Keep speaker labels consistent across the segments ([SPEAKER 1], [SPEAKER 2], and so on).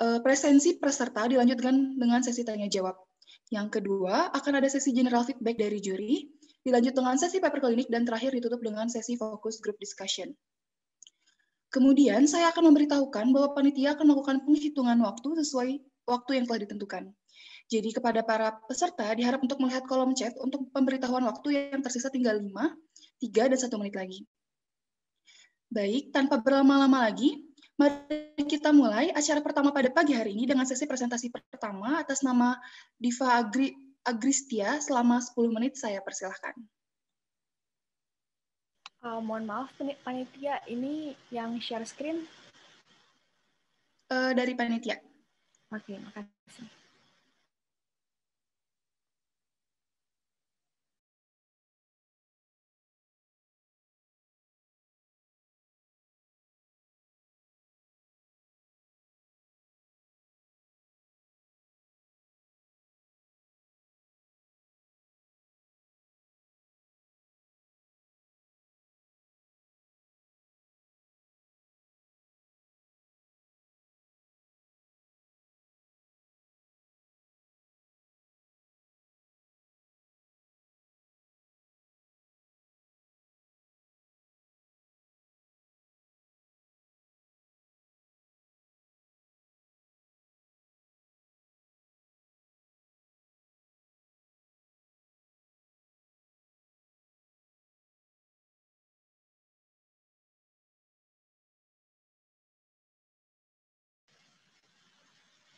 [SPEAKER 1] Uh, presensi peserta dilanjutkan dengan sesi tanya jawab. Yang kedua, akan ada sesi general feedback dari juri, dilanjut dengan sesi paper klinik, dan terakhir ditutup dengan sesi fokus group discussion. Kemudian, saya akan memberitahukan bahwa panitia akan melakukan penghitungan waktu sesuai waktu yang telah ditentukan. Jadi kepada para peserta diharap untuk melihat kolom chat untuk pemberitahuan waktu yang tersisa tinggal 5, 3, dan 1 menit lagi. Baik, tanpa berlama-lama lagi, mari kita mulai acara pertama pada pagi hari ini dengan sesi presentasi pertama atas nama Diva Agri Agristia selama 10 menit saya persilahkan.
[SPEAKER 2] Uh, mohon maaf, panitia, ini yang share screen?
[SPEAKER 1] Uh, dari panitia.
[SPEAKER 2] Oke, okay, makasih.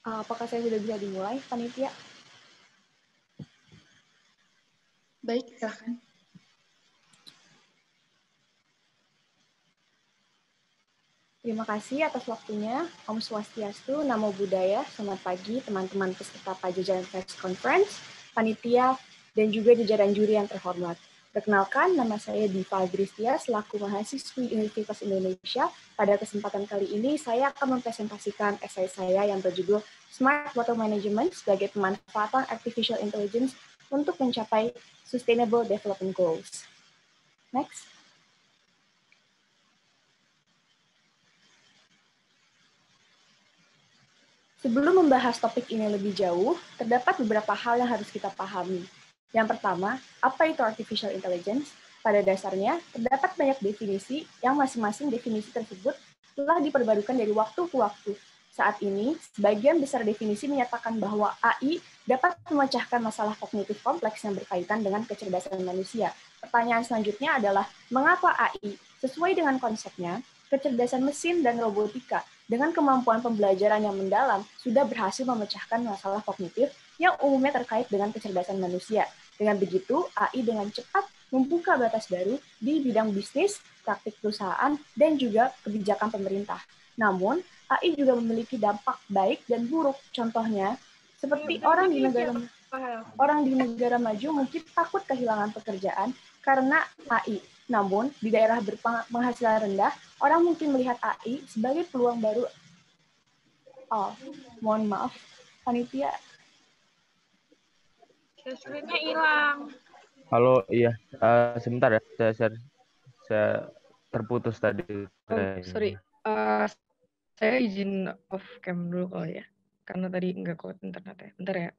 [SPEAKER 2] Apakah saya sudah bisa dimulai, panitia?
[SPEAKER 1] Baik, silahkan.
[SPEAKER 2] Terima kasih atas waktunya. Om Swastiastu, Namo Buddhaya. Selamat pagi teman-teman peserta Pajajaran Press Conference, panitia, dan juga jajaran juri yang terhormat. Perkenalkan, nama saya Diva Gristia, selaku mahasiswi Universitas Indonesia. Pada kesempatan kali ini, saya akan mempresentasikan esai saya yang berjudul Smart Water Management sebagai pemanfaatan Artificial Intelligence untuk mencapai Sustainable Development Goals. Next. Sebelum membahas topik ini lebih jauh, terdapat beberapa hal yang harus kita pahami yang pertama, apa itu artificial intelligence? Pada dasarnya, terdapat banyak definisi yang masing-masing definisi tersebut telah diperbarukan dari waktu ke waktu. Saat ini, sebagian besar definisi menyatakan bahwa AI dapat memecahkan masalah kognitif kompleks yang berkaitan dengan kecerdasan manusia. Pertanyaan selanjutnya adalah, mengapa AI? Sesuai dengan konsepnya, kecerdasan mesin dan robotika dengan kemampuan pembelajaran yang mendalam sudah berhasil memecahkan masalah kognitif yang umumnya terkait dengan kecerdasan manusia. Dengan begitu, AI dengan cepat membuka batas baru di bidang bisnis, praktik perusahaan, dan juga kebijakan pemerintah. Namun, AI juga memiliki dampak baik dan buruk. Contohnya, seperti orang di negara orang di negara maju mungkin takut kehilangan pekerjaan karena AI. Namun, di daerah berpenghasilan rendah, orang mungkin melihat AI sebagai peluang baru. Oh, mohon maaf, panitia
[SPEAKER 3] Screen-nya hilang.
[SPEAKER 4] Halo, iya. Uh, sebentar ya, saya, saya, saya terputus tadi.
[SPEAKER 5] Oh, sorry. Uh, saya izin off cam dulu kalau ya. Karena tadi nggak kuat internetnya. Bentar ya.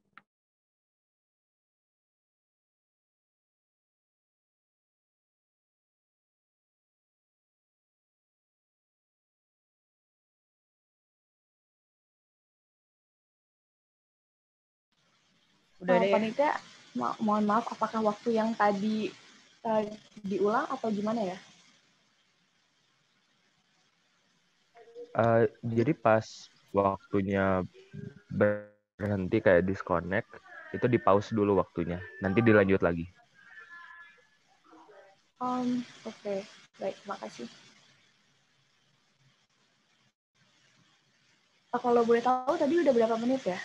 [SPEAKER 2] Udah uh, panitia, mo mohon maaf, apakah waktu yang tadi uh, diulang atau gimana ya?
[SPEAKER 4] Uh, jadi pas waktunya berhenti kayak disconnect, itu di pause dulu waktunya. Nanti dilanjut lagi.
[SPEAKER 2] Um, Oke, okay. baik, terima kasih. kalau boleh tahu tadi udah berapa menit ya?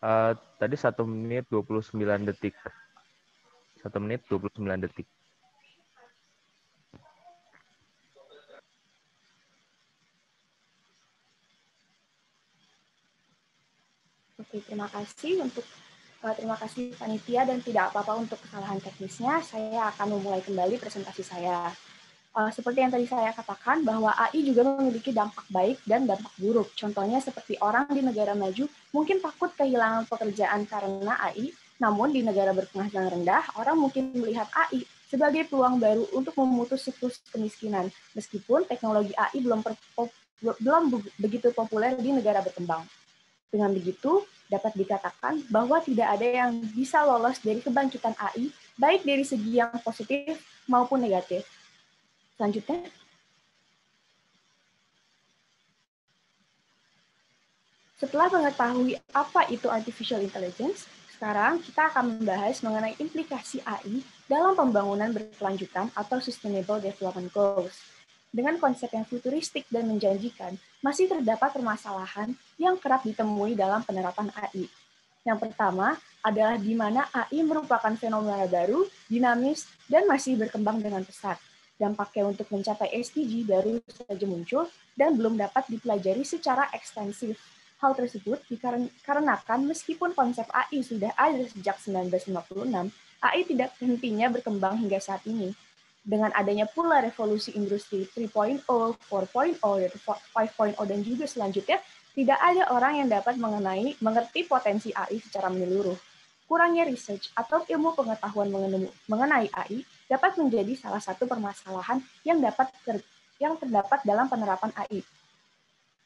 [SPEAKER 4] Uh, tadi satu menit 29 detik. Satu menit 29 detik.
[SPEAKER 2] Oke, terima kasih untuk uh, terima kasih panitia dan tidak apa-apa untuk kesalahan teknisnya. Saya akan memulai kembali presentasi saya. Uh, seperti yang tadi saya katakan, bahwa AI juga memiliki dampak baik dan dampak buruk. Contohnya seperti orang di negara maju mungkin takut kehilangan pekerjaan karena AI, namun di negara berpenghasilan rendah, orang mungkin melihat AI sebagai peluang baru untuk memutus siklus kemiskinan, meskipun teknologi AI belum, belum begitu populer di negara berkembang. Dengan begitu, dapat dikatakan bahwa tidak ada yang bisa lolos dari kebangkitan AI, baik dari segi yang positif maupun negatif. Selanjutnya, setelah mengetahui apa itu artificial intelligence, sekarang kita akan membahas mengenai implikasi AI dalam pembangunan berkelanjutan atau Sustainable Development Goals. Dengan konsep yang futuristik dan menjanjikan, masih terdapat permasalahan yang kerap ditemui dalam penerapan AI. Yang pertama adalah di mana AI merupakan fenomena baru, dinamis, dan masih berkembang dengan pesat. Dampaknya untuk mencapai SDG baru saja muncul dan belum dapat dipelajari secara ekstensif. Hal tersebut dikarenakan meskipun konsep AI sudah ada sejak 1956, AI tidak hentinya berkembang hingga saat ini, dengan adanya pula revolusi industri 3.0, 4.0, 5.0 dan juga selanjutnya, tidak ada orang yang dapat mengenai mengerti potensi AI secara menyeluruh. Kurangnya research atau ilmu pengetahuan mengenai AI dapat menjadi salah satu permasalahan yang dapat ter, yang terdapat dalam penerapan AI.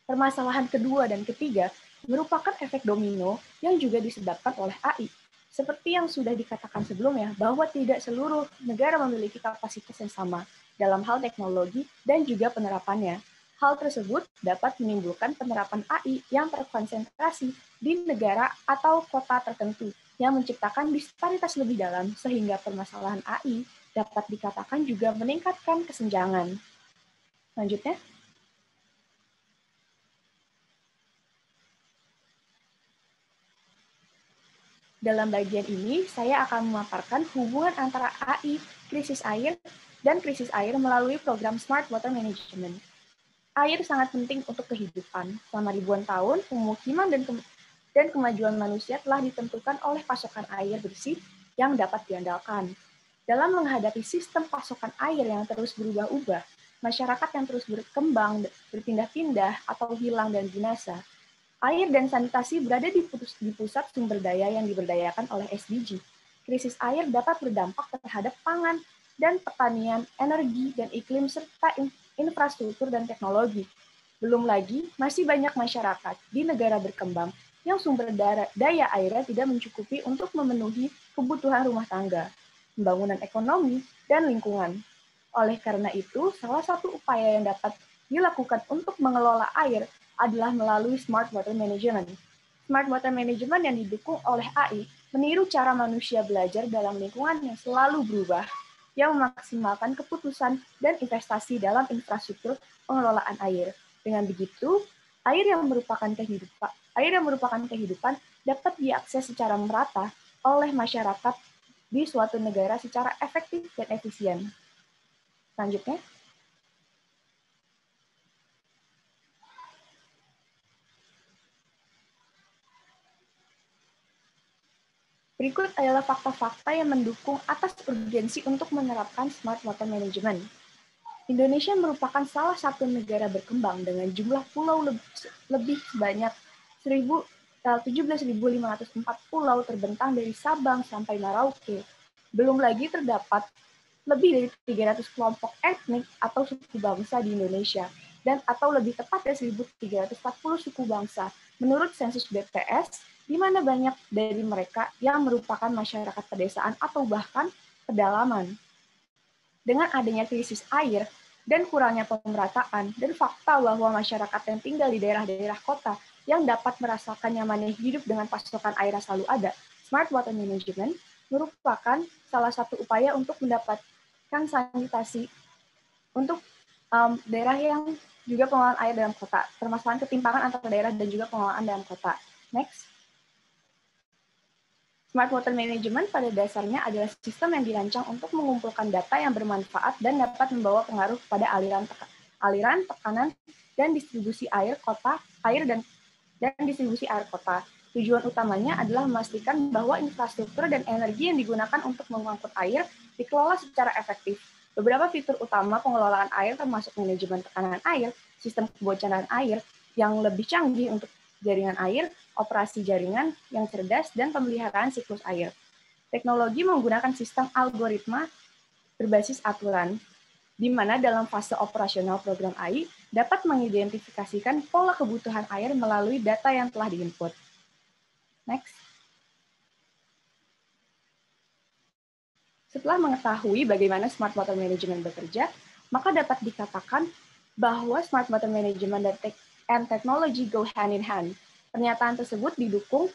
[SPEAKER 2] Permasalahan kedua dan ketiga merupakan efek domino yang juga disebabkan oleh AI seperti yang sudah dikatakan sebelumnya, bahwa tidak seluruh negara memiliki kapasitas yang sama dalam hal teknologi dan juga penerapannya. Hal tersebut dapat menimbulkan penerapan AI yang terkonsentrasi di negara atau kota tertentu yang menciptakan disparitas lebih dalam sehingga permasalahan AI dapat dikatakan juga meningkatkan kesenjangan. Selanjutnya, Dalam bagian ini, saya akan memaparkan hubungan antara AI, krisis air, dan krisis air melalui program Smart Water Management. Air sangat penting untuk kehidupan. Selama ribuan tahun, pemukiman dan, ke dan kemajuan manusia telah ditentukan oleh pasokan air bersih yang dapat diandalkan. Dalam menghadapi sistem pasokan air yang terus berubah-ubah, masyarakat yang terus berkembang, berpindah-pindah, atau hilang dan binasa, Air dan sanitasi berada di, pusat sumber daya yang diberdayakan oleh SDG. Krisis air dapat berdampak terhadap pangan dan pertanian, energi, dan iklim, serta infrastruktur dan teknologi. Belum lagi, masih banyak masyarakat di negara berkembang yang sumber daya airnya tidak mencukupi untuk memenuhi kebutuhan rumah tangga, pembangunan ekonomi, dan lingkungan. Oleh karena itu, salah satu upaya yang dapat dilakukan untuk mengelola air adalah melalui Smart Water Management. Smart Water Management yang didukung oleh AI meniru cara manusia belajar dalam lingkungan yang selalu berubah, yang memaksimalkan keputusan dan investasi dalam infrastruktur pengelolaan air. Dengan begitu, air yang merupakan kehidupan, air yang merupakan kehidupan dapat diakses secara merata oleh masyarakat di suatu negara secara efektif dan efisien. Selanjutnya, Berikut adalah fakta-fakta yang mendukung atas urgensi untuk menerapkan smart water management. Indonesia merupakan salah satu negara berkembang dengan jumlah pulau lebih sebanyak 17.504 eh, pulau terbentang dari Sabang sampai Merauke. Belum lagi terdapat lebih dari 300 kelompok etnik atau suku bangsa di Indonesia dan atau lebih tepatnya 1.340 suku bangsa. Menurut sensus BPS, di mana banyak dari mereka yang merupakan masyarakat pedesaan atau bahkan pedalaman. Dengan adanya krisis air dan kurangnya pemerataan dan fakta bahwa masyarakat yang tinggal di daerah-daerah kota yang dapat merasakan nyamannya hidup dengan pasokan air yang selalu ada, smart water management merupakan salah satu upaya untuk mendapatkan sanitasi untuk um, daerah yang juga pengelolaan air dalam kota, permasalahan ketimpangan antara daerah dan juga pengelolaan dalam kota. Next. Smart Water Management pada dasarnya adalah sistem yang dirancang untuk mengumpulkan data yang bermanfaat dan dapat membawa pengaruh pada aliran aliran, tekanan, dan distribusi air kota, air dan dan distribusi air kota. Tujuan utamanya adalah memastikan bahwa infrastruktur dan energi yang digunakan untuk mengangkut air dikelola secara efektif, Beberapa fitur utama pengelolaan air termasuk manajemen tekanan air, sistem kebocoran air yang lebih canggih untuk jaringan air, operasi jaringan yang cerdas, dan pemeliharaan siklus air. Teknologi menggunakan sistem algoritma berbasis aturan, di mana dalam fase operasional program AI dapat mengidentifikasikan pola kebutuhan air melalui data yang telah diinput. Next. Setelah mengetahui bagaimana smart water management bekerja, maka dapat dikatakan bahwa smart water management dan, te and technology go hand in hand. Pernyataan tersebut didukung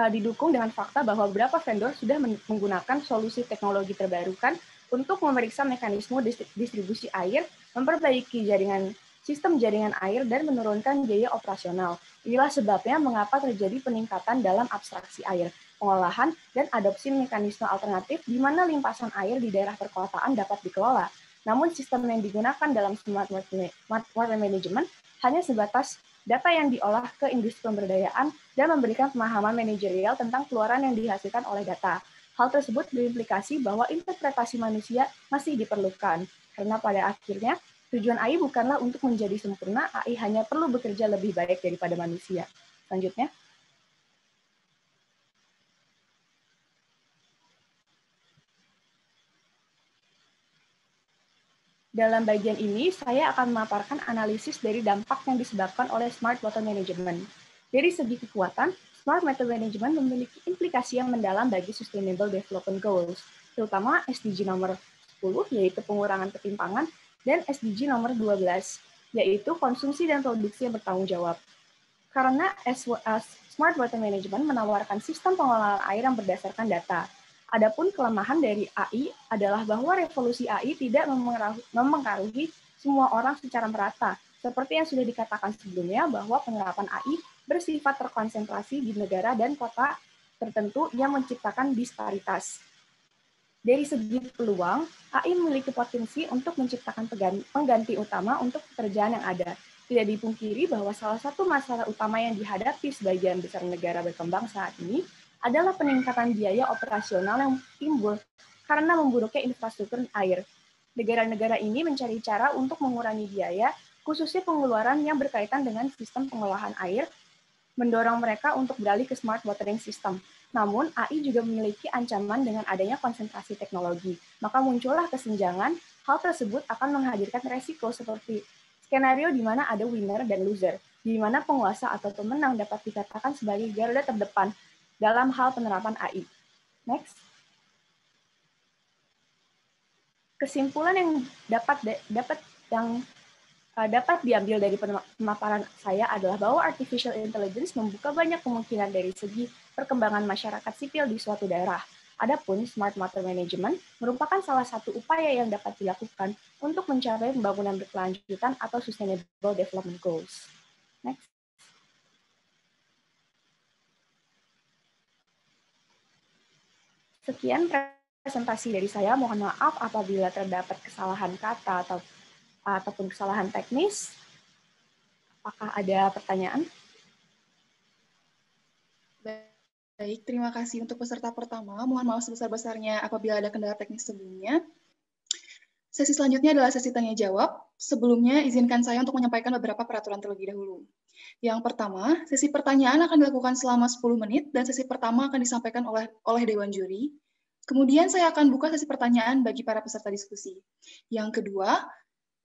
[SPEAKER 2] uh, didukung dengan fakta bahwa beberapa vendor sudah menggunakan solusi teknologi terbarukan untuk memeriksa mekanisme distribusi air, memperbaiki jaringan sistem jaringan air, dan menurunkan biaya operasional. Inilah sebabnya mengapa terjadi peningkatan dalam abstraksi air, pengolahan, dan adopsi mekanisme alternatif di mana limpasan air di daerah perkotaan dapat dikelola. Namun sistem yang digunakan dalam smart water management hanya sebatas data yang diolah ke industri pemberdayaan dan memberikan pemahaman manajerial tentang keluaran yang dihasilkan oleh data. Hal tersebut berimplikasi bahwa interpretasi manusia masih diperlukan, karena pada akhirnya tujuan AI bukanlah untuk menjadi sempurna, AI hanya perlu bekerja lebih baik daripada manusia. Selanjutnya. Dalam bagian ini, saya akan memaparkan analisis dari dampak yang disebabkan oleh smart water management. Dari segi kekuatan, smart water management memiliki implikasi yang mendalam bagi Sustainable Development Goals, terutama SDG nomor 10, yaitu pengurangan ketimpangan, dan SDG nomor 12, yaitu konsumsi dan produksi yang bertanggung jawab. Karena Smart Water Management menawarkan sistem pengelolaan air yang berdasarkan data, Adapun kelemahan dari AI adalah bahwa revolusi AI tidak memengaruhi semua orang secara merata, seperti yang sudah dikatakan sebelumnya bahwa penerapan AI bersifat terkonsentrasi di negara dan kota tertentu yang menciptakan disparitas. Dari segi peluang, AI memiliki potensi untuk menciptakan pengganti utama untuk pekerjaan yang ada. Tidak dipungkiri bahwa salah satu masalah utama yang dihadapi sebagian besar negara berkembang saat ini adalah peningkatan biaya operasional yang timbul karena memburuknya infrastruktur air. Negara-negara ini mencari cara untuk mengurangi biaya, khususnya pengeluaran yang berkaitan dengan sistem pengolahan air, mendorong mereka untuk beralih ke smart watering system. Namun, AI juga memiliki ancaman dengan adanya konsentrasi teknologi. Maka muncullah kesenjangan, hal tersebut akan menghadirkan resiko seperti skenario di mana ada winner dan loser, di mana penguasa atau pemenang dapat dikatakan sebagai garda terdepan dalam hal penerapan AI. Next. Kesimpulan yang dapat dapat yang uh, dapat diambil dari pemaparan saya adalah bahwa artificial intelligence membuka banyak kemungkinan dari segi perkembangan masyarakat sipil di suatu daerah. Adapun smart water management merupakan salah satu upaya yang dapat dilakukan untuk mencapai pembangunan berkelanjutan atau sustainable development goals. Next. Sekian presentasi dari saya. Mohon maaf apabila terdapat kesalahan kata atau ataupun kesalahan teknis. Apakah ada pertanyaan?
[SPEAKER 1] Baik, terima kasih untuk peserta pertama. Mohon maaf sebesar-besarnya apabila ada kendala teknis sebelumnya. Sesi selanjutnya adalah sesi tanya jawab. Sebelumnya, izinkan saya untuk menyampaikan beberapa peraturan terlebih dahulu. Yang pertama, sesi pertanyaan akan dilakukan selama 10 menit dan sesi pertama akan disampaikan oleh oleh dewan juri. Kemudian saya akan buka sesi pertanyaan bagi para peserta diskusi. Yang kedua,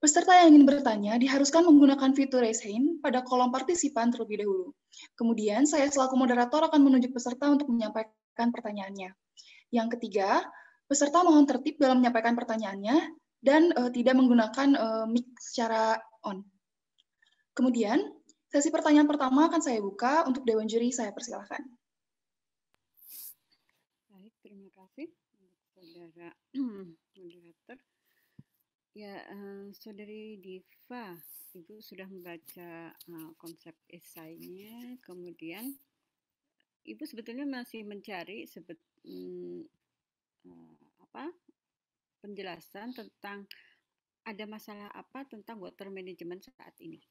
[SPEAKER 1] peserta yang ingin bertanya diharuskan menggunakan fitur raise hand pada kolom partisipan terlebih dahulu. Kemudian saya selaku moderator akan menunjuk peserta untuk menyampaikan pertanyaannya. Yang ketiga, peserta mohon tertib dalam menyampaikan pertanyaannya dan uh, tidak menggunakan uh, mic secara on. Kemudian, sesi pertanyaan pertama akan saya buka untuk Dewan Juri, saya persilahkan.
[SPEAKER 6] Baik, terima kasih saudara moderator. Ya, uh, saudari Diva, Ibu sudah membaca uh, konsep esainya, kemudian Ibu sebetulnya masih mencari sebet, um, uh, apa penjelasan tentang ada masalah apa tentang water management saat ini.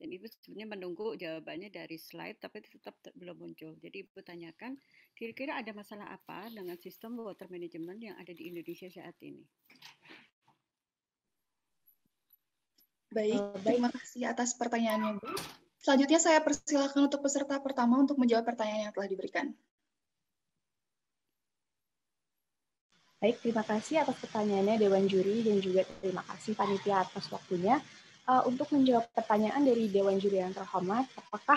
[SPEAKER 6] Dan Ibu sebenarnya menunggu jawabannya dari slide, tapi tetap belum muncul. Jadi Ibu tanyakan, kira-kira ada masalah apa dengan sistem water management yang ada di Indonesia saat ini?
[SPEAKER 1] Baik, terima kasih atas pertanyaannya, Bu. Selanjutnya saya persilahkan untuk peserta pertama untuk menjawab pertanyaan yang telah diberikan.
[SPEAKER 2] Baik, terima kasih atas pertanyaannya Dewan Juri dan juga terima kasih panitia atas waktunya uh, untuk menjawab pertanyaan dari Dewan Juri yang terhormat, apakah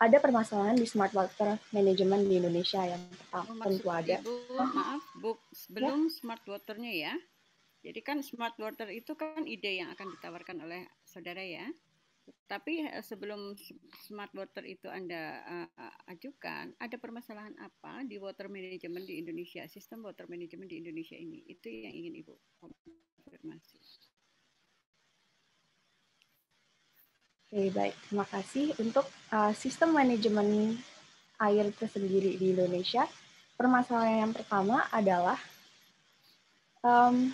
[SPEAKER 2] ada permasalahan di smart water management di Indonesia yang pertama
[SPEAKER 6] oh, tentu ada. Ibu, maaf, Bu, sebelum ya. smart waternya ya. Jadi kan smart water itu kan ide yang akan ditawarkan oleh saudara ya. Tapi eh, sebelum smart water itu Anda uh, ajukan, ada permasalahan apa di water management di Indonesia, sistem water management di Indonesia ini? Itu yang ingin Ibu konfirmasi.
[SPEAKER 2] Oke, baik. Terima kasih. Untuk uh, sistem manajemen air tersendiri di Indonesia, permasalahan yang pertama adalah um,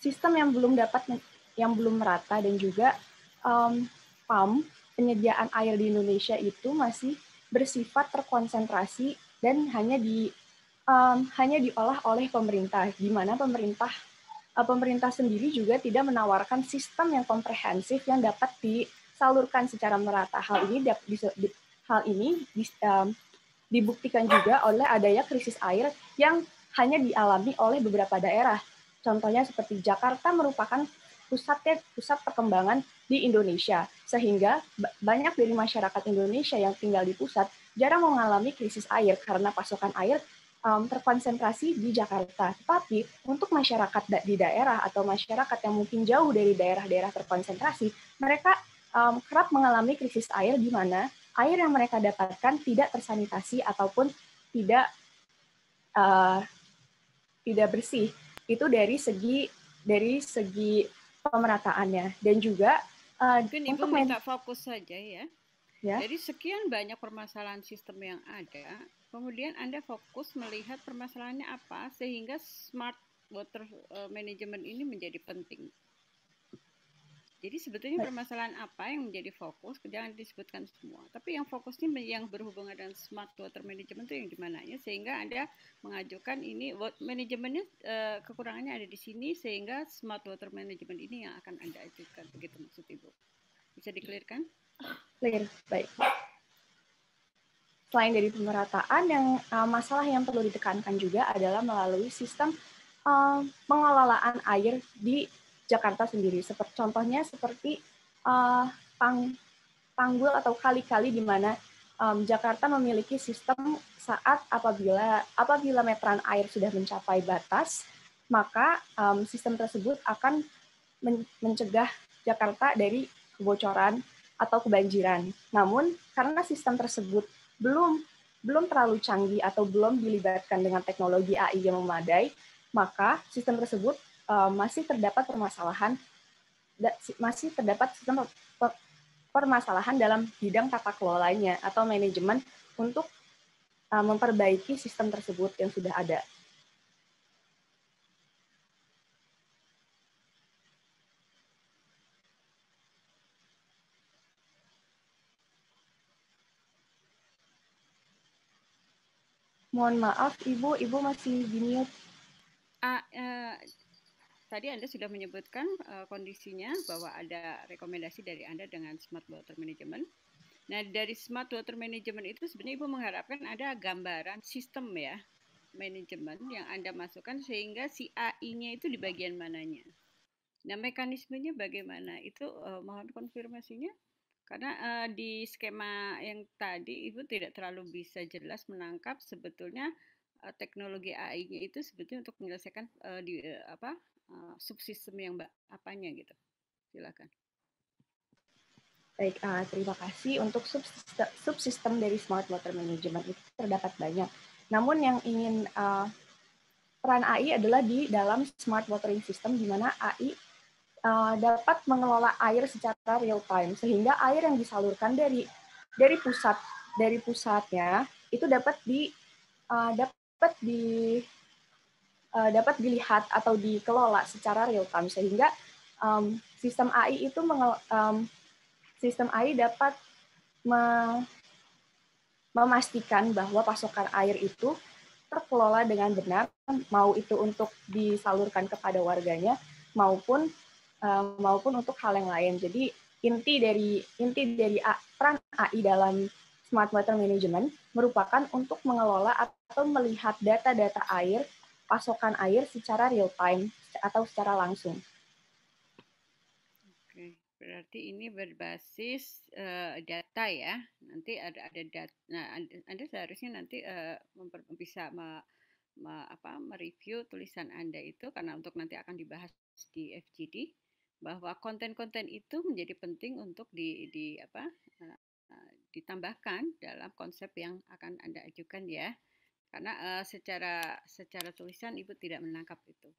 [SPEAKER 2] sistem yang belum dapat yang belum merata dan juga um, pump penyediaan air di Indonesia itu masih bersifat terkonsentrasi dan hanya di um, hanya diolah oleh pemerintah, di mana pemerintah uh, pemerintah sendiri juga tidak menawarkan sistem yang komprehensif yang dapat di salurkan secara merata. Hal ini hal ini dibuktikan juga oleh adanya krisis air yang hanya dialami oleh beberapa daerah. Contohnya seperti Jakarta merupakan pusatnya pusat perkembangan di Indonesia, sehingga banyak dari masyarakat Indonesia yang tinggal di pusat jarang mengalami krisis air karena pasokan air um, terkonsentrasi di Jakarta. Tetapi untuk masyarakat di daerah atau masyarakat yang mungkin jauh dari daerah-daerah terkonsentrasi, mereka um, kerap mengalami krisis air di mana air yang mereka dapatkan tidak tersanitasi ataupun tidak uh, tidak bersih. Itu dari segi dari segi pemerataannya dan juga
[SPEAKER 6] uh, Mungkin untuk Ibu minta fokus saja ya. ya. Jadi sekian banyak permasalahan sistem yang ada, kemudian Anda fokus melihat permasalahannya apa sehingga smart water eh, management ini menjadi penting. Jadi sebetulnya permasalahan apa yang menjadi fokus, jangan disebutkan semua. Tapi yang fokusnya yang berhubungan dengan smart water management itu yang di mananya, sehingga Anda mengajukan ini, manajemennya eh, kekurangannya ada di sini, sehingga smart water management ini yang akan Anda ajukan. Begitu maksud Ibu. Bisa dikelirkan?
[SPEAKER 2] Clear, baik. Selain dari pemerataan, yang uh, masalah yang perlu ditekankan juga adalah melalui sistem uh, pengelolaan air di Jakarta sendiri. Seperti contohnya seperti uh, pang, tanggul atau kali-kali di mana um, Jakarta memiliki sistem saat apabila apabila meteran air sudah mencapai batas, maka um, sistem tersebut akan men mencegah Jakarta dari kebocoran atau kebanjiran. Namun karena sistem tersebut belum belum terlalu canggih atau belum dilibatkan dengan teknologi AI yang memadai, maka sistem tersebut uh, masih terdapat permasalahan masih terdapat sistem permasalahan dalam bidang tata kelolanya atau manajemen untuk uh, memperbaiki sistem tersebut yang sudah ada. Mohon maaf, Ibu, Ibu masih di mute.
[SPEAKER 6] Uh, uh, tadi Anda sudah menyebutkan uh, kondisinya bahwa ada rekomendasi dari Anda dengan smart water management. Nah, dari smart water management itu sebenarnya Ibu mengharapkan ada gambaran sistem ya, manajemen yang Anda masukkan sehingga si AI-nya itu di bagian mananya. Nah, mekanismenya bagaimana? Itu uh, mohon konfirmasinya. Karena uh, di skema yang tadi Ibu tidak terlalu bisa jelas menangkap sebetulnya uh, teknologi AI-nya itu sebetulnya untuk menyelesaikan uh, di uh, apa uh, subsistem yang mbak apanya gitu. Silakan.
[SPEAKER 2] Baik uh, terima kasih. Untuk subsistem, subsistem dari smart water management itu terdapat banyak. Namun yang ingin uh, peran AI adalah di dalam smart watering system di mana AI uh, dapat mengelola air secara real time sehingga air yang disalurkan dari dari pusat dari pusatnya itu dapat di uh, dapat di uh, dapat dilihat atau dikelola secara real time sehingga um, sistem AI itu mengel, um, sistem air dapat memastikan bahwa pasokan air itu terkelola dengan benar, mau itu untuk disalurkan kepada warganya maupun uh, maupun untuk hal yang lain. Jadi inti dari inti dari peran AI dalam smart water management merupakan untuk mengelola atau melihat data-data air, pasokan air secara real time atau secara langsung.
[SPEAKER 6] Berarti ini berbasis uh, data ya. Nanti ada ada data. Nah, Anda seharusnya nanti uh, bisa me, me, apa, mereview tulisan Anda itu karena untuk nanti akan dibahas di FGD bahwa konten-konten itu menjadi penting untuk di, di apa uh, ditambahkan dalam konsep yang akan Anda ajukan ya. Karena uh, secara secara tulisan Ibu tidak menangkap itu.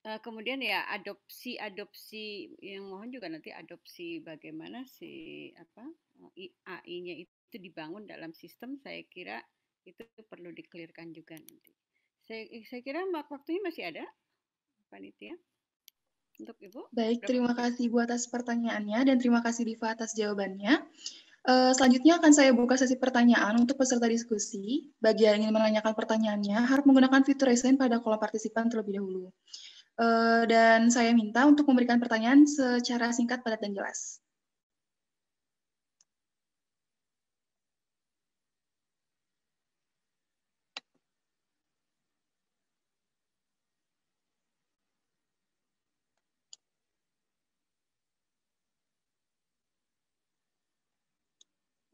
[SPEAKER 6] Uh, kemudian ya adopsi-adopsi yang mohon juga nanti adopsi bagaimana si apa AI-nya itu dibangun dalam sistem saya kira itu perlu dikelirkan juga nanti. Saya, saya kira waktunya masih ada, panitia. Untuk Ibu.
[SPEAKER 1] Baik, terima kasih Bu atas pertanyaannya dan terima kasih Diva atas jawabannya. Uh, selanjutnya akan saya buka sesi pertanyaan untuk peserta diskusi. Bagi yang ingin menanyakan pertanyaannya, harus menggunakan fitur raise pada kolom partisipan terlebih dahulu. Uh, dan saya minta untuk memberikan pertanyaan secara singkat, padat, dan jelas.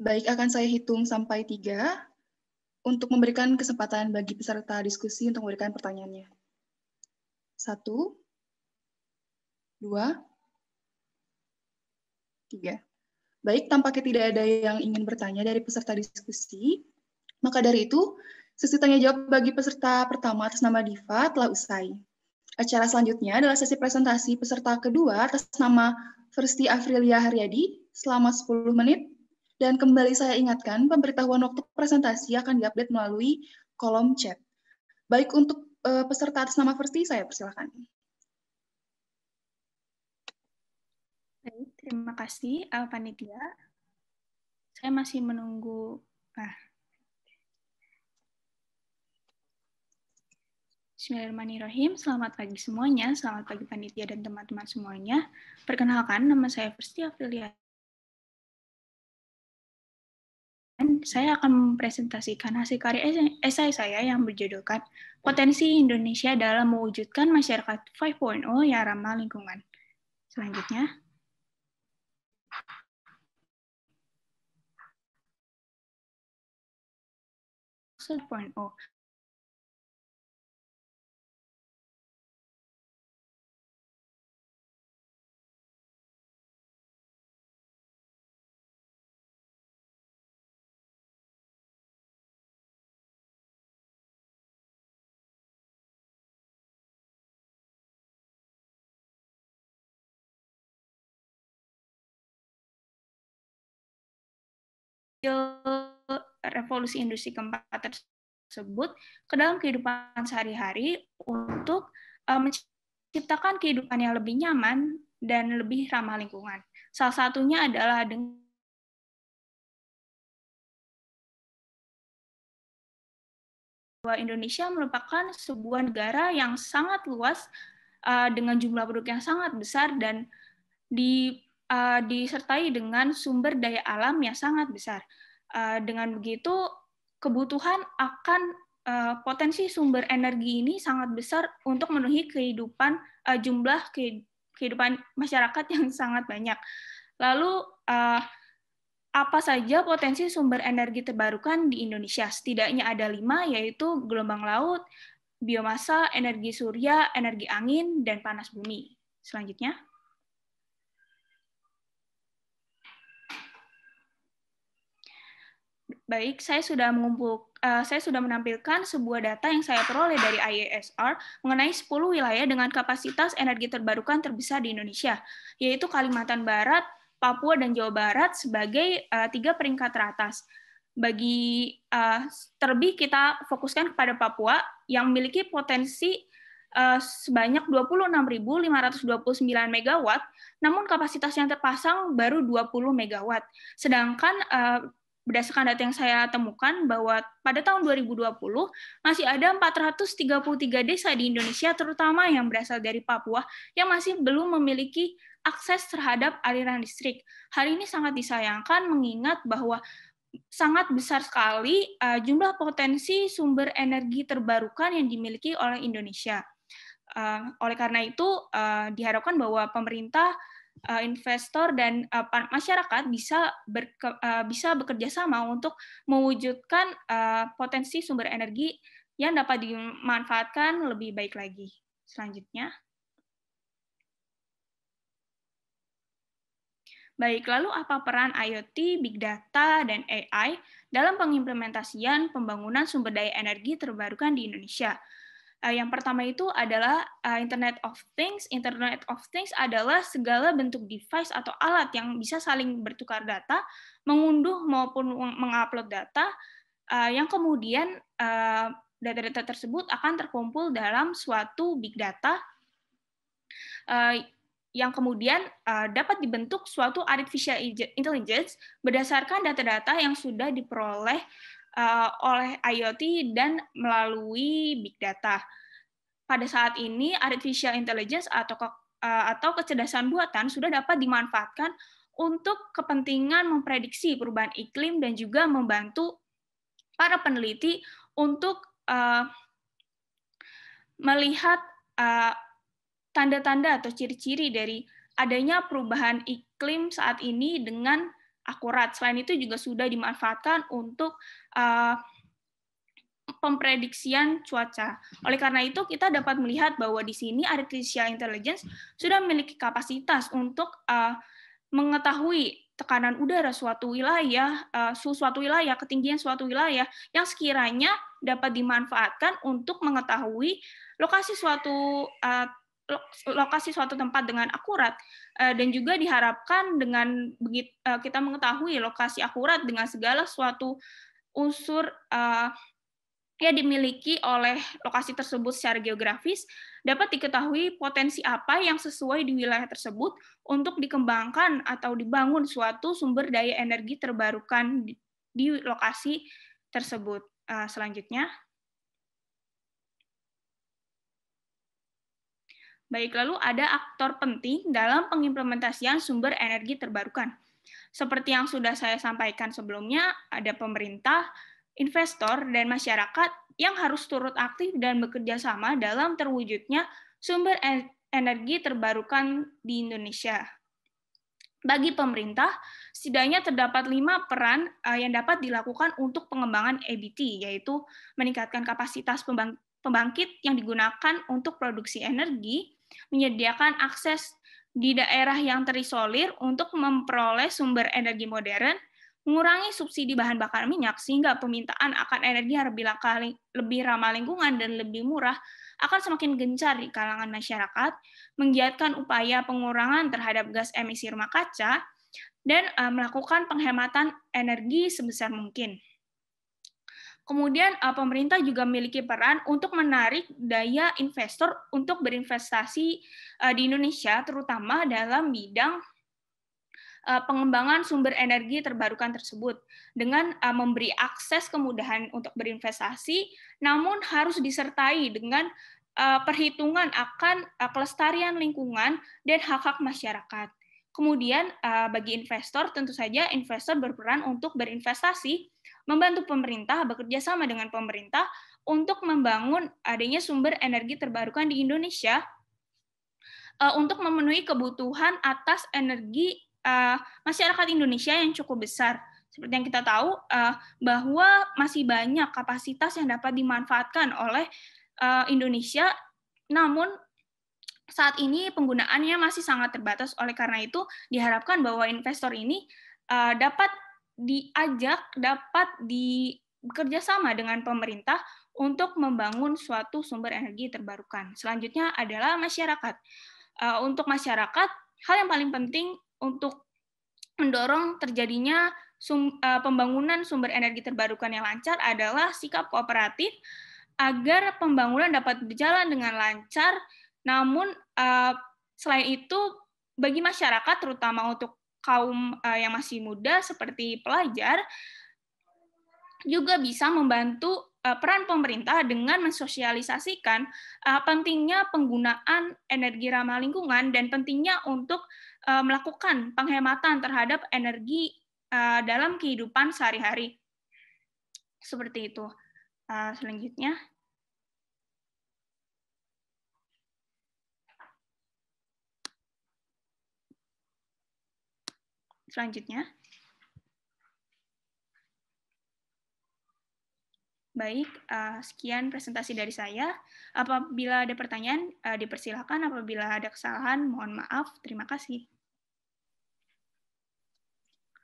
[SPEAKER 1] Baik, akan saya hitung sampai tiga untuk memberikan kesempatan bagi peserta diskusi untuk memberikan pertanyaannya. Satu, dua, tiga. Baik, tampaknya tidak ada yang ingin bertanya dari peserta diskusi. Maka dari itu, sesi tanya jawab bagi peserta pertama atas nama Diva telah usai. Acara selanjutnya adalah sesi presentasi peserta kedua atas nama Versti Afrilia Haryadi selama 10 menit. Dan kembali saya ingatkan, pemberitahuan waktu presentasi akan diupdate melalui kolom chat. Baik untuk uh, peserta atas nama Versi, saya persilakan.
[SPEAKER 7] Baik, terima kasih panitia. Saya masih menunggu. Nah. Bismillahirrahmanirrahim. Selamat pagi semuanya. Selamat pagi panitia dan teman-teman semuanya. Perkenalkan, nama saya Versti Aprilia saya akan mempresentasikan hasil karya esai saya yang berjudulkan Potensi Indonesia dalam mewujudkan masyarakat 5.0 yang ramah lingkungan. Selanjutnya. Oh. revolusi industri keempat tersebut ke dalam kehidupan sehari-hari untuk uh, menciptakan kehidupan yang lebih nyaman dan lebih ramah lingkungan. Salah satunya adalah dengan bahwa Indonesia merupakan sebuah negara yang sangat luas uh, dengan jumlah penduduk yang sangat besar dan di uh, disertai dengan sumber daya alam yang sangat besar. Uh, dengan begitu, kebutuhan akan uh, potensi sumber energi ini sangat besar untuk memenuhi kehidupan uh, jumlah kehidupan masyarakat yang sangat banyak. Lalu uh, apa saja potensi sumber energi terbarukan di Indonesia? Setidaknya ada lima, yaitu gelombang laut, biomasa, energi surya, energi angin, dan panas bumi. Selanjutnya. Baik, saya sudah mengumpul, uh, saya sudah menampilkan sebuah data yang saya peroleh dari IESR mengenai 10 wilayah dengan kapasitas energi terbarukan terbesar di Indonesia, yaitu Kalimantan Barat, Papua, dan Jawa Barat sebagai uh, tiga peringkat teratas. Bagi uh, terlebih kita fokuskan kepada Papua yang memiliki potensi uh, sebanyak 26.529 megawatt, namun kapasitas yang terpasang baru 20 megawatt. Sedangkan uh, berdasarkan data yang saya temukan bahwa pada tahun 2020 masih ada 433 desa di Indonesia terutama yang berasal dari Papua yang masih belum memiliki akses terhadap aliran listrik. Hal ini sangat disayangkan mengingat bahwa sangat besar sekali uh, jumlah potensi sumber energi terbarukan yang dimiliki oleh Indonesia. Uh, oleh karena itu uh, diharapkan bahwa pemerintah investor dan uh, masyarakat bisa berke, uh, bisa bekerja sama untuk mewujudkan uh, potensi sumber energi yang dapat dimanfaatkan lebih baik lagi. Selanjutnya. Baik, lalu apa peran IoT, Big Data, dan AI dalam pengimplementasian pembangunan sumber daya energi terbarukan di Indonesia? Uh, yang pertama itu adalah uh, Internet of Things. Internet of Things adalah segala bentuk device atau alat yang bisa saling bertukar data, mengunduh maupun mengupload data, uh, yang kemudian data-data uh, tersebut akan terkumpul dalam suatu big data uh, yang kemudian uh, dapat dibentuk suatu artificial intelligence berdasarkan data-data yang sudah diperoleh uh, oleh IoT dan melalui big data. Pada saat ini artificial intelligence atau ke, uh, atau kecerdasan buatan sudah dapat dimanfaatkan untuk kepentingan memprediksi perubahan iklim dan juga membantu para peneliti untuk uh, melihat tanda-tanda uh, atau ciri-ciri dari adanya perubahan iklim saat ini dengan akurat. Selain itu juga sudah dimanfaatkan untuk uh, pemprediksian cuaca. Oleh karena itu, kita dapat melihat bahwa di sini artificial intelligence sudah memiliki kapasitas untuk uh, mengetahui tekanan udara suatu wilayah, uh, suatu wilayah, ketinggian suatu wilayah yang sekiranya dapat dimanfaatkan untuk mengetahui lokasi suatu uh, lokasi suatu tempat dengan akurat eh, dan juga diharapkan dengan eh, kita mengetahui lokasi akurat dengan segala suatu unsur uh, yang dimiliki oleh lokasi tersebut secara geografis dapat diketahui potensi apa yang sesuai di wilayah tersebut untuk dikembangkan atau dibangun suatu sumber daya energi terbarukan di, lokasi tersebut. Selanjutnya. Baik, lalu ada aktor penting dalam pengimplementasian sumber energi terbarukan. Seperti yang sudah saya sampaikan sebelumnya, ada pemerintah, investor, dan masyarakat yang harus turut aktif dan bekerja sama dalam terwujudnya sumber energi terbarukan di Indonesia. Bagi pemerintah, setidaknya terdapat lima peran eh, yang dapat dilakukan untuk pengembangan EBT, yaitu meningkatkan kapasitas pembangkit yang digunakan untuk produksi energi, menyediakan akses di daerah yang terisolir untuk memperoleh sumber energi modern, mengurangi subsidi bahan bakar minyak sehingga permintaan akan energi yang lebih, ramah lingkungan dan lebih murah akan semakin gencar di kalangan masyarakat, menggiatkan upaya pengurangan terhadap gas emisi rumah kaca, dan eh, melakukan penghematan energi sebesar mungkin. Kemudian uh, pemerintah juga memiliki peran untuk menarik daya investor untuk berinvestasi uh, di Indonesia, terutama dalam bidang uh, pengembangan sumber energi terbarukan tersebut dengan memberi akses kemudahan untuk berinvestasi, namun harus disertai dengan perhitungan akan kelestarian lingkungan dan hak-hak masyarakat. Kemudian bagi investor tentu saja investor berperan untuk berinvestasi membantu pemerintah bekerja sama dengan pemerintah untuk membangun adanya sumber energi terbarukan di Indonesia uh, untuk memenuhi kebutuhan atas energi uh, masyarakat Indonesia yang cukup besar. Seperti yang kita tahu bahwa masih banyak kapasitas yang dapat dimanfaatkan oleh Indonesia, namun saat ini penggunaannya masih sangat terbatas. Oleh karena itu, diharapkan bahwa investor ini uh, dapat diajak dapat di bekerja sama dengan pemerintah untuk membangun suatu sumber energi terbarukan. Selanjutnya adalah masyarakat. Uh, untuk masyarakat, hal yang paling penting untuk mendorong terjadinya sum, uh, pembangunan sumber energi terbarukan yang lancar adalah sikap kooperatif agar pembangunan dapat berjalan dengan lancar. Namun uh, selain itu bagi masyarakat terutama untuk kaum uh, yang masih muda seperti pelajar juga bisa membantu uh, peran pemerintah dengan mensosialisasikan pentingnya penggunaan energi ramah lingkungan dan pentingnya untuk melakukan penghematan terhadap energi dalam kehidupan sehari-hari. Seperti itu. Selanjutnya, selanjutnya. Baik, uh, sekian presentasi dari saya. Apabila ada pertanyaan, uh, dipersilakan. Apabila ada kesalahan, mohon maaf. Terima kasih.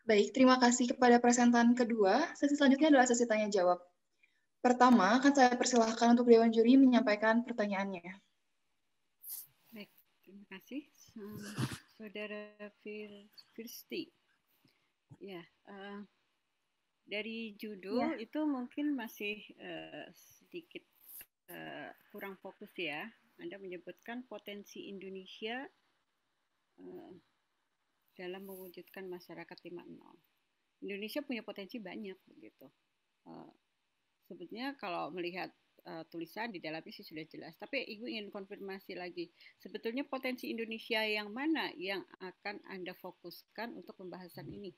[SPEAKER 1] Baik, terima kasih kepada presentan kedua. Sesi selanjutnya adalah sesi tanya-jawab. Pertama, akan saya persilahkan untuk Dewan Juri menyampaikan pertanyaannya.
[SPEAKER 6] Baik, terima kasih. Saudara Firsti. Ya, uh, dari judul ya. itu mungkin masih uh, sedikit uh, kurang fokus ya. Anda menyebutkan potensi Indonesia uh, dalam mewujudkan masyarakat 5.0. Indonesia punya potensi banyak begitu. Uh, sebetulnya kalau melihat uh, tulisan di dalamnya sih sudah jelas. Tapi Ibu ingin konfirmasi lagi. Sebetulnya potensi Indonesia yang mana yang akan Anda fokuskan untuk pembahasan ini?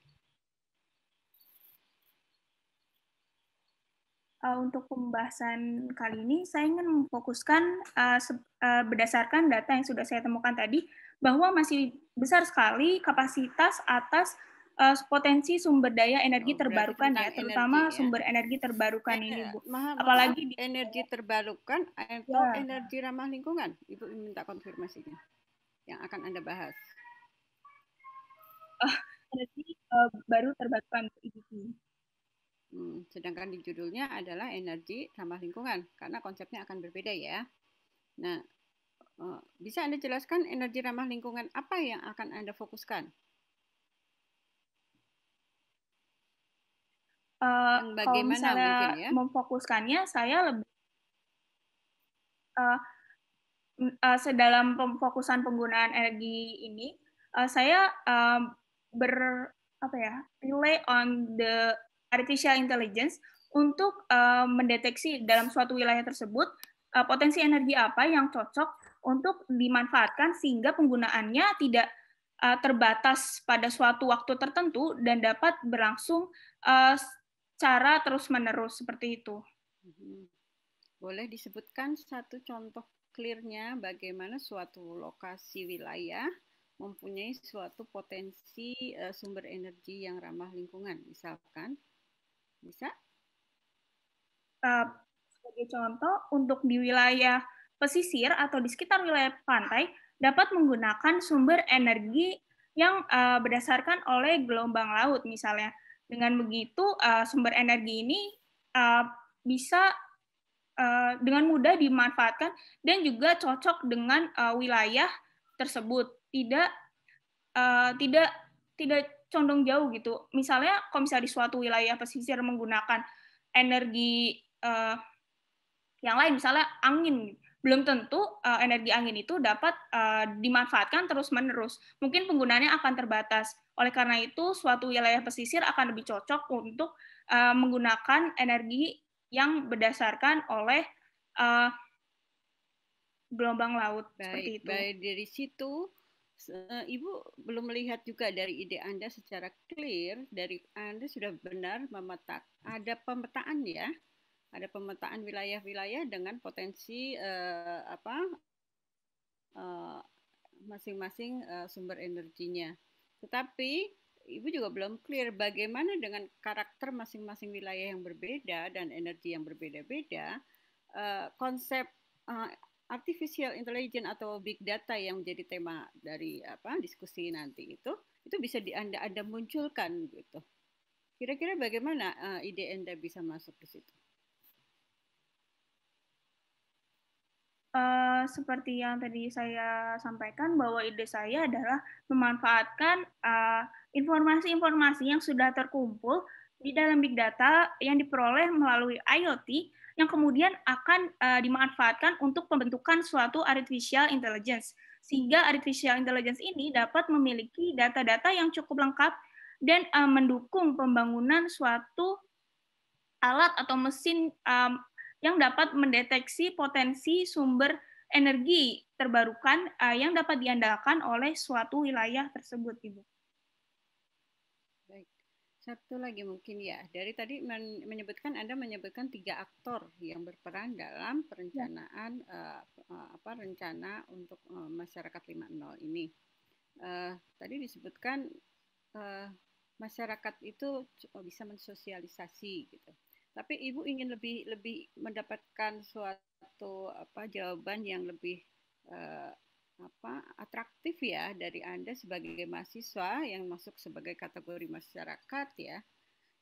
[SPEAKER 7] Uh, untuk pembahasan kali ini saya ingin memfokuskan uh, uh, berdasarkan data yang sudah saya temukan tadi bahwa masih besar sekali kapasitas atas uh, potensi sumber daya energi oh, terbarukan ya, terutama energi, ya. sumber energi terbarukan eh, ini, Bu.
[SPEAKER 6] Maaf, Apalagi di, energi terbarukan atau ya. energi ramah lingkungan, Ibu minta konfirmasinya yang akan Anda bahas.
[SPEAKER 7] Uh, energi uh, baru terbarukan Ibu.
[SPEAKER 6] Hmm, sedangkan di judulnya adalah energi ramah lingkungan karena konsepnya akan berbeda ya. Nah, eh, bisa Anda jelaskan energi ramah lingkungan apa yang akan Anda fokuskan?
[SPEAKER 7] Uh, bagaimana kalau mungkin ya? Memfokuskannya saya lebih uh, uh, sedalam pemfokusan penggunaan energi ini, uh, saya uh, ber apa ya relay on the artificial intelligence untuk uh, mendeteksi dalam suatu wilayah tersebut uh, potensi energi apa yang cocok untuk dimanfaatkan sehingga penggunaannya tidak uh, terbatas pada suatu waktu tertentu dan dapat berlangsung uh, secara terus-menerus seperti itu.
[SPEAKER 6] Mm-hmm. Boleh disebutkan satu contoh clearnya bagaimana suatu lokasi wilayah mempunyai suatu potensi uh, sumber energi yang ramah lingkungan, misalkan bisa?
[SPEAKER 7] Uh, sebagai contoh, untuk di wilayah pesisir atau di sekitar wilayah pantai dapat menggunakan sumber energi yang uh, berdasarkan oleh gelombang laut misalnya. Dengan begitu uh, sumber energi ini bisa dengan mudah dimanfaatkan dan juga cocok dengan wilayah tersebut. Tidak tidak tidak condong jauh gitu. Misalnya kalau misalnya di suatu wilayah pesisir menggunakan energi uh, yang lain, misalnya angin, belum tentu uh, energi angin itu dapat uh, dimanfaatkan terus-menerus. Mungkin penggunaannya akan terbatas. Oleh karena itu, suatu wilayah pesisir akan lebih cocok untuk uh, menggunakan energi yang berdasarkan oleh uh, gelombang laut
[SPEAKER 6] baik,
[SPEAKER 7] seperti itu.
[SPEAKER 6] Baik dari situ Ibu belum melihat juga dari ide Anda secara clear, dari Anda sudah benar memetak, ada pemetaan ya, ada pemetaan wilayah-wilayah dengan potensi uh, apa masing-masing uh, uh, sumber energinya. Tetapi Ibu juga belum clear bagaimana dengan karakter masing-masing wilayah yang berbeda dan energi yang berbeda-beda, uh, konsep artificial intelligence atau big data yang menjadi tema dari apa diskusi nanti itu itu bisa di anda anda munculkan gitu. Kira-kira bagaimana uh, ide anda bisa masuk ke situ?
[SPEAKER 7] Uh, seperti yang tadi saya sampaikan bahwa ide saya adalah memanfaatkan informasi-informasi uh, yang sudah terkumpul di dalam big data yang diperoleh melalui IoT yang kemudian akan uh, dimanfaatkan untuk pembentukan suatu artificial intelligence. Sehingga artificial intelligence ini dapat memiliki data-data yang cukup lengkap dan uh, mendukung pembangunan suatu alat atau mesin um, yang dapat mendeteksi potensi sumber energi terbarukan uh, yang dapat diandalkan oleh suatu wilayah tersebut, Ibu.
[SPEAKER 6] Satu lagi mungkin ya, dari tadi men menyebutkan Anda menyebutkan tiga aktor yang berperan dalam perencanaan ya. uh, apa rencana untuk uh, masyarakat 5.0 ini. Uh, tadi disebutkan uh, masyarakat itu bisa mensosialisasi gitu. Tapi Ibu ingin lebih lebih mendapatkan suatu apa jawaban yang lebih uh, apa atraktif ya dari Anda sebagai mahasiswa yang masuk sebagai kategori masyarakat ya.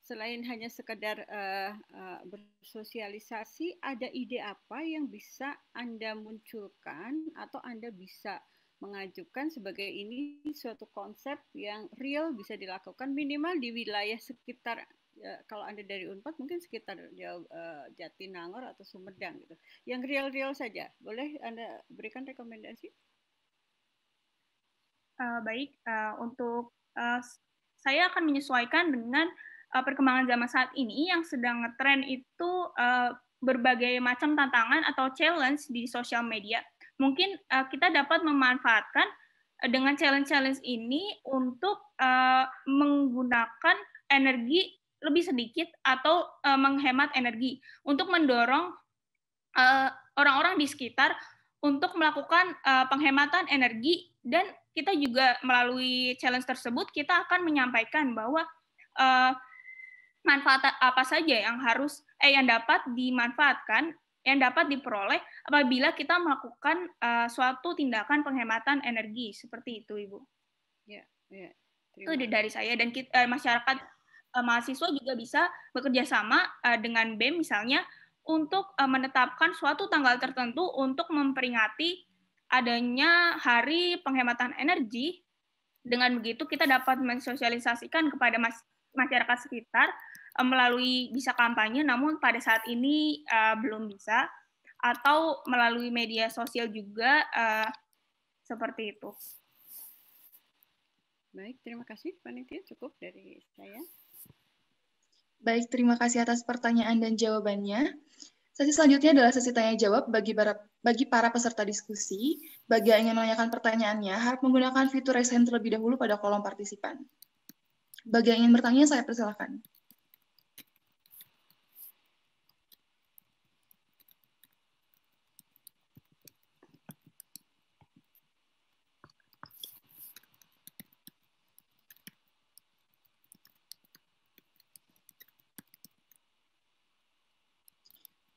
[SPEAKER 6] Selain hanya sekedar uh, uh, bersosialisasi, ada ide apa yang bisa Anda munculkan atau Anda bisa mengajukan sebagai ini suatu konsep yang real bisa dilakukan minimal di wilayah sekitar ya, kalau anda dari Unpad mungkin sekitar jauh, uh, Jatinangor atau Sumedang gitu. Yang real-real saja. Boleh anda berikan rekomendasi
[SPEAKER 7] uh, baik uh, untuk uh, saya akan menyesuaikan dengan uh, perkembangan zaman saat ini yang sedang ngetren itu uh, berbagai macam tantangan atau challenge di sosial media. Mungkin uh, kita dapat memanfaatkan dengan challenge-challenge ini untuk uh, menggunakan energi lebih sedikit atau uh, menghemat energi untuk mendorong orang-orang uh, di sekitar untuk melakukan uh, penghematan energi dan kita juga melalui challenge tersebut kita akan menyampaikan bahwa uh, manfaat apa saja yang harus eh yang dapat dimanfaatkan yang dapat diperoleh apabila kita melakukan uh, suatu tindakan penghematan energi seperti itu ibu.
[SPEAKER 6] Ya, ya.
[SPEAKER 7] Itu dari saya dan kita, uh, masyarakat uh, mahasiswa juga bisa bekerja sama uh, dengan BEM misalnya untuk uh, menetapkan suatu tanggal tertentu untuk memperingati adanya hari penghematan energi, dengan begitu kita dapat mensosialisasikan kepada masyarakat sekitar uh, melalui bisa kampanye, namun pada saat ini uh, belum bisa, atau melalui media sosial juga uh, seperti itu.
[SPEAKER 6] Baik, terima kasih Panitia. Cukup dari saya.
[SPEAKER 1] Baik, terima kasih atas pertanyaan dan jawabannya. Sesi selanjutnya adalah sesi tanya jawab bagi para, bagi para peserta diskusi. Bagi yang ingin menanyakan pertanyaannya, harap menggunakan fitur raise hand terlebih dahulu pada kolom partisipan. Bagi yang ingin bertanya, saya persilahkan.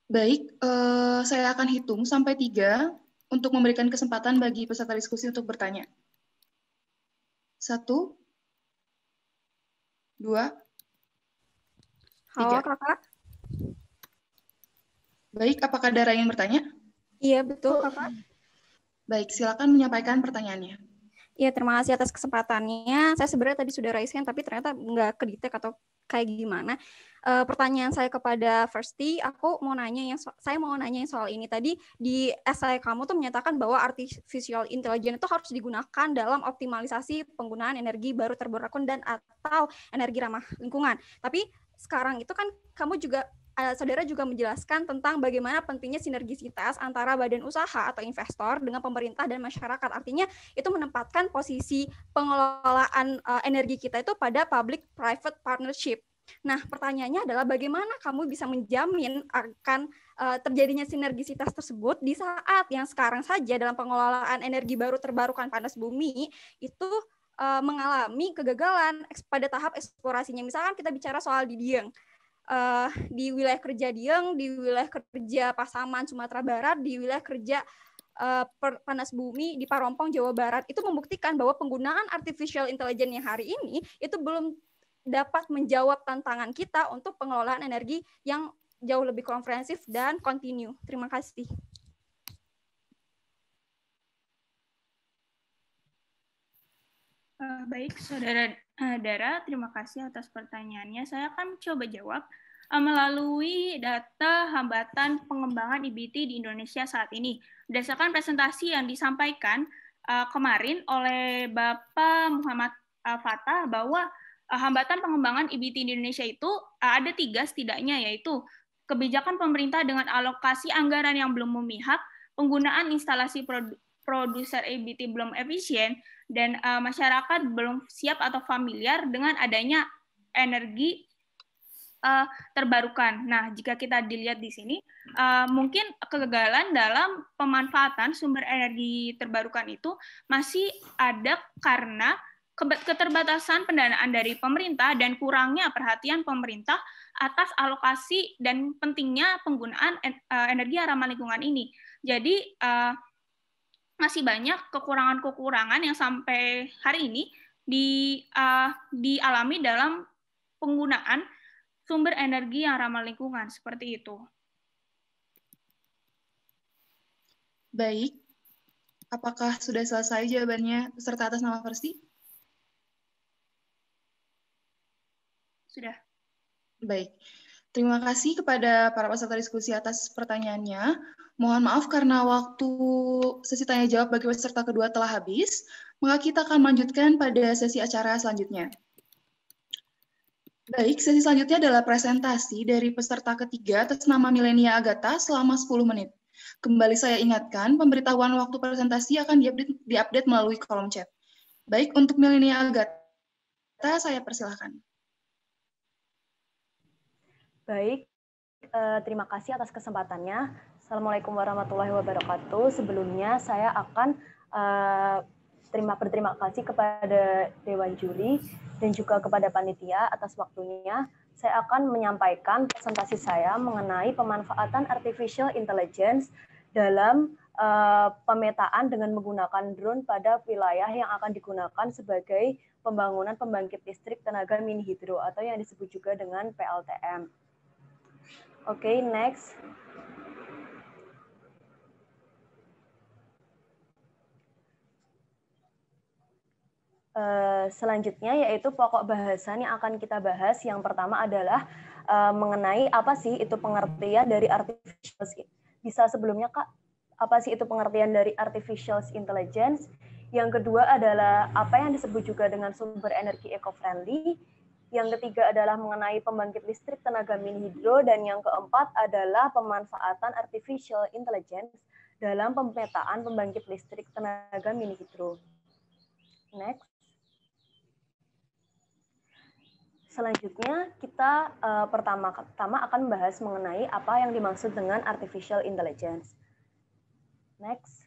[SPEAKER 1] Baik, uh, saya akan hitung sampai tiga untuk memberikan kesempatan bagi peserta diskusi untuk bertanya. Satu, dua,
[SPEAKER 8] tiga. Halo, kakak.
[SPEAKER 1] Baik, apakah Dara ingin bertanya?
[SPEAKER 8] Iya, betul, kakak.
[SPEAKER 1] Baik, silakan menyampaikan pertanyaannya.
[SPEAKER 8] Iya, terima kasih atas kesempatannya. Saya sebenarnya tadi sudah raise hand, tapi ternyata nggak kedetek atau kayak gimana uh, pertanyaan saya kepada Firsty, aku mau nanya yang so saya mau nanya yang soal ini tadi di essay kamu tuh menyatakan bahwa artificial intelligence itu harus digunakan dalam optimalisasi penggunaan energi baru terbarukan dan atau energi ramah lingkungan. Tapi sekarang itu kan kamu juga uh, saudara juga menjelaskan tentang bagaimana pentingnya sinergisitas antara badan usaha atau investor dengan pemerintah dan masyarakat. Artinya itu menempatkan posisi pengelolaan uh, energi kita itu pada public private partnership Nah, pertanyaannya adalah bagaimana kamu bisa menjamin akan uh, terjadinya sinergisitas tersebut di saat yang sekarang saja dalam pengelolaan energi baru terbarukan panas bumi itu mengalami kegagalan pada tahap eksplorasinya. Misalkan kita bicara soal di Dieng. Uh, di wilayah kerja Dieng, di wilayah kerja Pasaman Sumatera Barat, di wilayah kerja uh, panas bumi di Parompong Jawa Barat itu membuktikan bahwa penggunaan artificial intelligence yang hari ini itu belum dapat menjawab tantangan kita untuk pengelolaan energi yang jauh lebih komprehensif dan kontinu. Terima kasih.
[SPEAKER 7] Uh, baik, saudara uh, Dara, terima kasih atas pertanyaannya. Saya akan coba jawab. uh, melalui data hambatan pengembangan IBT di Indonesia saat ini. Berdasarkan presentasi yang disampaikan uh, kemarin oleh Bapak Muhammad uh, Fatah bahwa hambatan pengembangan IBT di Indonesia itu ada tiga setidaknya yaitu kebijakan pemerintah dengan alokasi anggaran yang belum memihak, penggunaan instalasi produ produser EBT belum efisien, dan uh, masyarakat belum siap atau familiar dengan adanya energi uh, terbarukan. Nah, jika kita dilihat di sini, uh, mungkin kegagalan dalam pemanfaatan sumber energi terbarukan itu masih ada karena keterbatasan pendanaan dari pemerintah dan kurangnya perhatian pemerintah atas alokasi dan pentingnya penggunaan energi ramah lingkungan ini. Jadi uh, masih banyak kekurangan-kekurangan yang sampai hari ini di uh, dialami dalam penggunaan sumber energi yang ramah lingkungan seperti itu.
[SPEAKER 1] Baik, apakah sudah selesai jawabannya peserta atas nama versi?
[SPEAKER 7] Sudah.
[SPEAKER 1] Baik. Terima kasih kepada para peserta diskusi atas pertanyaannya. Mohon maaf karena waktu sesi tanya jawab bagi peserta kedua telah habis, maka kita akan melanjutkan pada sesi acara selanjutnya. Baik, sesi selanjutnya adalah presentasi dari peserta ketiga atas nama Milenia Agatha selama 10 menit. Kembali saya ingatkan, pemberitahuan waktu presentasi akan diupdate, melalui kolom chat. Baik, untuk Milenia Agatha, saya persilahkan.
[SPEAKER 9] Baik, eh, terima kasih atas kesempatannya. Assalamualaikum warahmatullahi wabarakatuh. Sebelumnya saya akan eh, terima berterima kasih kepada Dewan Juri dan juga kepada panitia atas waktunya. Saya akan menyampaikan presentasi saya mengenai pemanfaatan artificial intelligence dalam uh, pemetaan dengan menggunakan drone pada wilayah yang akan digunakan sebagai pembangunan pembangkit listrik tenaga mini hidro atau yang disebut juga dengan PLTM. Oke, okay, next. Uh, selanjutnya yaitu pokok bahasan yang akan kita bahas. Yang pertama adalah uh, mengenai apa sih itu pengertian dari artificial bisa sebelumnya Kak, apa sih itu pengertian dari artificial intelligence? Yang kedua adalah apa yang disebut juga dengan sumber energi eco-friendly yang ketiga adalah mengenai pembangkit listrik tenaga mini hidro, dan yang keempat adalah pemanfaatan artificial intelligence dalam pemetaan pembangkit listrik tenaga mini hidro. Next. Selanjutnya kita uh, pertama pertama akan membahas mengenai apa yang dimaksud dengan artificial intelligence. Next.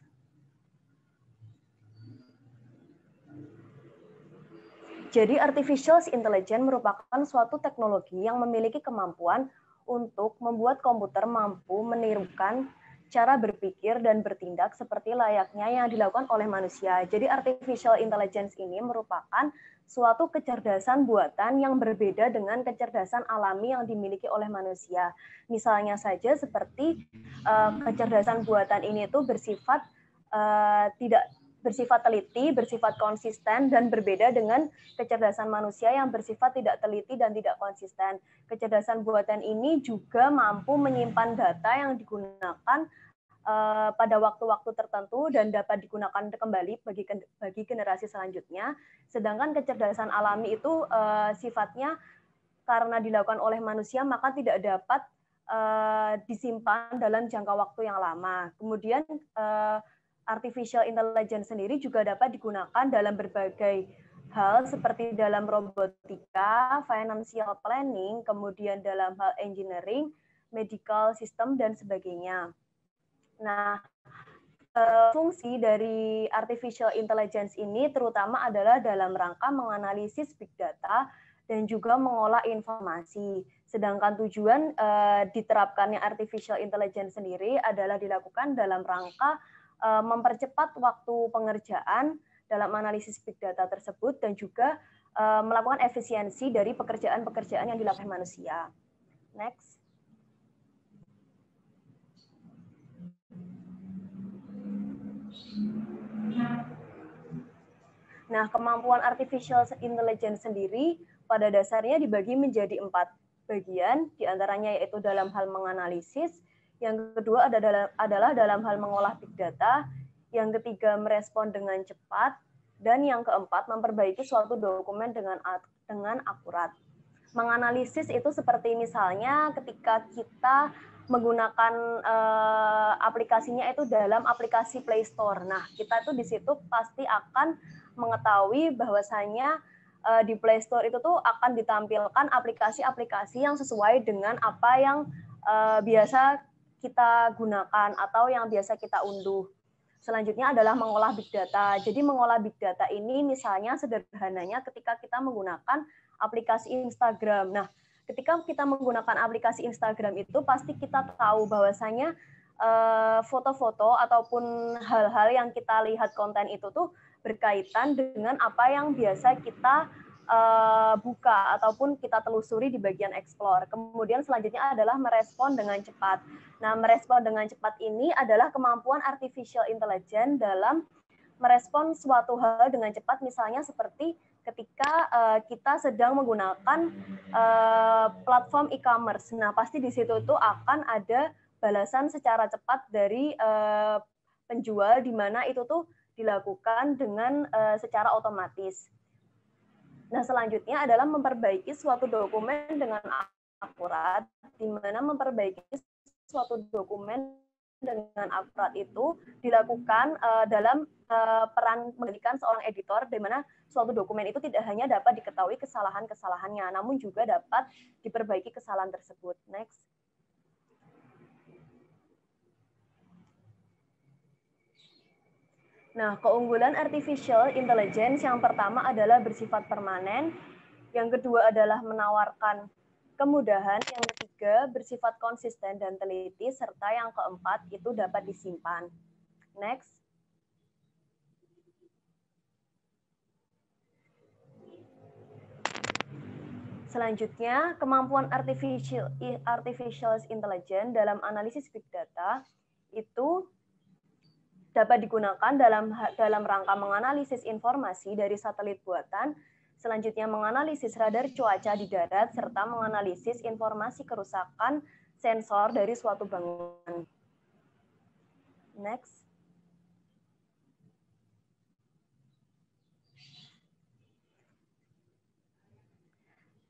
[SPEAKER 9] Jadi artificial intelligence merupakan suatu teknologi yang memiliki kemampuan untuk membuat komputer mampu menirukan cara berpikir dan bertindak seperti layaknya yang dilakukan oleh manusia. Jadi artificial intelligence ini merupakan suatu kecerdasan buatan yang berbeda dengan kecerdasan alami yang dimiliki oleh manusia. Misalnya saja seperti uh, kecerdasan buatan ini itu bersifat uh, tidak bersifat teliti, bersifat konsisten, dan berbeda dengan kecerdasan manusia yang bersifat tidak teliti dan tidak konsisten. Kecerdasan buatan ini juga mampu menyimpan data yang digunakan uh, pada waktu-waktu tertentu dan dapat digunakan kembali bagi bagi generasi selanjutnya. Sedangkan kecerdasan alami itu uh, sifatnya karena dilakukan oleh manusia maka tidak dapat uh, disimpan dalam jangka waktu yang lama. Kemudian artificial intelligence sendiri juga dapat digunakan dalam berbagai hal seperti dalam robotika, financial planning, kemudian dalam hal engineering, medical system dan sebagainya. Nah, eh, fungsi dari artificial intelligence ini terutama adalah dalam rangka menganalisis big data dan juga mengolah informasi. Sedangkan tujuan uh, diterapkannya artificial intelligence sendiri adalah dilakukan dalam rangka mempercepat waktu pengerjaan dalam analisis big data tersebut dan juga uh, melakukan efisiensi dari pekerjaan-pekerjaan yang dilakukan manusia. Next. Nah, kemampuan artificial intelligence sendiri pada dasarnya dibagi menjadi empat. bagian, di antaranya yaitu dalam hal menganalisis, yang kedua adalah dalam hal mengolah big data, yang ketiga merespon dengan cepat, dan yang keempat memperbaiki suatu dokumen dengan dengan akurat. Menganalisis itu seperti misalnya ketika kita menggunakan uh, aplikasinya itu dalam aplikasi Play Store. Nah, kita itu di situ pasti akan mengetahui bahwasanya uh, di Play Store itu tuh akan ditampilkan aplikasi-aplikasi yang sesuai dengan apa yang uh, biasa kita gunakan atau yang biasa kita unduh. Selanjutnya adalah mengolah big data. Jadi mengolah big data ini misalnya sederhananya ketika kita menggunakan aplikasi Instagram. Nah, ketika kita menggunakan aplikasi Instagram itu pasti kita tahu bahwasanya eh, foto-foto ataupun hal-hal yang kita lihat konten itu tuh berkaitan dengan apa yang biasa kita uh, buka ataupun kita telusuri di bagian explore. Kemudian selanjutnya adalah merespon dengan cepat. Nah, merespon dengan cepat ini adalah kemampuan artificial intelligence dalam merespon suatu hal dengan cepat misalnya seperti ketika uh, kita sedang menggunakan uh, platform e-commerce. Nah, pasti di situ itu akan ada balasan secara cepat dari uh, penjual di mana itu tuh dilakukan dengan uh, secara otomatis. Nah, selanjutnya adalah memperbaiki suatu dokumen dengan akurat, di mana memperbaiki suatu dokumen dengan akurat itu dilakukan uh, dalam uh, peran menggantikan seorang editor di mana suatu dokumen itu tidak hanya dapat diketahui kesalahan-kesalahannya namun juga dapat diperbaiki kesalahan tersebut. Next. Nah, keunggulan artificial intelligence yang pertama adalah bersifat permanen, yang kedua adalah menawarkan kemudahan, yang ketiga bersifat konsisten dan teliti, serta yang keempat itu dapat disimpan. Next. Selanjutnya, kemampuan artificial artificial intelligence dalam analisis big data itu dapat digunakan dalam dalam rangka menganalisis informasi dari satelit buatan Selanjutnya menganalisis radar cuaca di darat serta menganalisis informasi kerusakan sensor dari suatu bangunan. Next.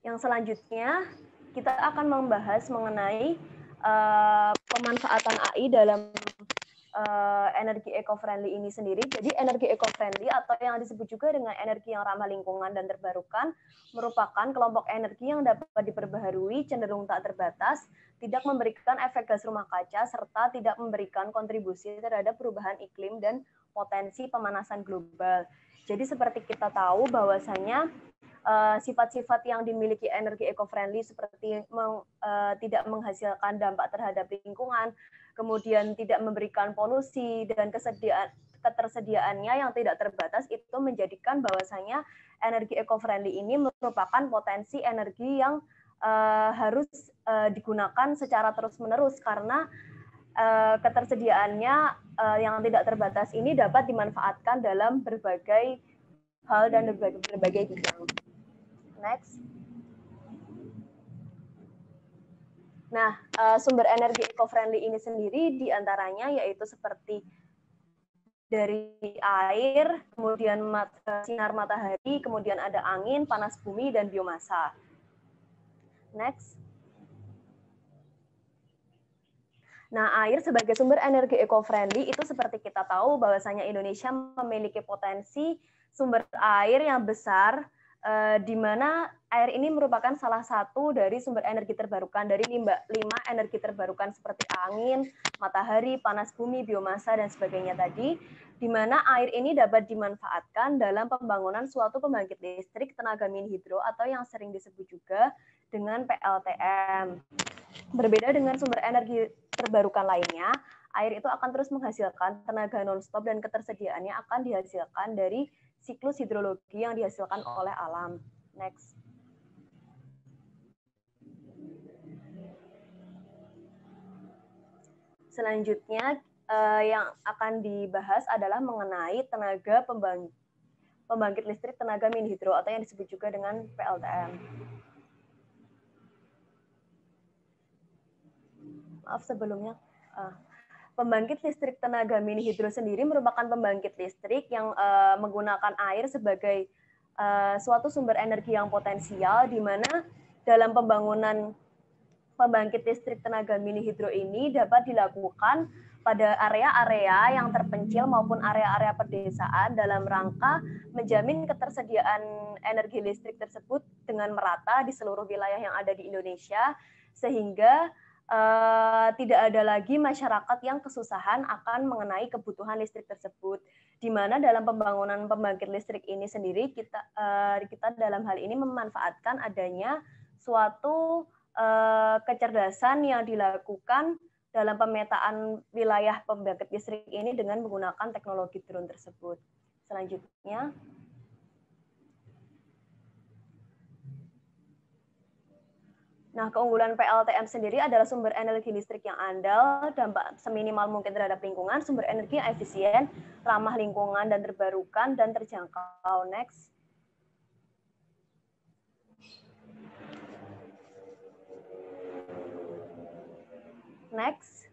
[SPEAKER 9] Yang selanjutnya kita akan membahas mengenai uh, pemanfaatan AI dalam uh, energi eco-friendly ini sendiri. Jadi energi eco-friendly atau yang disebut juga dengan energi yang ramah lingkungan dan terbarukan merupakan kelompok energi yang dapat diperbaharui, cenderung tak terbatas, tidak memberikan efek gas rumah kaca, serta tidak memberikan kontribusi terhadap perubahan iklim dan potensi pemanasan global. Jadi seperti kita tahu bahwasanya eh, sifat-sifat uh, yang dimiliki energi eco-friendly seperti meng, uh, tidak menghasilkan dampak terhadap lingkungan, kemudian tidak memberikan polusi dan kesediaan ketersediaannya yang tidak terbatas itu menjadikan bahwasanya energi eco-friendly ini merupakan potensi energi yang uh, harus uh, digunakan secara terus-menerus karena uh, ketersediaannya uh, yang tidak terbatas ini dapat dimanfaatkan dalam berbagai hal dan berbagai, berbagai bidang. Next. Nah, uh, sumber energi eco-friendly ini sendiri di antaranya yaitu seperti dari air, kemudian mat sinar matahari, kemudian ada angin, panas bumi, dan biomasa. Next. Nah, air sebagai sumber energi eco-friendly itu seperti kita tahu bahwasanya Indonesia memiliki potensi sumber air yang besar di mana air ini merupakan salah satu dari sumber energi terbarukan dari lima, lima energi terbarukan seperti angin, matahari, panas bumi, biomasa dan sebagainya tadi, di mana air ini dapat dimanfaatkan dalam pembangunan suatu pembangkit listrik tenaga mini hidro atau yang sering disebut juga dengan PLTM. Berbeda dengan sumber energi terbarukan lainnya, air itu akan terus menghasilkan tenaga non-stop dan ketersediaannya akan dihasilkan dari siklus hidrologi yang dihasilkan oleh alam. Next. Selanjutnya eh, yang akan dibahas adalah mengenai tenaga pembangkit, pembangkit listrik tenaga mini hidro atau yang disebut juga dengan PLTM. maaf sebelumnya. Uh, pembangkit listrik tenaga mini hidro sendiri merupakan pembangkit listrik yang uh, menggunakan air sebagai uh, suatu sumber energi yang potensial, di mana dalam pembangunan pembangkit listrik tenaga mini hidro ini dapat dilakukan pada area-area yang terpencil maupun area-area pedesaan dalam rangka menjamin ketersediaan energi listrik tersebut dengan merata di seluruh wilayah yang ada di Indonesia sehingga uh, tidak ada lagi masyarakat yang kesusahan akan mengenai kebutuhan listrik tersebut di mana dalam pembangunan pembangkit listrik ini sendiri kita uh, kita dalam hal ini memanfaatkan adanya suatu uh, kecerdasan yang dilakukan dalam pemetaan wilayah pembangkit listrik ini dengan menggunakan teknologi drone tersebut. Selanjutnya, Nah, keunggulan PLTM sendiri adalah sumber energi listrik yang andal, dampak seminimal mungkin terhadap lingkungan, sumber energi yang efisien, ramah lingkungan dan terbarukan dan terjangkau. Next. Next.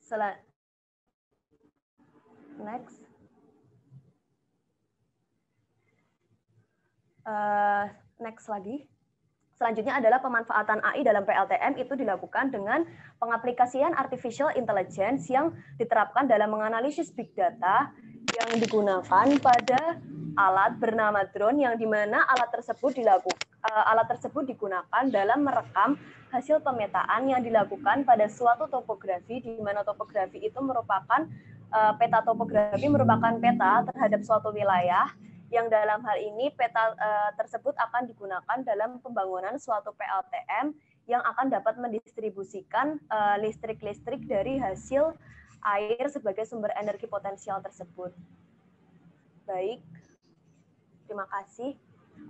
[SPEAKER 9] Sel Next. Uh, next lagi. Selanjutnya adalah pemanfaatan AI dalam PLTM itu dilakukan dengan pengaplikasian artificial intelligence yang diterapkan dalam menganalisis big data yang digunakan pada alat bernama drone yang di mana alat tersebut dilakukan uh, alat tersebut digunakan dalam merekam hasil pemetaan yang dilakukan pada suatu topografi di mana topografi itu merupakan uh, peta topografi merupakan peta terhadap suatu wilayah yang dalam hal ini peta uh, tersebut akan digunakan dalam pembangunan suatu PLTM yang akan dapat mendistribusikan listrik-listrik uh, dari hasil air sebagai sumber energi potensial tersebut. Baik, terima kasih.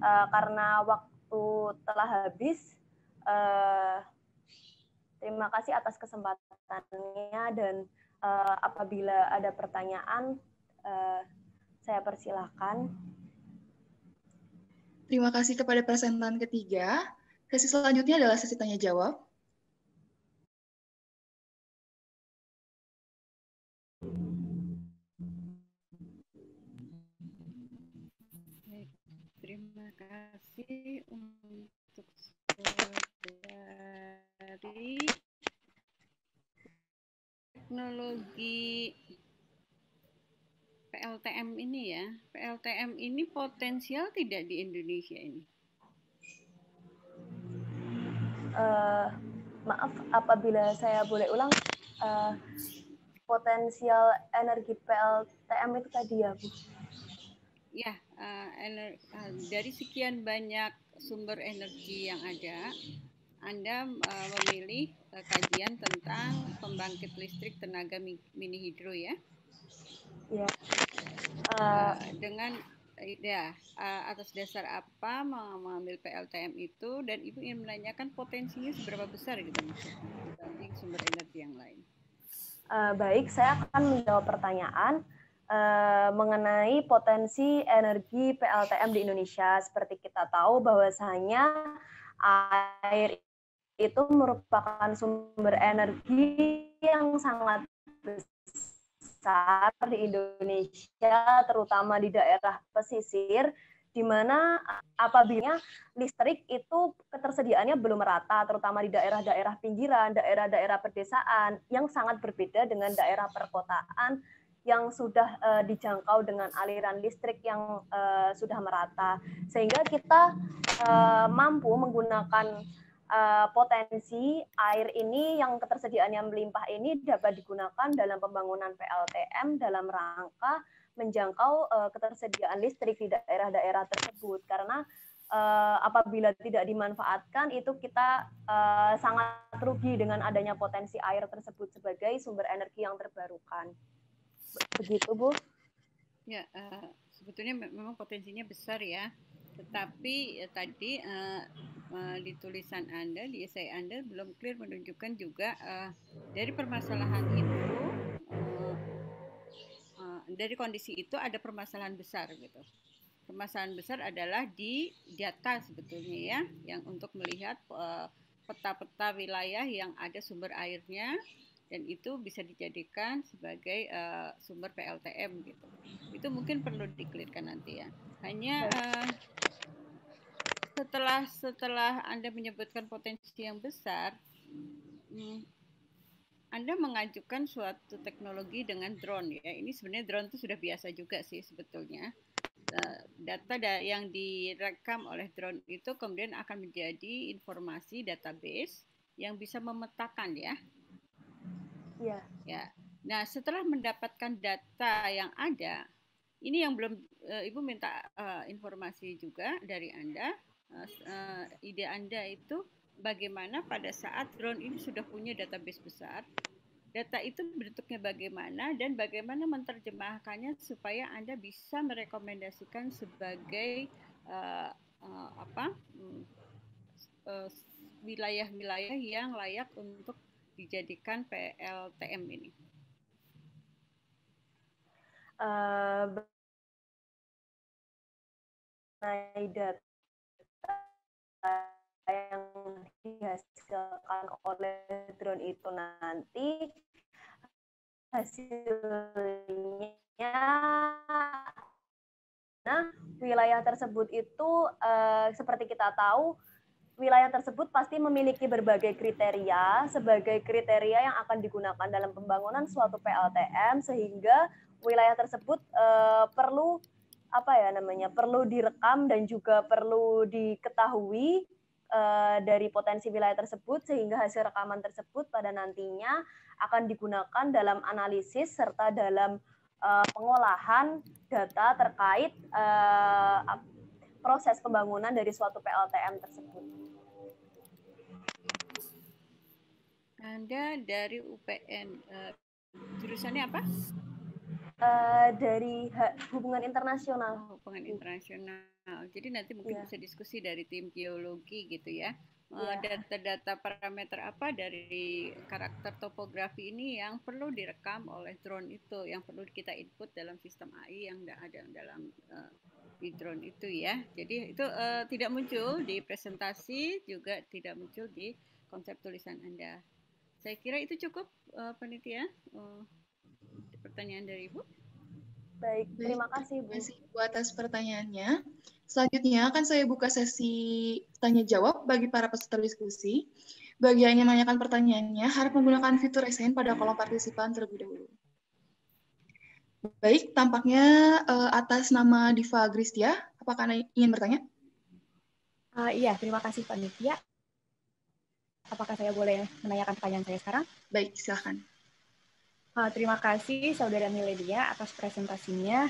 [SPEAKER 9] Uh, karena waktu telah habis, uh, terima kasih atas kesempatannya dan uh, apabila ada pertanyaan, uh, saya persilahkan.
[SPEAKER 1] Terima kasih kepada presentan ketiga. Sesi selanjutnya adalah sesi tanya jawab.
[SPEAKER 6] kasih untuk dari teknologi PLTM ini ya. PLTM ini potensial tidak di Indonesia ini?
[SPEAKER 9] Uh, maaf apabila saya boleh ulang uh, potensial energi PLTM itu tadi ya Bu
[SPEAKER 6] ya uh, ener, uh, dari sekian banyak sumber energi yang ada, Anda uh, memilih uh, kajian tentang pembangkit listrik tenaga mini hidro ya. Ya. Uh, dengan ya uh, atas dasar apa mengambil PLTM itu dan ibu ingin menanyakan potensinya seberapa besar gitu maksudnya dibanding sumber energi yang lain.
[SPEAKER 9] Uh, baik, saya akan menjawab pertanyaan uh, mengenai potensi energi PLTM di Indonesia. Seperti kita tahu bahwasanya air itu merupakan sumber energi yang sangat besar di Indonesia, terutama di daerah pesisir, di mana apabila listrik itu ketersediaannya belum merata, terutama di daerah-daerah pinggiran, daerah-daerah pedesaan, yang sangat berbeda dengan daerah perkotaan yang sudah uh, dijangkau dengan aliran listrik yang uh, sudah merata. Sehingga kita uh, mampu menggunakan uh, potensi air ini yang ketersediaannya melimpah ini dapat digunakan dalam pembangunan PLTM dalam rangka menjangkau uh, ketersediaan listrik di daerah-daerah tersebut karena uh, apabila tidak dimanfaatkan itu kita uh, sangat rugi dengan adanya potensi air tersebut sebagai sumber energi yang terbarukan. Begitu, Bu?
[SPEAKER 6] Ya, uh, sebetulnya memang potensinya besar ya. Tetapi ya, tadi uh, uh, di tulisan Anda, di essay Anda belum clear menunjukkan juga uh, dari permasalahan itu, uh, uh, dari kondisi itu ada permasalahan besar gitu. permasalahan besar adalah di data sebetulnya ya, yang untuk melihat uh, peta-peta wilayah yang ada sumber airnya dan itu bisa dijadikan sebagai uh, sumber PLTM gitu. Itu mungkin perlu dikelirkan nanti ya. Hanya uh, setelah setelah Anda menyebutkan potensi yang besar, hmm, Anda mengajukan suatu teknologi dengan drone ya. Ini sebenarnya drone itu sudah biasa juga sih sebetulnya. Eh, data yang direkam oleh drone itu kemudian akan menjadi informasi database yang bisa memetakan ya.
[SPEAKER 9] Ya.
[SPEAKER 6] Ya. Nah, setelah mendapatkan data yang ada, ini yang belum uh, Ibu minta uh, informasi juga dari Anda. Uh, uh, ide Anda itu bagaimana pada saat drone ini sudah punya database besar, data itu bentuknya bagaimana dan bagaimana menerjemahkannya supaya Anda bisa merekomendasikan sebagai uh, uh, apa wilayah-wilayah uh, yang layak untuk dijadikan PLTM ini.
[SPEAKER 9] Uh, data yang dihasilkan oleh drone itu nanti hasilnya nah wilayah tersebut itu uh, seperti kita tahu wilayah tersebut pasti memiliki berbagai kriteria sebagai kriteria yang akan digunakan dalam pembangunan suatu PLTM sehingga wilayah tersebut uh, perlu apa ya namanya perlu direkam dan juga perlu diketahui uh, dari potensi wilayah tersebut sehingga hasil rekaman tersebut pada nantinya akan digunakan dalam analisis serta dalam uh, pengolahan data terkait uh, proses pembangunan dari suatu PLTM tersebut.
[SPEAKER 6] Anda dari UPN, uh, jurusannya apa?
[SPEAKER 9] Uh, dari hubungan internasional.
[SPEAKER 6] hubungan internasional. Jadi nanti mungkin yeah. bisa diskusi dari tim geologi gitu ya. Yeah. Iya. Data-data parameter apa dari karakter topografi ini yang perlu direkam oleh drone itu, yang perlu kita input dalam sistem AI yang ada dalam uh, di drone itu ya. Jadi itu uh, tidak muncul di presentasi, juga tidak muncul di konsep tulisan Anda. Saya kira itu cukup uh, panitia. Uh, pertanyaan dari Ibu?
[SPEAKER 9] Baik, terima kasih Bu.
[SPEAKER 1] Terima kasih Bu atas pertanyaannya. Selanjutnya akan saya buka sesi tanya jawab bagi para peserta diskusi. Bagi yang ingin menanyakan pertanyaannya, harap menggunakan fitur SN pada kolom partisipan terlebih dahulu. Baik, tampaknya uh, atas nama Diva Gristia, apakah Anda ingin bertanya?
[SPEAKER 2] Uh, iya, terima kasih Panitia. Apakah saya boleh menanyakan pertanyaan saya sekarang?
[SPEAKER 1] Baik, silahkan.
[SPEAKER 2] Uh, terima kasih Saudara Miledia atas presentasinya.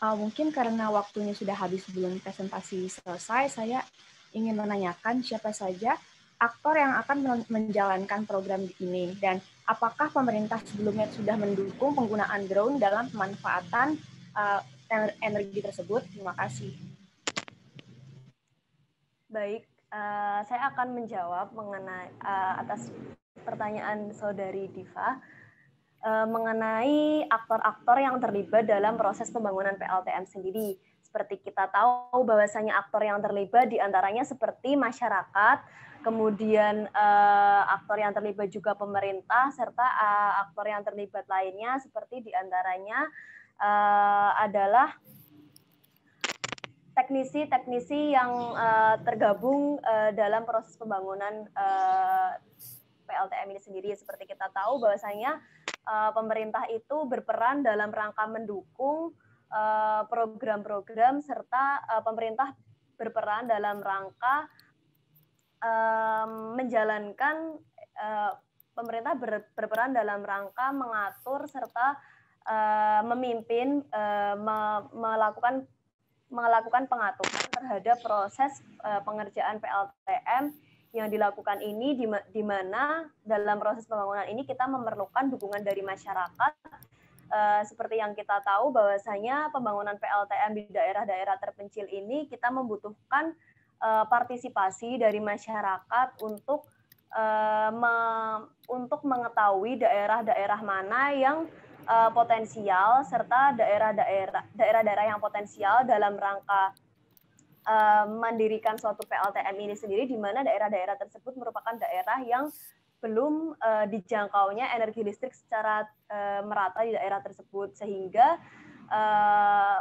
[SPEAKER 2] Uh, mungkin karena waktunya sudah habis sebelum presentasi selesai, saya ingin menanyakan siapa saja aktor yang akan menjalankan program ini dan apakah pemerintah sebelumnya sudah mendukung penggunaan drone dalam pemanfaatan uh, energi tersebut? Terima kasih.
[SPEAKER 9] Baik, uh, saya akan menjawab mengenai uh, atas pertanyaan saudari Diva. Eh, mengenai aktor-aktor yang terlibat dalam proses pembangunan PLTM sendiri. Seperti kita tahu bahwasanya aktor yang terlibat di antaranya seperti masyarakat, kemudian uh, aktor yang terlibat juga pemerintah, serta uh, aktor yang terlibat lainnya seperti di antaranya uh, adalah teknisi-teknisi yang uh, tergabung uh, dalam proses pembangunan uh, PLTM ini sendiri. Seperti kita tahu bahwasanya uh, pemerintah itu berperan dalam rangka mendukung eh, program-program uh, serta uh, pemerintah berperan dalam rangka uh, menjalankan uh, pemerintah ber, berperan dalam rangka mengatur serta uh, memimpin uh, me, melakukan melakukan pengaturan terhadap proses uh, pengerjaan PLTM yang dilakukan ini di, mana dalam proses pembangunan ini kita memerlukan dukungan dari masyarakat. Uh, seperti yang kita tahu bahwasanya pembangunan PLTM di daerah-daerah terpencil ini kita membutuhkan uh, partisipasi dari masyarakat untuk untuk mengetahui daerah-daerah mana yang uh, potensial serta daerah-daerah daerah-daerah yang potensial dalam rangka uh, mendirikan suatu PLTM ini sendiri di mana daerah-daerah tersebut merupakan daerah yang belum uh, dijangkaunya energi listrik secara uh, merata di daerah tersebut. Sehingga uh,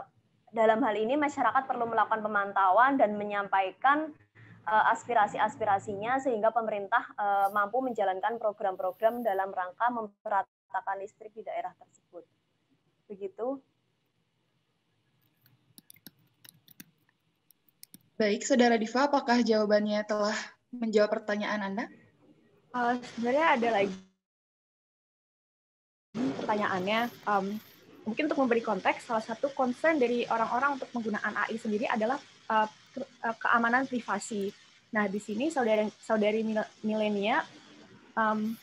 [SPEAKER 9] dalam hal ini masyarakat perlu melakukan pemantauan dan menyampaikan aspirasi-aspirasinya sehingga pemerintah mampu menjalankan program-program dalam rangka memperatakan listrik di daerah tersebut. Begitu.
[SPEAKER 1] Baik, Saudara Diva, apakah jawabannya telah menjawab pertanyaan Anda?
[SPEAKER 2] Uh, sebenarnya ada lagi pertanyaannya. Um, mungkin untuk memberi konteks, salah satu concern dari orang-orang untuk penggunaan AI sendiri adalah uh, keamanan privasi. Nah, di sini saudari saudari milenia um,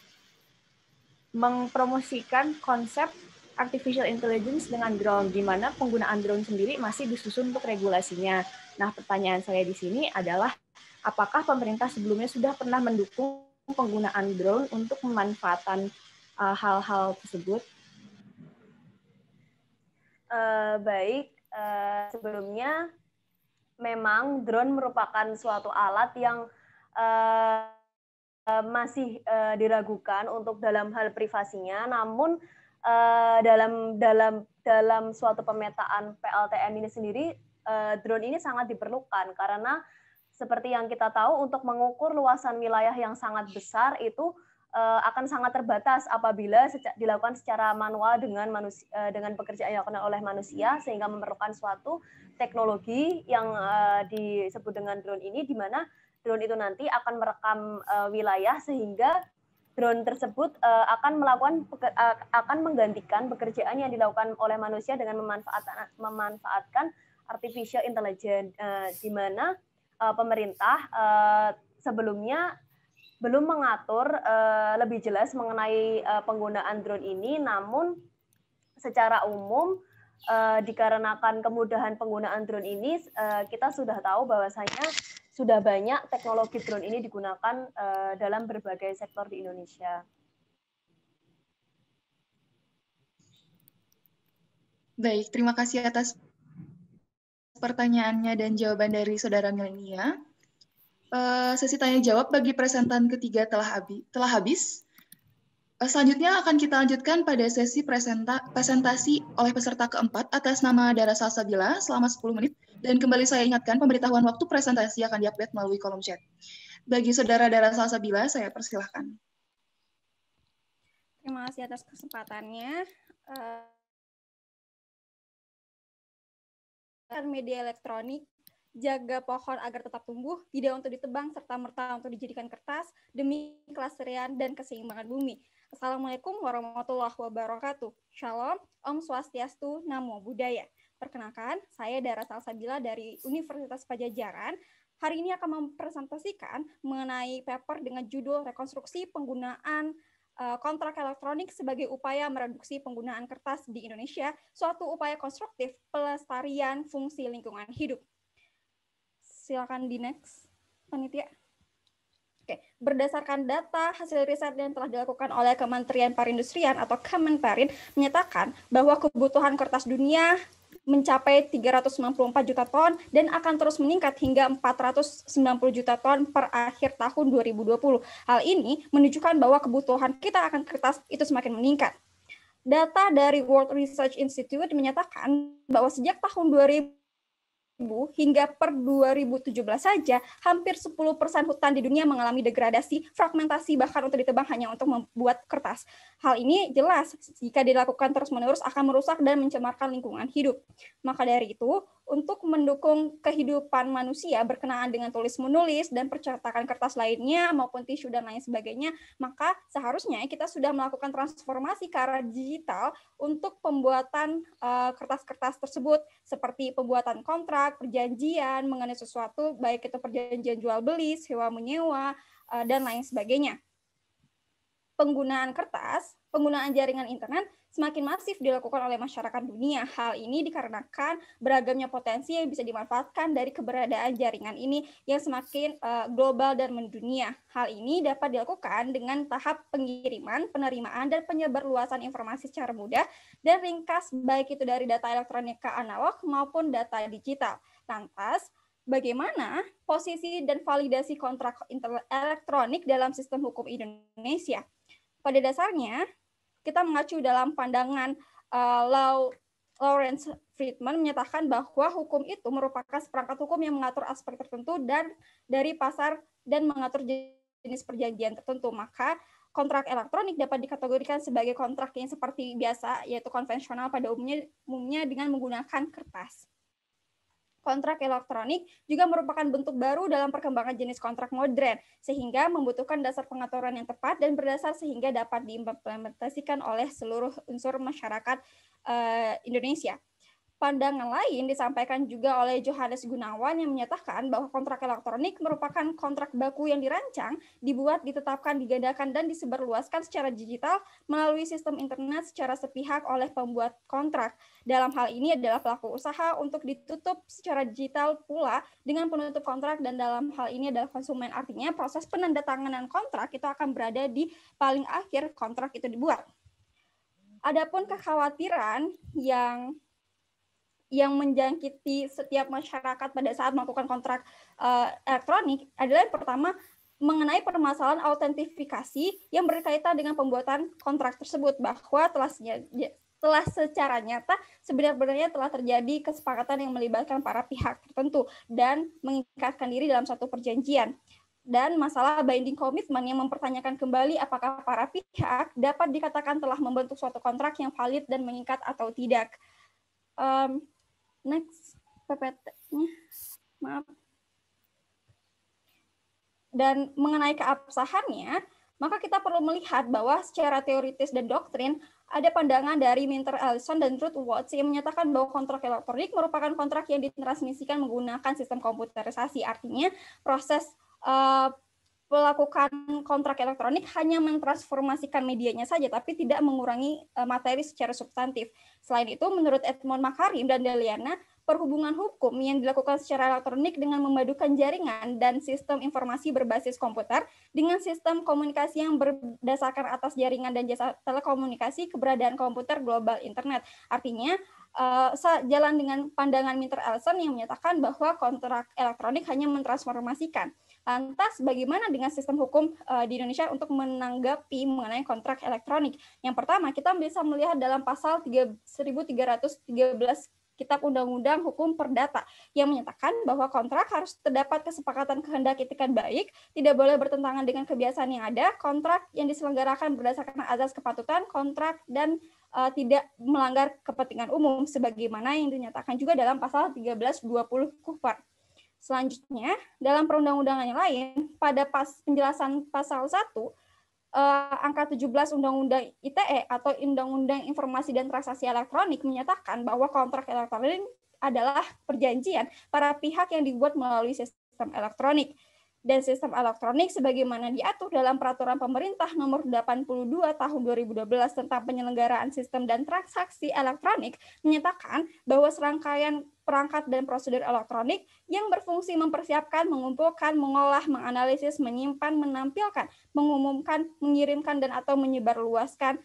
[SPEAKER 2] mempromosikan konsep artificial intelligence dengan drone, di mana penggunaan drone sendiri masih disusun untuk regulasinya. Nah, pertanyaan saya di sini adalah, apakah pemerintah sebelumnya sudah pernah mendukung penggunaan drone untuk pemanfaatan uh, hal-hal uh, tersebut?
[SPEAKER 9] Uh, baik, uh, sebelumnya memang drone merupakan suatu alat yang uh, masih uh, diragukan untuk dalam hal privasinya, namun uh, dalam dalam dalam suatu pemetaan PLTM ini sendiri, uh, drone ini sangat diperlukan. Karena seperti yang kita tahu untuk mengukur luasan wilayah yang sangat besar itu uh, akan sangat terbatas apabila seca dilakukan secara manual dengan manusia uh, dengan pekerjaan yang dilakukan oleh manusia sehingga memerlukan suatu teknologi yang uh, disebut dengan drone ini di mana drone itu nanti akan merekam uh, wilayah sehingga drone tersebut uh, akan melakukan uh, akan menggantikan pekerjaan yang dilakukan oleh manusia dengan memanfaatkan memanfaatkan artificial intelligence uh, di mana uh, pemerintah uh, sebelumnya belum mengatur uh, lebih jelas mengenai uh, penggunaan drone ini, namun secara umum uh, dikarenakan kemudahan penggunaan drone ini, uh, kita sudah tahu bahwasanya sudah banyak teknologi drone ini digunakan uh, dalam berbagai sektor di Indonesia.
[SPEAKER 1] Baik, terima kasih atas pertanyaannya dan jawaban dari Saudara Milenia. Uh, sesi tanya jawab bagi presentan ketiga telah, habis. Telah habis. Uh, selanjutnya akan kita lanjutkan pada sesi presenta presentasi oleh peserta keempat atas nama Dara Salsabila selama 10 menit. Dan kembali saya ingatkan pemberitahuan waktu presentasi akan diupdate melalui kolom chat. Bagi Saudara Dara Salsabila, saya persilahkan.
[SPEAKER 8] Terima kasih atas kesempatannya. Uh, media elektronik, jaga pohon agar tetap tumbuh, tidak untuk ditebang serta merta untuk dijadikan kertas demi kelestarian dan keseimbangan bumi. Assalamualaikum warahmatullahi wabarakatuh. Shalom, Om Swastiastu, Namo Buddhaya. Perkenalkan, saya Dara Salsabila dari Universitas Pajajaran. Hari ini akan mempresentasikan mengenai paper dengan judul Rekonstruksi Penggunaan Eh, kontrak elektronik sebagai upaya mereduksi penggunaan kertas di Indonesia, suatu upaya konstruktif pelestarian fungsi lingkungan hidup. Silakan di next, panitia. Oke, berdasarkan data hasil riset yang telah dilakukan oleh Kementerian Perindustrian atau Kemenperin menyatakan bahwa kebutuhan kertas dunia mencapai 394 juta ton dan akan terus meningkat hingga 490 juta ton per akhir tahun 2020. Hal ini menunjukkan bahwa kebutuhan kita akan kertas itu semakin meningkat. Data dari World Research Institute menyatakan bahwa sejak tahun 2000 hingga per 2017 saja, hampir 10% hutan di dunia mengalami degradasi, fragmentasi, bahkan untuk ditebang hanya untuk membuat kertas. Hal ini jelas jika dilakukan terus-menerus akan merusak dan mencemarkan lingkungan hidup. Maka dari itu, untuk mendukung kehidupan manusia berkenaan dengan tulis-menulis dan percetakan kertas lainnya maupun tisu dan lain sebagainya, maka seharusnya kita sudah melakukan transformasi ke arah digital untuk pembuatan eh, kertas-kertas uh, tersebut seperti pembuatan kontrak, perjanjian mengenai sesuatu baik itu perjanjian jual beli, sewa menyewa uh, dan lain sebagainya. Penggunaan kertas, penggunaan jaringan internet semakin masif dilakukan oleh masyarakat dunia. Hal ini dikarenakan beragamnya potensi yang bisa dimanfaatkan dari keberadaan jaringan ini yang semakin uh, global dan mendunia. Hal ini dapat dilakukan dengan tahap pengiriman, penerimaan, dan penyebarluasan informasi secara mudah dan ringkas baik itu dari data elektronik ke analog maupun data digital. Lantas, bagaimana posisi dan validasi kontrak elektronik dalam sistem hukum Indonesia? Pada dasarnya, kita mengacu dalam pandangan uh, law Lawrence Friedman menyatakan bahwa hukum itu merupakan seperangkat hukum yang mengatur aspek tertentu dan dari pasar dan mengatur jenis perjanjian tertentu. Maka kontrak elektronik dapat dikategorikan sebagai kontrak yang seperti biasa, yaitu konvensional pada umumnya, umumnya dengan menggunakan kertas kontrak elektronik juga merupakan bentuk baru dalam perkembangan jenis kontrak modern, sehingga membutuhkan dasar pengaturan yang tepat dan berdasar sehingga dapat diimplementasikan oleh seluruh unsur masyarakat uh, Indonesia. Pandangan lain disampaikan juga oleh Johannes Gunawan yang menyatakan bahwa kontrak elektronik merupakan kontrak baku yang dirancang, dibuat, ditetapkan, digandakan, dan disebarluaskan secara digital melalui sistem internet secara sepihak oleh pembuat kontrak. Dalam hal ini adalah pelaku usaha untuk ditutup secara digital pula dengan penutup kontrak dan dalam hal ini adalah konsumen. Artinya proses penandatanganan kontrak itu akan berada di paling akhir kontrak itu dibuat. Adapun kekhawatiran yang yang menjangkiti setiap masyarakat pada saat melakukan kontrak uh, elektronik adalah yang pertama mengenai permasalahan autentifikasi yang berkaitan dengan pembuatan kontrak tersebut bahwa telah telah secara nyata sebenarnya telah terjadi kesepakatan yang melibatkan para pihak tertentu dan mengikatkan diri dalam satu perjanjian dan masalah binding commitment yang mempertanyakan kembali apakah para pihak dapat dikatakan telah membentuk suatu kontrak yang valid dan mengikat atau tidak. Um, next PPT-nya maaf dan mengenai keabsahannya maka kita perlu melihat bahwa secara teoritis dan doktrin ada pandangan dari Minter Ellison dan Ruth Watts yang menyatakan bahwa kontrak elektronik merupakan kontrak yang ditransmisikan menggunakan sistem komputerisasi. Artinya proses uh, melakukan kontrak elektronik hanya mentransformasikan medianya saja, tapi tidak mengurangi uh, materi secara substantif. Selain itu, menurut Edmond Makarim dan Deliana, perhubungan hukum yang dilakukan secara elektronik dengan memadukan jaringan dan sistem informasi berbasis komputer dengan sistem komunikasi yang berdasarkan atas jaringan dan jasa telekomunikasi keberadaan komputer global internet. Artinya, uh, jalan dengan pandangan Minter Elson yang menyatakan bahwa kontrak elektronik hanya mentransformasikan Lantas bagaimana dengan sistem hukum uh, di Indonesia untuk menanggapi mengenai kontrak elektronik? Yang pertama, kita bisa melihat dalam pasal 1313 Kitab Undang-Undang Hukum Perdata yang menyatakan bahwa kontrak harus terdapat kesepakatan kehendak etikat baik, tidak boleh bertentangan dengan kebiasaan yang ada, kontrak yang diselenggarakan berdasarkan azas kepatutan, kontrak dan uh, tidak melanggar kepentingan umum sebagaimana yang dinyatakan juga dalam pasal 1320 KUHP. Selanjutnya, dalam perundang-undangan yang lain, pada pas penjelasan pasal 1, eh, angka 17 Undang-Undang ITE atau Undang-Undang Informasi dan Transaksi Elektronik menyatakan bahwa kontrak elektronik adalah perjanjian para pihak yang dibuat melalui sistem elektronik dan sistem elektronik sebagaimana diatur dalam peraturan pemerintah nomor 82 tahun 2012 tentang penyelenggaraan sistem dan transaksi elektronik menyatakan bahwa serangkaian perangkat dan prosedur elektronik yang berfungsi mempersiapkan, mengumpulkan, mengolah, menganalisis, menyimpan, menampilkan, mengumumkan, mengirimkan dan atau menyebarluaskan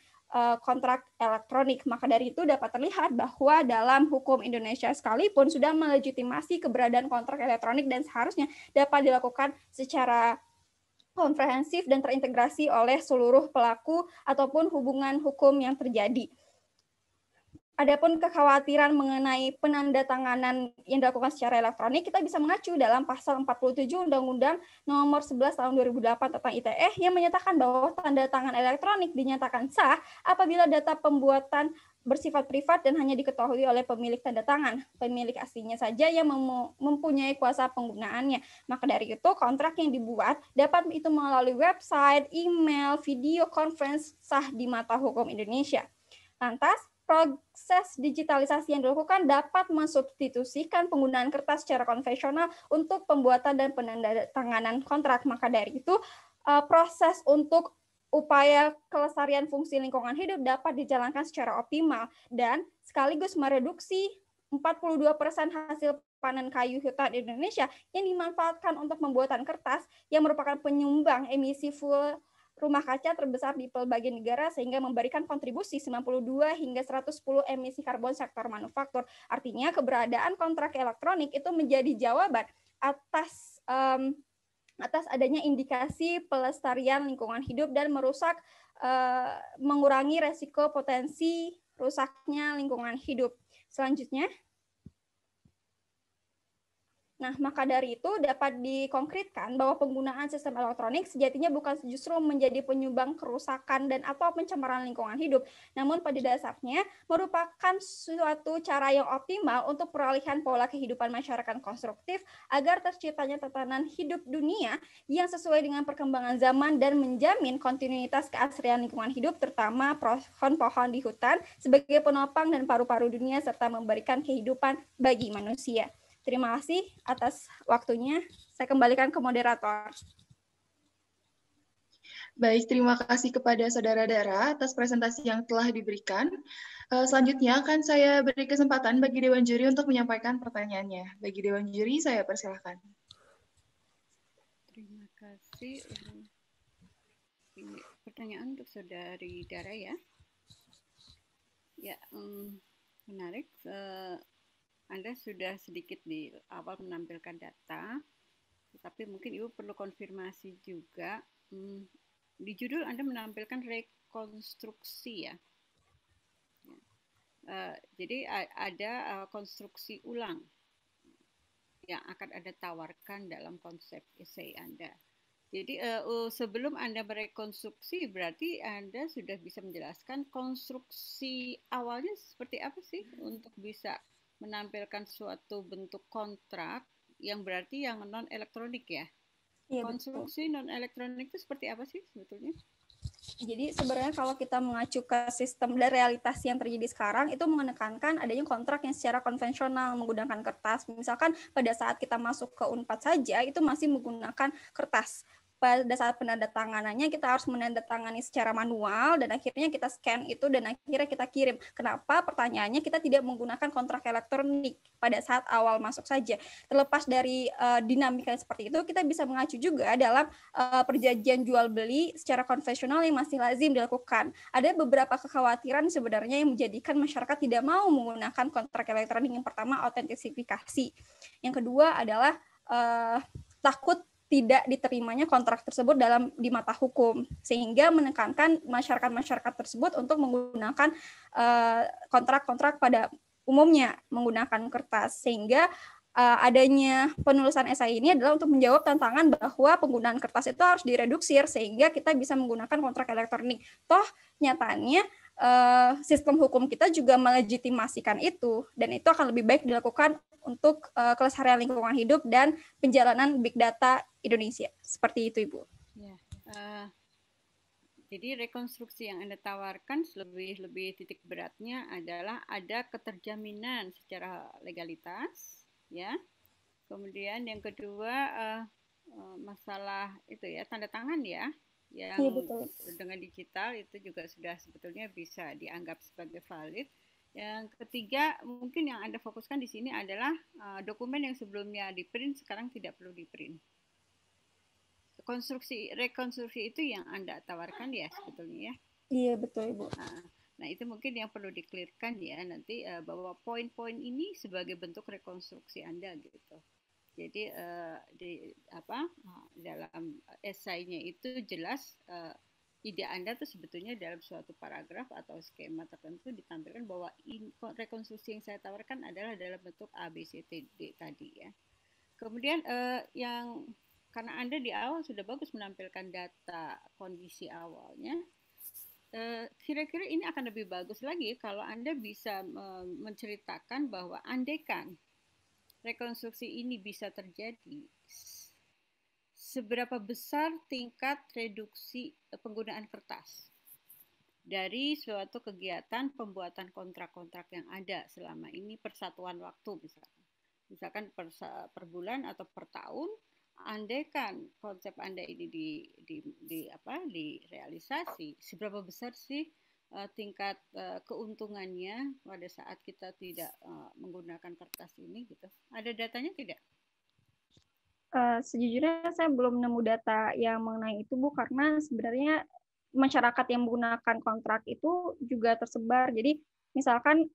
[SPEAKER 8] kontrak elektronik. Maka dari itu dapat terlihat bahwa dalam hukum Indonesia sekalipun sudah melegitimasi keberadaan kontrak elektronik dan seharusnya dapat dilakukan secara komprehensif dan terintegrasi oleh seluruh pelaku ataupun hubungan hukum yang terjadi. Adapun kekhawatiran mengenai penandatanganan yang dilakukan secara elektronik, kita bisa mengacu dalam pasal 47 Undang-Undang Nomor 11 Tahun 2008 tentang ITE yang menyatakan bahwa tanda tangan elektronik dinyatakan sah apabila data pembuatan bersifat privat dan hanya diketahui oleh pemilik tanda tangan, pemilik aslinya saja yang mempunyai kuasa penggunaannya. Maka dari itu, kontrak yang dibuat dapat itu melalui website, email, video conference sah di mata hukum Indonesia. Lantas, proses digitalisasi yang dilakukan dapat mensubstitusikan penggunaan kertas secara konvensional untuk pembuatan dan penandatanganan kontrak. Maka dari itu, uh, proses untuk upaya kelestarian fungsi lingkungan hidup dapat dijalankan secara optimal dan sekaligus mereduksi 42% hasil panen kayu hutan Indonesia yang dimanfaatkan untuk pembuatan kertas yang merupakan penyumbang emisi full rumah kaca terbesar di pelbagai negara sehingga memberikan kontribusi 92 hingga 110 emisi karbon sektor manufaktur. Artinya keberadaan kontrak elektronik itu menjadi jawaban atas um, atas adanya indikasi pelestarian lingkungan hidup dan merusak uh, mengurangi resiko potensi rusaknya lingkungan hidup. Selanjutnya, Nah, maka dari itu dapat dikonkretkan bahwa penggunaan sistem elektronik sejatinya bukan justru menjadi penyumbang kerusakan dan atau pencemaran lingkungan hidup, namun pada dasarnya merupakan suatu cara yang optimal untuk peralihan pola kehidupan masyarakat konstruktif agar terciptanya tatanan hidup dunia yang sesuai dengan perkembangan zaman dan menjamin kontinuitas keasrian lingkungan hidup terutama pohon-pohon di hutan sebagai penopang dan paru-paru dunia serta memberikan kehidupan bagi manusia. Terima kasih atas waktunya. Saya kembalikan ke moderator.
[SPEAKER 1] Baik, terima kasih kepada saudara Dara atas presentasi yang telah diberikan. Eh, selanjutnya akan saya beri kesempatan bagi Dewan Juri untuk menyampaikan pertanyaannya. Bagi Dewan Juri, saya persilahkan.
[SPEAKER 6] Terima kasih. Ini pertanyaan untuk saudari Dara ya. Ya, um, menarik. Uh, anda sudah sedikit di awal menampilkan data, tetapi mungkin Ibu perlu konfirmasi juga. Hmm, di judul Anda menampilkan rekonstruksi ya. Uh, jadi ada uh, konstruksi ulang yang akan Anda tawarkan dalam konsep essay Anda. Jadi uh, sebelum Anda merekonstruksi berarti Anda sudah bisa menjelaskan konstruksi awalnya seperti apa sih untuk bisa menampilkan suatu bentuk kontrak yang berarti yang non elektronik ya. Iya, Konstruksi non elektronik itu seperti apa sih sebetulnya?
[SPEAKER 8] Jadi sebenarnya kalau kita mengacu ke sistem dan realitas yang terjadi sekarang itu menekankan adanya kontrak yang secara konvensional menggunakan kertas. Misalkan pada saat kita masuk ke Unpad saja itu masih menggunakan kertas pada saat penandatanganannya kita harus menandatangani secara manual dan akhirnya kita scan itu dan akhirnya kita kirim. Kenapa? Pertanyaannya kita tidak menggunakan kontrak elektronik pada saat awal masuk saja. Terlepas dari uh, dinamika seperti itu, kita bisa mengacu juga dalam uh, perjanjian jual beli secara konvensional yang masih lazim dilakukan. Ada beberapa kekhawatiran sebenarnya yang menjadikan masyarakat tidak mau menggunakan kontrak elektronik. Yang pertama, autentifikasi. Yang kedua adalah uh, takut tidak diterimanya kontrak tersebut dalam di mata hukum. Sehingga menekankan masyarakat-masyarakat tersebut untuk menggunakan eh, kontrak-kontrak pada umumnya menggunakan kertas. Sehingga uh, adanya penulisan esai ini adalah untuk menjawab tantangan bahwa penggunaan kertas itu harus direduksir sehingga kita bisa menggunakan kontrak elektronik. Toh nyatanya uh, sistem hukum kita juga melegitimasikan itu dan itu akan lebih baik dilakukan untuk uh, kelestarian lingkungan hidup dan penjalanan big data Indonesia. Seperti itu, Ibu. Ya, uh,
[SPEAKER 6] jadi rekonstruksi yang Anda tawarkan lebih lebih titik beratnya adalah ada keterjaminan secara legalitas, ya. Kemudian yang kedua uh, masalah itu ya tanda tangan ya, yang ya, betul. dengan digital itu juga sudah sebetulnya bisa dianggap sebagai valid yang ketiga, mungkin yang Anda fokuskan di sini adalah uh, dokumen yang sebelumnya di print sekarang tidak perlu di print. Konstruksi rekonstruksi itu yang Anda tawarkan ya sebetulnya ya.
[SPEAKER 8] Iya betul Ibu.
[SPEAKER 6] Nah, nah itu mungkin yang perlu diklirkan ya nanti uh, bahwa poin-poin ini sebagai bentuk rekonstruksi Anda gitu. Jadi uh, di apa dalam esainya itu jelas uh, ide Anda tuh sebetulnya dalam suatu paragraf atau skema tertentu ditampilkan bahwa in, rekonstruksi yang saya tawarkan adalah dalam bentuk A, B, C, T, D tadi ya. Kemudian eh, yang karena Anda di awal sudah bagus menampilkan data kondisi awalnya, kira eh, kira-kira ini akan lebih bagus lagi kalau Anda bisa menceritakan bahwa andaikan rekonstruksi ini bisa terjadi, seberapa besar tingkat reduksi penggunaan kertas dari suatu kegiatan pembuatan kontrak-kontrak yang ada selama ini persatuan waktu misalkan. Misalkan per, per bulan atau per tahun andaikan konsep Anda ini di, di, di apa direalisasi, seberapa besar sih uh, tingkat uh, keuntungannya pada saat kita tidak uh, menggunakan kertas ini gitu. Ada datanya tidak?
[SPEAKER 8] Uh, sejujurnya saya belum nemu data yang mengenai itu Bu karena sebenarnya masyarakat yang menggunakan kontrak itu juga tersebar. Jadi misalkan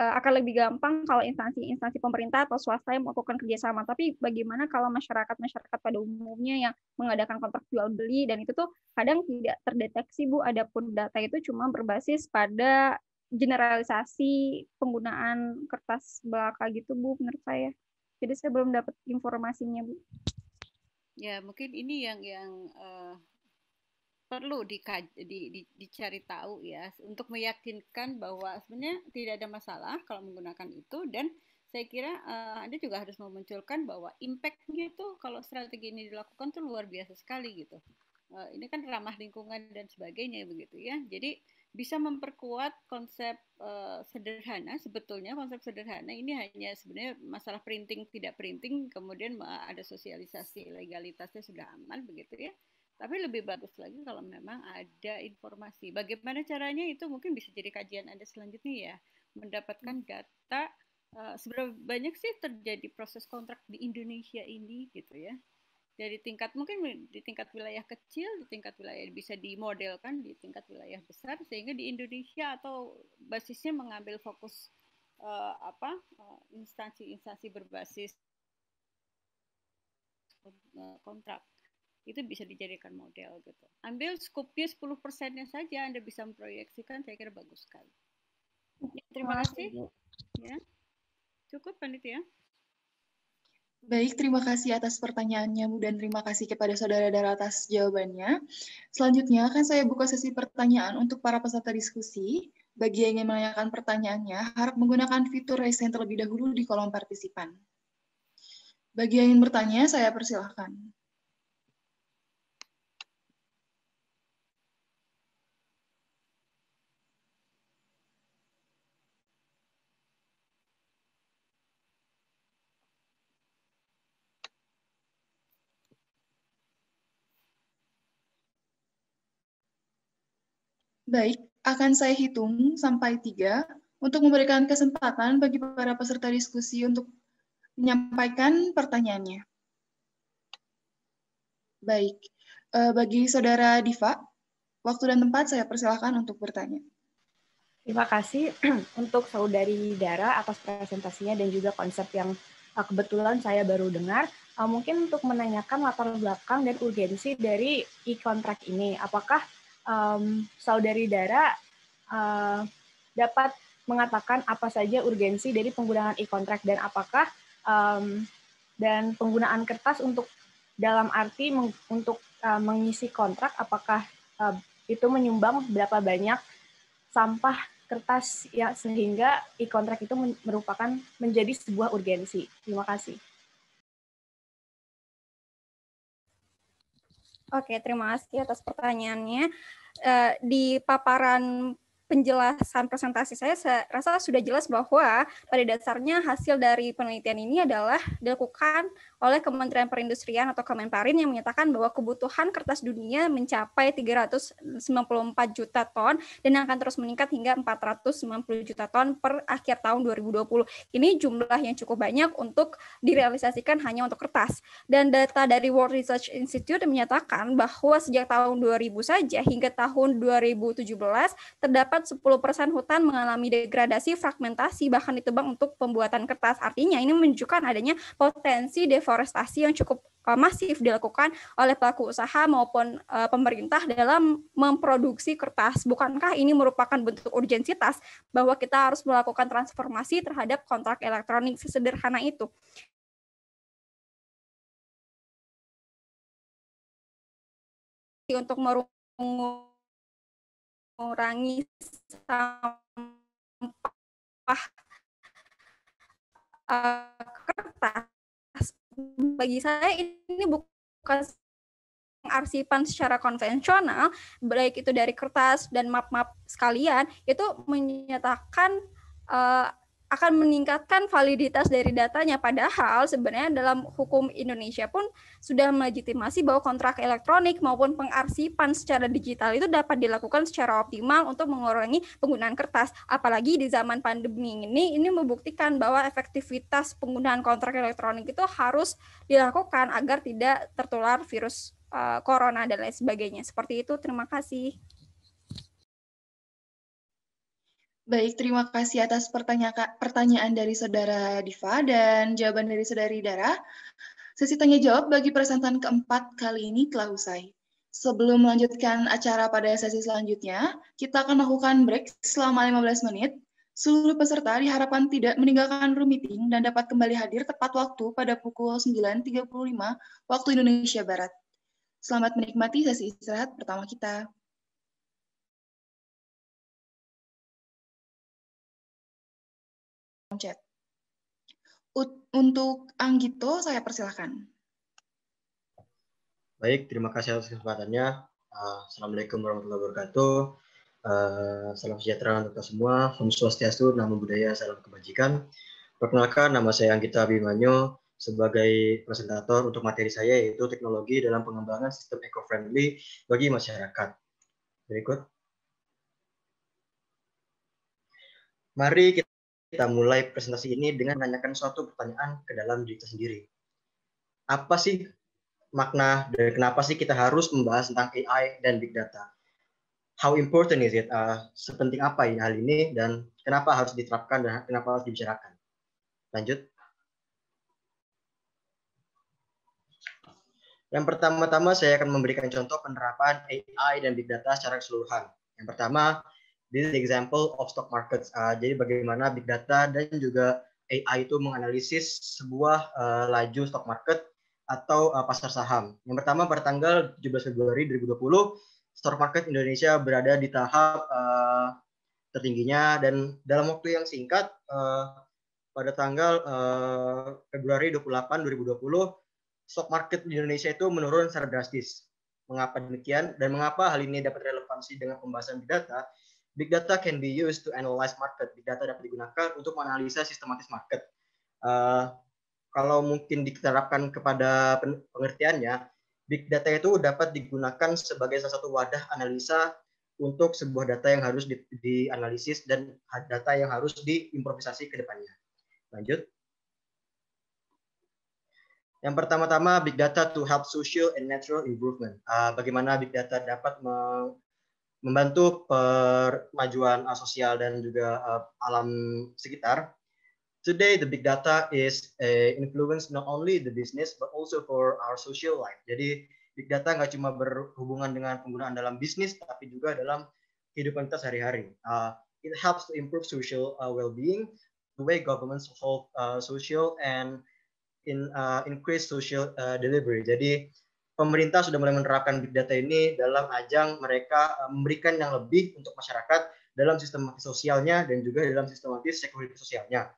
[SPEAKER 8] akan lebih gampang kalau instansi-instansi pemerintah atau swasta yang melakukan kerjasama. Tapi bagaimana kalau masyarakat-masyarakat pada umumnya yang mengadakan kontrak jual beli dan itu tuh kadang tidak terdeteksi bu. Adapun data itu cuma berbasis pada generalisasi penggunaan kertas belaka gitu bu menurut saya. Jadi saya belum dapat informasinya bu.
[SPEAKER 6] Ya mungkin ini yang yang uh, perlu di, di, di, dicari tahu ya untuk meyakinkan bahwa sebenarnya tidak ada masalah kalau menggunakan itu dan saya kira uh, Anda juga harus memunculkan bahwa impact-nya itu kalau strategi ini dilakukan tuh luar biasa sekali gitu. Uh, ini kan ramah lingkungan dan sebagainya begitu ya. Jadi bisa memperkuat konsep uh, sederhana sebetulnya konsep sederhana ini hanya sebenarnya masalah printing tidak printing kemudian ada sosialisasi legalitasnya sudah aman begitu ya tapi lebih bagus lagi kalau memang ada informasi. Bagaimana caranya itu mungkin bisa jadi kajian Anda selanjutnya ya. Mendapatkan hmm. data uh, seberapa banyak sih terjadi proses kontrak di Indonesia ini gitu ya. Dari tingkat mungkin di tingkat wilayah kecil, di tingkat wilayah bisa dimodelkan di tingkat wilayah besar sehingga di Indonesia atau basisnya mengambil fokus uh, apa uh, instansi-instansi berbasis kontrak itu bisa dijadikan model gitu. Ambil skupnya 10 persennya saja Anda bisa memproyeksikan, saya kira bagus sekali. Ya, terima kasih. Ya. Cukup panitia.
[SPEAKER 1] Baik, terima kasih atas pertanyaannya Bu dan terima kasih kepada saudara Dara atas jawabannya. Selanjutnya akan saya buka sesi pertanyaan untuk para peserta diskusi. Bagi yang ingin menanyakan pertanyaannya, harap menggunakan fitur raise hand terlebih dahulu di kolom partisipan. Bagi yang ingin bertanya, saya persilahkan. Baik, akan saya hitung sampai tiga untuk memberikan kesempatan bagi para peserta diskusi untuk menyampaikan pertanyaannya. Baik, eh, bagi saudara Diva, waktu dan tempat saya persilahkan untuk bertanya.
[SPEAKER 2] Terima kasih untuk saudari Dara atas presentasinya dan juga konsep yang eh, kebetulan saya baru dengar. Eh, mungkin untuk menanyakan latar belakang dan urgensi dari e-contract ini, apakah um, saudari Dara uh, dapat mengatakan apa saja urgensi dari penggunaan e-contract dan apakah um, dan penggunaan kertas untuk dalam arti meng, untuk uh, mengisi kontrak apakah uh, itu menyumbang berapa banyak sampah kertas ya sehingga e-contract itu merupakan menjadi sebuah urgensi. Terima kasih.
[SPEAKER 8] Oke, terima kasih atas pertanyaannya. Uh, di paparan penjelasan presentasi saya, saya rasa sudah jelas bahwa pada dasarnya hasil dari penelitian ini adalah dilakukan oleh Kementerian Perindustrian atau Kemenparin yang menyatakan bahwa kebutuhan kertas dunia mencapai 394 juta ton dan akan terus meningkat hingga 490 juta ton per akhir tahun 2020. Ini jumlah yang cukup banyak untuk direalisasikan hanya untuk kertas. Dan data dari World Research Institute menyatakan bahwa sejak tahun 2000 saja hingga tahun 2017 terdapat terdapat 10% hutan mengalami degradasi, fragmentasi, bahkan ditebang untuk pembuatan kertas. Artinya ini menunjukkan adanya potensi deforestasi yang cukup uh, masif dilakukan oleh pelaku usaha maupun uh, pemerintah dalam memproduksi kertas. Bukankah ini merupakan bentuk urgensitas bahwa kita harus melakukan transformasi terhadap kontrak elektronik sesederhana itu? untuk merungu mengurangi sampah uh, kertas. Bagi saya ini bukan arsipan secara konvensional, baik itu dari kertas dan map-map sekalian, itu menyatakan uh, akan meningkatkan validitas dari datanya. Padahal sebenarnya dalam hukum Indonesia pun sudah melegitimasi bahwa kontrak elektronik maupun pengarsipan secara digital itu dapat dilakukan secara optimal untuk mengurangi penggunaan kertas. Apalagi di zaman pandemi ini, ini membuktikan bahwa efektivitas penggunaan kontrak elektronik itu harus dilakukan agar tidak tertular virus uh, corona dan lain sebagainya. Seperti itu, terima kasih.
[SPEAKER 1] Baik, terima kasih atas pertanyaan dari Saudara Diva dan jawaban dari Saudari Dara. Sesi tanya jawab bagi presenten keempat kali ini telah usai. Sebelum melanjutkan acara pada sesi selanjutnya, kita akan melakukan break selama 15 menit. Seluruh peserta diharapkan tidak meninggalkan room meeting dan dapat kembali hadir tepat waktu pada pukul 9.35 waktu Indonesia Barat. Selamat menikmati sesi istirahat pertama kita. Chat. Untuk Anggito, saya persilahkan.
[SPEAKER 10] Baik, terima kasih atas kesempatannya. Uh, Assalamualaikum warahmatullahi wabarakatuh. Uh, salam sejahtera untuk kita semua. Om Swastiastu, Namo Buddhaya, Salam Kebajikan. Perkenalkan, nama saya Anggita Abimanyo sebagai presentator untuk materi saya yaitu teknologi dalam pengembangan sistem eco-friendly bagi masyarakat. Berikut. Mari kita kita mulai presentasi ini dengan menanyakan suatu pertanyaan ke dalam diri kita sendiri. Apa sih makna dan kenapa sih kita harus membahas tentang AI dan big data? How important is it? Uh, sepenting apa ini hal ini dan kenapa harus diterapkan dan kenapa harus dibicarakan? Lanjut. Yang pertama-tama saya akan memberikan contoh penerapan AI dan big data secara keseluruhan. Yang pertama, This is example of stock markets. Uh, jadi bagaimana big data dan juga AI itu menganalisis sebuah uh, laju stock market atau uh, pasar saham. Yang pertama pada tanggal 17 Februari 2020, stock market Indonesia berada di tahap uh, tertingginya dan dalam waktu yang singkat uh, pada tanggal uh, Februari 28 2020 stock market di Indonesia itu menurun secara drastis. Mengapa demikian dan mengapa hal ini dapat relevansi dengan pembahasan big data? Big data can be used to analyze market. Big data dapat digunakan untuk menganalisa sistematis market. Uh, kalau mungkin diterapkan kepada pengertiannya, big data itu dapat digunakan sebagai salah satu wadah analisa untuk sebuah data yang harus di, dianalisis dan data yang harus diimprovisasi ke depannya. Lanjut. Yang pertama-tama, big data to help social and natural improvement. Uh, bagaimana big data dapat membantu permajuan sosial dan juga uh, alam sekitar. Today, the big data is a influence not only the business but also for our social life. Jadi, big data nggak cuma berhubungan dengan penggunaan dalam bisnis, tapi juga dalam kehidupan kita sehari-hari. Uh, it helps to improve social uh, well-being, the way governments hold uh, social and in uh, increase social uh, delivery. Jadi, pemerintah sudah mulai menerapkan big data ini dalam ajang mereka eh, memberikan yang lebih untuk masyarakat dalam sistematis sosialnya dan juga dalam sistematis security sosialnya.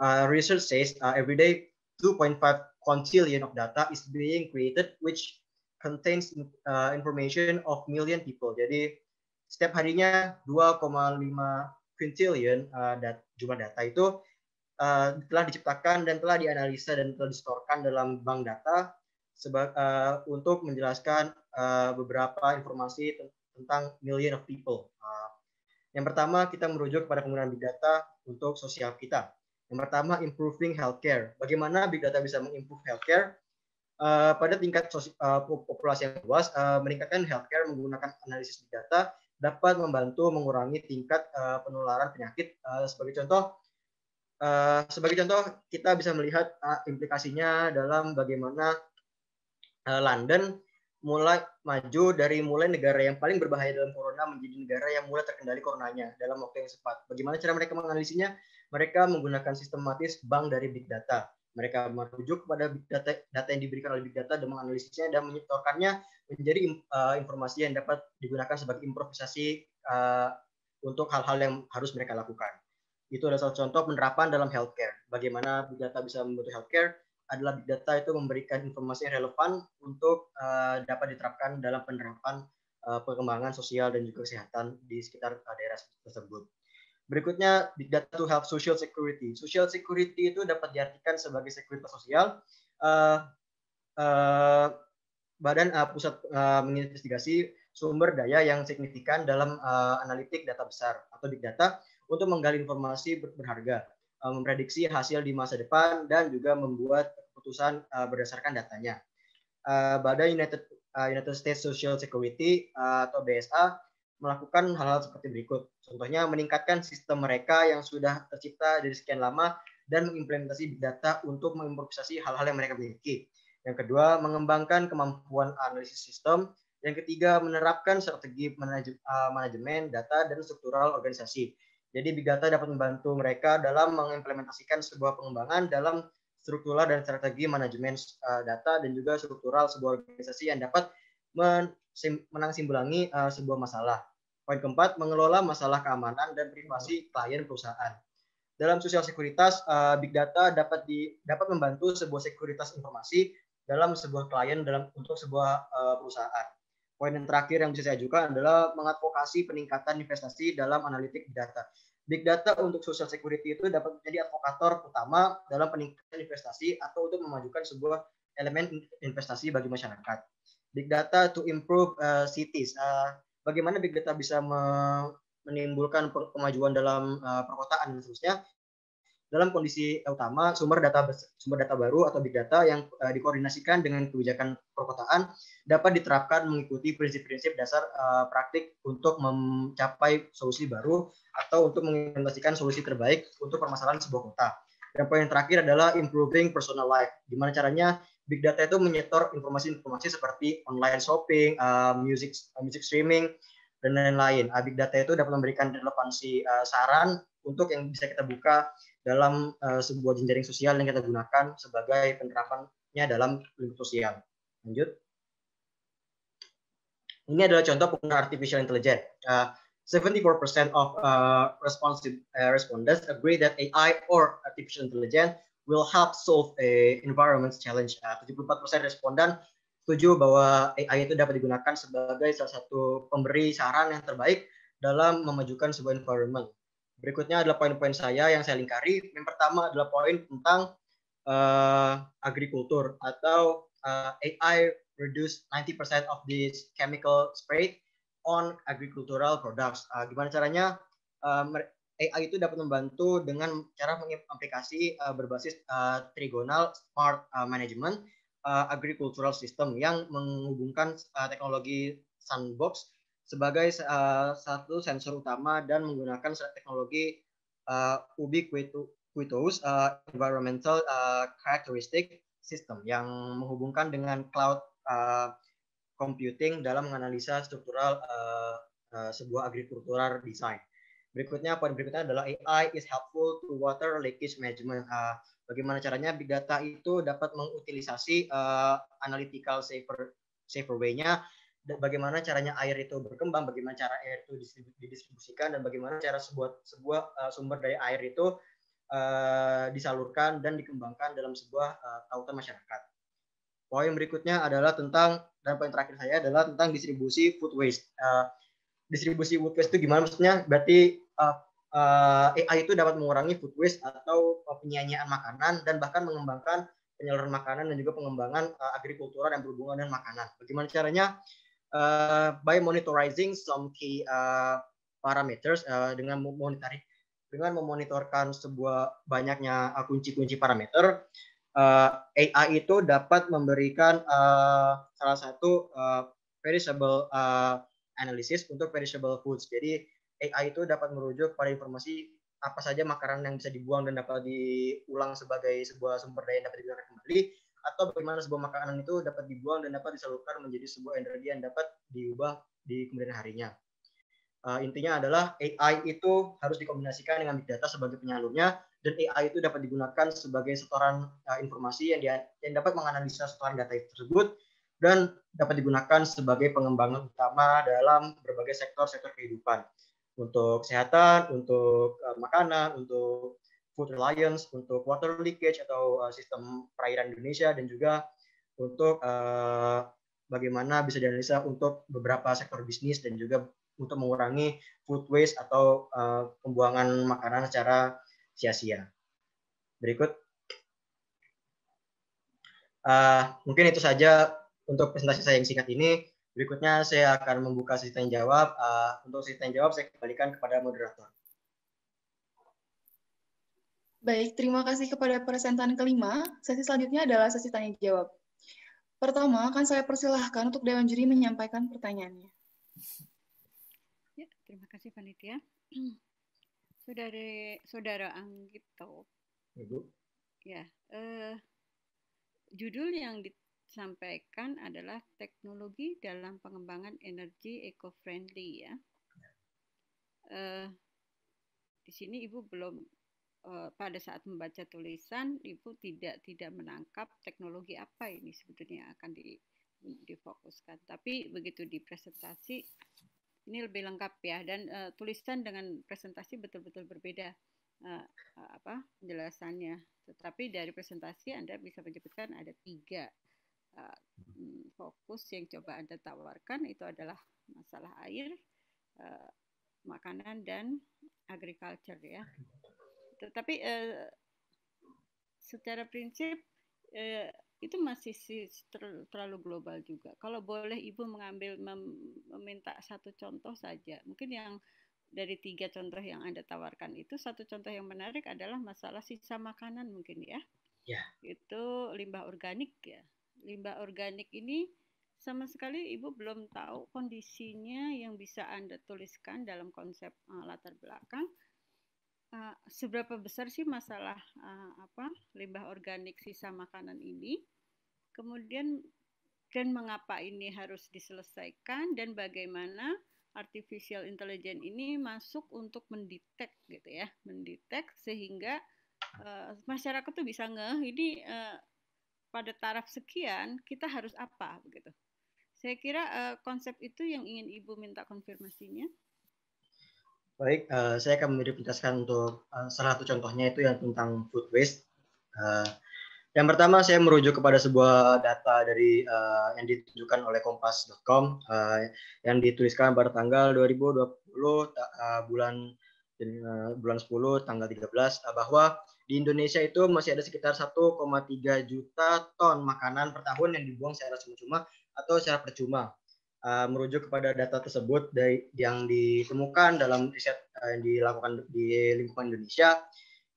[SPEAKER 10] Uh, research says uh, every day 2.5 quintillion of data is being created which contains uh, information of million people. Jadi setiap harinya 2,5 quintillion uh, dat jumlah data itu uh, telah diciptakan dan telah dianalisa dan telah dalam bank data seba, uh, untuk menjelaskan uh, beberapa informasi tentang million of people. Uh, yang pertama kita merujuk kepada penggunaan big data untuk sosial kita. Yang pertama improving healthcare. Bagaimana big data bisa mengimprove healthcare? Uh, pada tingkat uh, populasi yang luas, uh, meningkatkan healthcare menggunakan analisis big data dapat membantu mengurangi tingkat uh, penularan penyakit. Uh, sebagai contoh, uh, sebagai contoh kita bisa melihat uh, implikasinya dalam bagaimana London mulai maju dari mulai negara yang paling berbahaya dalam corona menjadi negara yang mulai terkendali coronanya dalam waktu yang cepat. Bagaimana cara mereka menganalisinya? Mereka menggunakan sistematis bank dari big data. Mereka merujuk kepada big data, data yang diberikan oleh big data dan menganalisisnya dan menyetorkannya menjadi uh, informasi yang dapat digunakan sebagai improvisasi uh, untuk hal-hal yang harus mereka lakukan. Itu adalah salah contoh penerapan dalam healthcare. Bagaimana big data bisa membantu healthcare adalah big data itu memberikan informasi yang relevan untuk uh, dapat diterapkan dalam penerapan uh, perkembangan sosial dan juga kesehatan di sekitar uh, daerah tersebut. Berikutnya, big data to help social security. Social security itu dapat diartikan sebagai sekuritas sosial. Uh, uh, badan uh, pusat uh, menginvestigasi sumber daya yang signifikan dalam uh, analitik data besar atau big data untuk menggali informasi berharga, memprediksi hasil di masa depan, dan juga membuat keputusan uh, berdasarkan datanya. Uh, Badan United uh, United States Social Security uh, atau BSA melakukan hal-hal seperti berikut. Contohnya meningkatkan sistem mereka yang sudah tercipta dari sekian lama dan mengimplementasi big data untuk mengimprovisasi hal-hal yang mereka miliki. Yang kedua, mengembangkan kemampuan analisis sistem. Yang ketiga, menerapkan strategi uh, manajemen data dan struktural organisasi. Jadi big data dapat membantu mereka dalam mengimplementasikan sebuah pengembangan dalam struktural dan strategi manajemen uh, data dan juga struktural sebuah organisasi yang dapat menang simbulangi uh, sebuah masalah. Poin keempat, mengelola masalah keamanan dan privasi klien perusahaan. Dalam sosial sekuritas, uh, big data dapat di, dapat membantu sebuah sekuritas informasi dalam sebuah klien dalam untuk sebuah perusahaan. Poin yang terakhir yang bisa saya ajukan adalah mengadvokasi peningkatan investasi dalam analitik data. Big data untuk social security itu dapat menjadi advokator utama dalam peningkatan investasi atau untuk memajukan sebuah elemen investasi bagi masyarakat. Big data to improve uh, cities. Uh, bagaimana big data bisa menimbulkan kemajuan dalam uh, perkotaan dan seterusnya dalam kondisi utama sumber data sumber data baru atau big data yang uh, dikoordinasikan dengan kebijakan perkotaan dapat diterapkan mengikuti prinsip-prinsip dasar uh, praktik untuk mencapai solusi baru atau untuk mengimplementasikan solusi terbaik untuk permasalahan sebuah kota. Dan poin yang terakhir adalah improving personal life. Gimana caranya big data itu menyetor informasi-informasi seperti online shopping, uh, music uh, music streaming dan lain-lain. Uh, big data itu dapat memberikan relevansi uh, saran untuk yang bisa kita buka dalam uh, sebuah jejaring sosial yang kita gunakan sebagai penerapannya dalam lingkup sosial. Lanjut. Ini adalah contoh penggunaan artificial intelligence. Uh, 74% of uh, uh, respondents agree that AI or artificial intelligence will help solve a environment challenge. Uh, 74% responden setuju bahwa AI itu dapat digunakan sebagai salah satu pemberi saran yang terbaik dalam memajukan sebuah environment. Berikutnya adalah poin-poin saya yang saya lingkari. Yang pertama adalah poin tentang uh, agrikultur atau uh, AI reduce 90% of the chemical spray on agricultural products. Uh, gimana caranya uh, AI itu dapat membantu dengan cara mengaplikasi uh, berbasis uh, trigonal smart uh, management uh, agricultural system yang menghubungkan uh, teknologi sandbox sebagai uh, satu sensor utama dan menggunakan teknologi uh, ubiquitous uh, environmental uh, characteristic system yang menghubungkan dengan cloud uh, computing dalam menganalisa struktural uh, uh, sebuah agricultural design. Berikutnya, poin berikutnya adalah AI is helpful to water leakage management. Uh, bagaimana caranya big data itu dapat mengutilisasi uh, analytical safer safer way-nya bagaimana caranya air itu berkembang, bagaimana cara air itu didistribusikan dan bagaimana cara sebuah sebuah uh, sumber daya air itu uh, disalurkan dan dikembangkan dalam sebuah uh, tautan masyarakat. Poin berikutnya adalah tentang dan poin terakhir saya adalah tentang distribusi food waste. Uh, distribusi food waste itu gimana maksudnya? Berarti uh, uh, AI itu dapat mengurangi food waste atau uh, penyanyian makanan dan bahkan mengembangkan penyaluran makanan dan juga pengembangan uh, agrikultural yang berhubungan dengan makanan. Bagaimana caranya? Uh, by monitoring some key uh, parameters uh, dengan memonitoring dengan memonitorkan sebuah banyaknya kunci-kunci parameter uh, AI itu dapat memberikan uh, salah satu uh, perishable uh, analysis untuk perishable foods. Jadi AI itu dapat merujuk pada informasi apa saja makanan yang bisa dibuang dan dapat diulang sebagai sebuah sumber daya yang dapat digunakan kembali atau bagaimana sebuah makanan itu dapat dibuang dan dapat disalurkan menjadi sebuah energi yang dapat diubah di kemudian harinya. Uh, intinya adalah AI itu harus dikombinasikan dengan big data sebagai penyalurnya dan AI itu dapat digunakan sebagai setoran uh, informasi yang, dia, yang dapat menganalisa setoran data tersebut dan dapat digunakan sebagai pengembangan utama dalam berbagai sektor-sektor kehidupan untuk kesehatan, untuk uh, makanan, untuk food reliance, untuk water leakage atau uh, sistem perairan Indonesia dan juga untuk uh, bagaimana bisa dianalisa untuk beberapa sektor bisnis dan juga untuk mengurangi food waste atau uh, pembuangan makanan secara sia-sia. Berikut. Uh, mungkin itu saja untuk presentasi saya yang singkat ini. Berikutnya saya akan membuka sesi tanya jawab. Uh, untuk sesi tanya jawab saya kembalikan kepada moderator.
[SPEAKER 1] Baik, terima kasih kepada presentan kelima. Sesi selanjutnya adalah sesi tanya jawab. Pertama, akan saya persilahkan untuk Dewan Juri menyampaikan pertanyaannya.
[SPEAKER 6] Ya, terima kasih panitia. Saudara Saudara Anggito.
[SPEAKER 10] Ibu.
[SPEAKER 6] Ya, eh, judul yang disampaikan adalah teknologi dalam pengembangan energi eco-friendly ya. Eh, di sini Ibu belum pada saat membaca tulisan ibu tidak tidak menangkap teknologi apa ini sebetulnya akan di, difokuskan. Tapi begitu di presentasi ini lebih lengkap ya dan uh, tulisan dengan presentasi betul-betul berbeda uh, apa penjelasannya. Tetapi dari presentasi Anda bisa menyebutkan ada tiga uh, fokus yang coba Anda tawarkan itu adalah masalah air, uh, makanan dan agriculture ya tetapi uh, secara prinsip uh, itu masih terlalu global juga. Kalau boleh Ibu mengambil mem, meminta satu contoh saja, mungkin yang dari tiga contoh yang Anda tawarkan itu satu contoh yang menarik adalah masalah sisa makanan mungkin ya.
[SPEAKER 10] Ya.
[SPEAKER 6] Itu limbah organik ya. Limbah organik ini sama sekali Ibu belum tahu kondisinya yang bisa Anda tuliskan dalam konsep uh, latar belakang uh, seberapa besar sih masalah uh, apa limbah organik sisa makanan ini? Kemudian dan mengapa ini harus diselesaikan dan bagaimana artificial intelligence ini masuk untuk mendetek gitu ya, mendetek sehingga uh, masyarakat tuh bisa ngeh ini uh, pada taraf sekian kita harus apa begitu. Saya kira uh, konsep itu yang ingin Ibu minta konfirmasinya.
[SPEAKER 10] Baik, uh, saya akan menjelaskan untuk uh, salah satu contohnya itu yang tentang food waste. Uh, yang pertama saya merujuk kepada sebuah data dari uh, yang ditunjukkan oleh kompas.com uh, yang dituliskan pada tanggal 2020 uh, bulan uh, bulan 10 tanggal 13 uh, bahwa di Indonesia itu masih ada sekitar 1,3 juta ton makanan per tahun yang dibuang secara cuma-cuma atau secara percuma uh, merujuk kepada data tersebut dari yang ditemukan dalam riset uh, yang dilakukan di lingkungan Indonesia,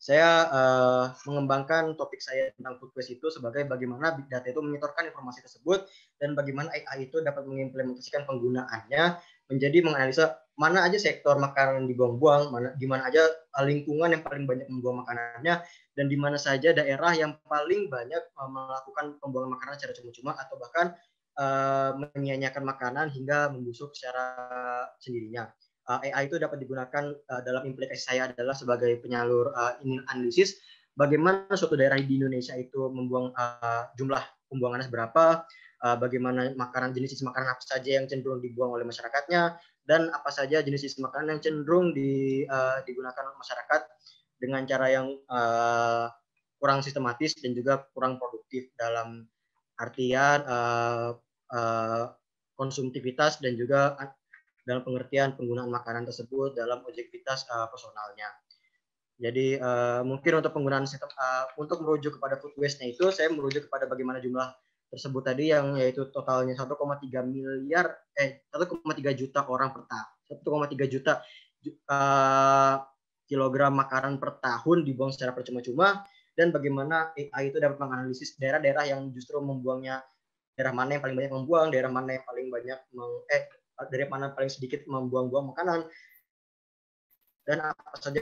[SPEAKER 10] saya uh, mengembangkan topik saya tentang food waste itu sebagai bagaimana big data itu menyetorkan informasi tersebut dan bagaimana AI itu dapat mengimplementasikan penggunaannya menjadi menganalisa mana aja sektor makanan dibuang-buang, mana di mana aja lingkungan yang paling banyak membuang makanannya dan di mana saja daerah yang paling banyak melakukan pembuangan makanan secara cuma-cuma atau bahkan uh, menyia-nyiakan makanan hingga membusuk secara sendirinya. Uh, eh, AI itu dapat digunakan uh, dalam implikasi saya adalah sebagai penyalur uh, analisis. Bagaimana suatu daerah di Indonesia itu membuang uh, jumlah pembuangannya seberapa, uh, bagaimana makanan jenis-jenis makanan apa saja yang cenderung dibuang oleh masyarakatnya? Dan apa saja jenis-jenis makanan yang cenderung di, uh, digunakan masyarakat dengan cara yang uh, kurang sistematis dan juga kurang produktif dalam artian uh, uh, konsumtivitas dan juga dalam pengertian penggunaan makanan tersebut dalam objektivitas uh, personalnya. Jadi uh, mungkin untuk penggunaan sistem uh, untuk merujuk kepada food waste-nya itu saya merujuk kepada bagaimana jumlah tersebut tadi yang yaitu totalnya 1,3 miliar eh 1,3 juta orang per tahun 1,3 juta uh, kilogram makanan per tahun dibuang secara percuma-cuma dan bagaimana AI itu dapat menganalisis daerah-daerah yang justru membuangnya daerah mana yang paling banyak membuang, daerah mana yang paling banyak meng, eh daerah mana paling sedikit membuang-buang makanan dan apa saja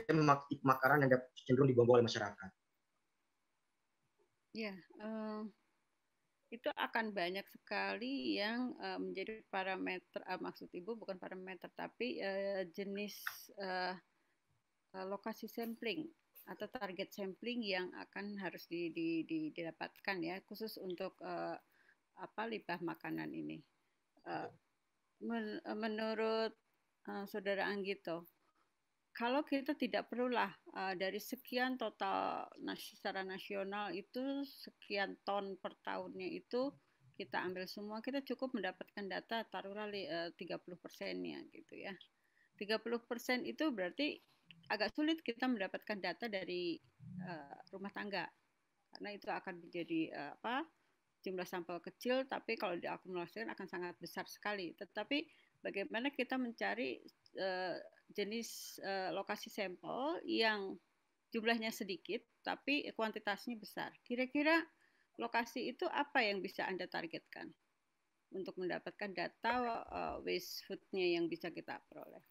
[SPEAKER 10] makanan yang cenderung dibuang-buang oleh masyarakat.
[SPEAKER 6] Ya, uh, itu akan banyak sekali yang uh, menjadi parameter, uh, maksud ibu bukan parameter tapi uh, jenis uh, lokasi sampling atau target sampling yang akan harus di, di, di, didapatkan ya khusus untuk uh, apa limbah makanan ini. Uh, men, menurut uh, saudara Anggito, kalau kita tidak perlulah uh, dari sekian total nas secara nasional itu sekian ton per tahunnya itu kita ambil semua, kita cukup mendapatkan data taruhlah uh, 30 persennya gitu ya. 30 persen itu berarti agak sulit kita mendapatkan data dari uh, rumah tangga karena itu akan menjadi uh, apa jumlah sampel kecil tapi kalau diakumulasikan akan sangat besar sekali. Tetapi bagaimana kita mencari uh, jenis uh, lokasi sampel yang jumlahnya sedikit tapi kuantitasnya besar. Kira-kira lokasi itu apa yang bisa Anda targetkan untuk mendapatkan data uh, waste food-nya yang bisa kita peroleh?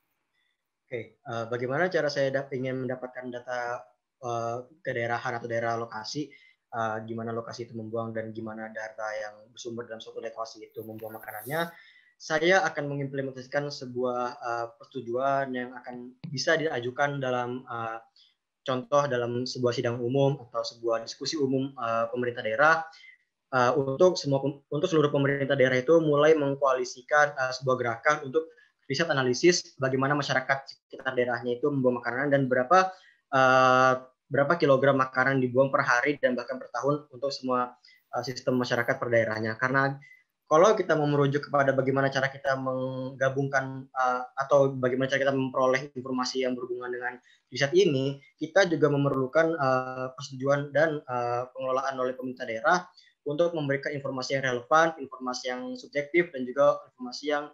[SPEAKER 10] Oke, okay. uh, bagaimana cara saya ingin mendapatkan data uh, ke daerahan atau daerah lokasi? Uh, gimana lokasi itu membuang dan gimana data yang bersumber dalam suatu lokasi itu membuang makanannya? saya akan mengimplementasikan sebuah uh, persetujuan yang akan bisa diajukan dalam uh, contoh dalam sebuah sidang umum atau sebuah diskusi umum uh, pemerintah daerah uh, untuk semua untuk seluruh pemerintah daerah itu mulai mengkoalisikan uh, sebuah gerakan untuk riset analisis bagaimana masyarakat sekitar daerahnya itu membuang makanan dan berapa uh, berapa kilogram makanan dibuang per hari dan bahkan per tahun untuk semua uh, sistem masyarakat per daerahnya. Karena kalau kita mau merujuk kepada bagaimana cara kita menggabungkan uh, atau bagaimana cara kita memperoleh informasi yang berhubungan dengan riset ini, kita juga memerlukan uh, persetujuan dan uh, pengelolaan oleh pemerintah daerah untuk memberikan informasi yang relevan, informasi yang subjektif, dan juga informasi yang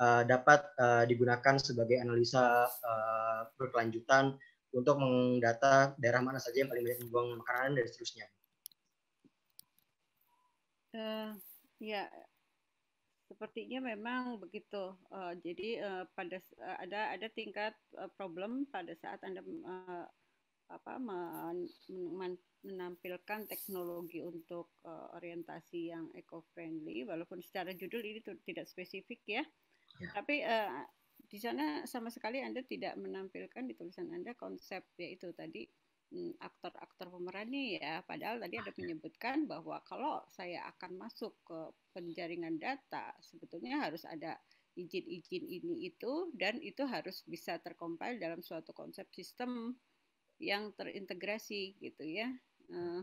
[SPEAKER 10] uh, dapat uh, digunakan sebagai analisa uh, berkelanjutan untuk mendata daerah mana saja yang paling banyak membuang makanan dan seterusnya.
[SPEAKER 6] Uh, ya, Sepertinya memang begitu. Uh, jadi uh, pada uh, ada ada tingkat uh, problem pada saat anda uh, apa men, men, menampilkan teknologi untuk uh, orientasi yang eco-friendly, walaupun secara judul ini tidak spesifik ya. Ya. Tapi uh, di sana sama sekali anda tidak menampilkan di tulisan anda konsep yaitu tadi Hmm, aktor-aktor pemerannya ya. Padahal tadi ada menyebutkan bahwa kalau saya akan masuk ke penjaringan data, sebetulnya harus ada izin-izin ini itu dan itu harus bisa terkompil dalam suatu konsep sistem yang terintegrasi gitu ya. Uh,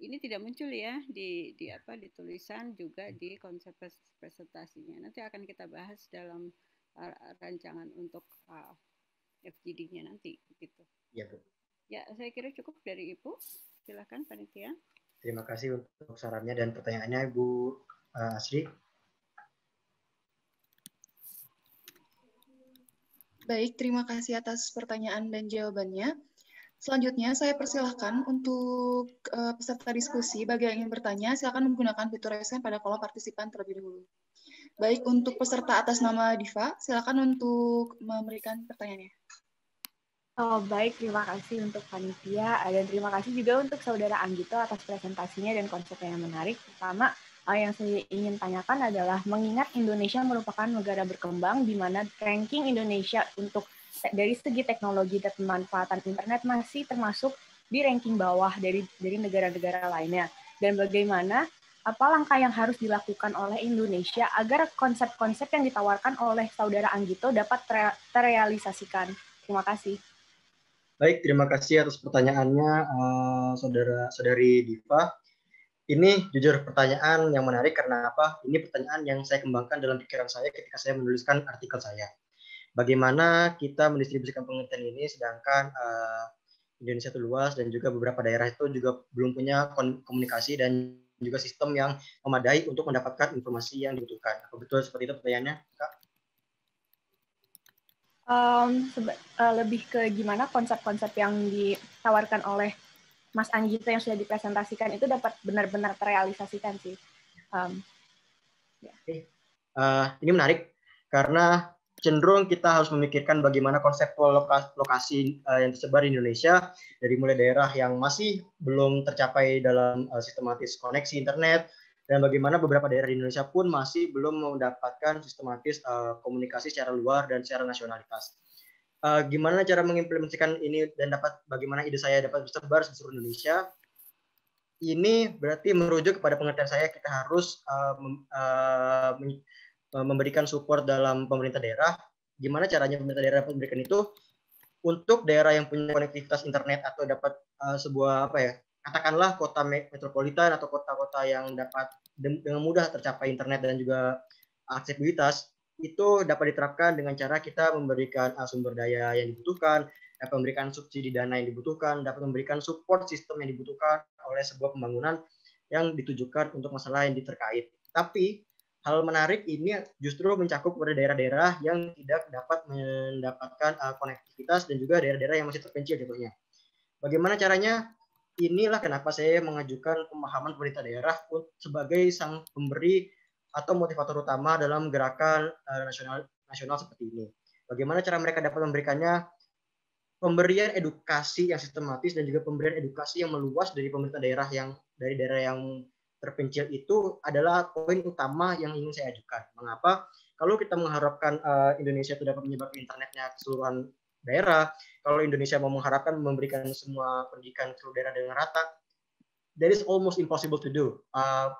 [SPEAKER 6] ini tidak muncul ya di di apa di tulisan juga di konsep presentasinya. Nanti akan kita bahas dalam uh, rancangan untuk uh, FGD-nya nanti gitu.
[SPEAKER 10] Ya, Bu.
[SPEAKER 6] Ya, saya kira cukup dari Ibu. Silakan panitia.
[SPEAKER 10] Terima kasih untuk sarannya dan pertanyaannya Ibu uh, Asri.
[SPEAKER 1] Baik, terima kasih atas pertanyaan dan jawabannya. Selanjutnya, saya persilahkan untuk uh, peserta diskusi, bagi yang ingin bertanya, silakan menggunakan fitur raise pada kolom partisipan terlebih dahulu. Baik, untuk peserta atas nama Diva, silakan untuk memberikan pertanyaannya.
[SPEAKER 2] Oh, baik, terima kasih untuk panitia dan terima kasih juga untuk saudara Anggito atas presentasinya dan konsepnya yang menarik. Pertama, yang saya ingin tanyakan adalah mengingat Indonesia merupakan negara berkembang di mana ranking Indonesia untuk dari segi teknologi dan pemanfaatan internet masih termasuk di ranking bawah dari dari negara-negara lainnya. Dan bagaimana apa langkah yang harus dilakukan oleh Indonesia agar konsep-konsep yang ditawarkan oleh saudara Anggito dapat terrealisasikan? Terima kasih.
[SPEAKER 10] Baik, terima kasih atas pertanyaannya, uh, saudara saudari Diva. Ini jujur pertanyaan yang menarik karena apa? Ini pertanyaan yang saya kembangkan dalam pikiran saya ketika saya menuliskan artikel saya. Bagaimana kita mendistribusikan pengertian ini, sedangkan uh, Indonesia itu luas dan juga beberapa daerah itu juga belum punya komunikasi dan juga sistem yang memadai untuk mendapatkan informasi yang dibutuhkan. Apa betul seperti itu pertanyaannya, Kak?
[SPEAKER 2] um, uh, lebih ke gimana konsep-konsep yang ditawarkan oleh Mas Anggito yang sudah dipresentasikan itu dapat benar-benar terrealisasikan sih. Um,
[SPEAKER 10] ya. uh, ini menarik karena cenderung kita harus memikirkan bagaimana konseptual lokasi, lokasi uh, yang tersebar di Indonesia dari mulai daerah yang masih belum tercapai dalam uh, sistematis koneksi internet dan bagaimana beberapa daerah di Indonesia pun masih belum mendapatkan sistematis uh, komunikasi secara luar dan secara nasionalitas. Uh, gimana cara mengimplementasikan ini dan dapat bagaimana ide saya dapat tersebar di seluruh Indonesia? Ini berarti merujuk kepada pengertian saya kita harus uh, uh, memberikan support dalam pemerintah daerah. Gimana caranya pemerintah daerah memberikan itu untuk daerah yang punya konektivitas internet atau dapat uh, sebuah apa ya katakanlah kota metropolitan atau kota-kota yang dapat dengan mudah tercapai internet dan juga aksesibilitas itu dapat diterapkan dengan cara kita memberikan uh, sumber daya yang dibutuhkan, dapat memberikan subsidi dana yang dibutuhkan, dapat memberikan support sistem yang dibutuhkan oleh sebuah pembangunan yang ditujukan untuk masalah yang diterkait. Tapi hal menarik ini justru mencakup pada daerah-daerah yang tidak dapat mendapatkan uh, konektivitas dan juga daerah-daerah yang masih terpencil contohnya. Bagaimana caranya? Inilah kenapa saya mengajukan pemahaman pemerintah daerah sebagai sang pemberi atau motivator utama dalam gerakan uh, nasional nasional seperti ini. Bagaimana cara mereka dapat memberikannya? Pemberian edukasi yang sistematis dan juga pemberian edukasi yang meluas dari pemerintah daerah yang dari daerah yang terpencil itu adalah poin utama yang ingin saya ajukan. Mengapa? Kalau kita mengharapkan uh, Indonesia itu dapat menyebar internetnya keseluruhan daerah, kalau Indonesia mau mengharapkan memberikan semua pendidikan ke daerah dengan rata, that is almost impossible to do. Uh,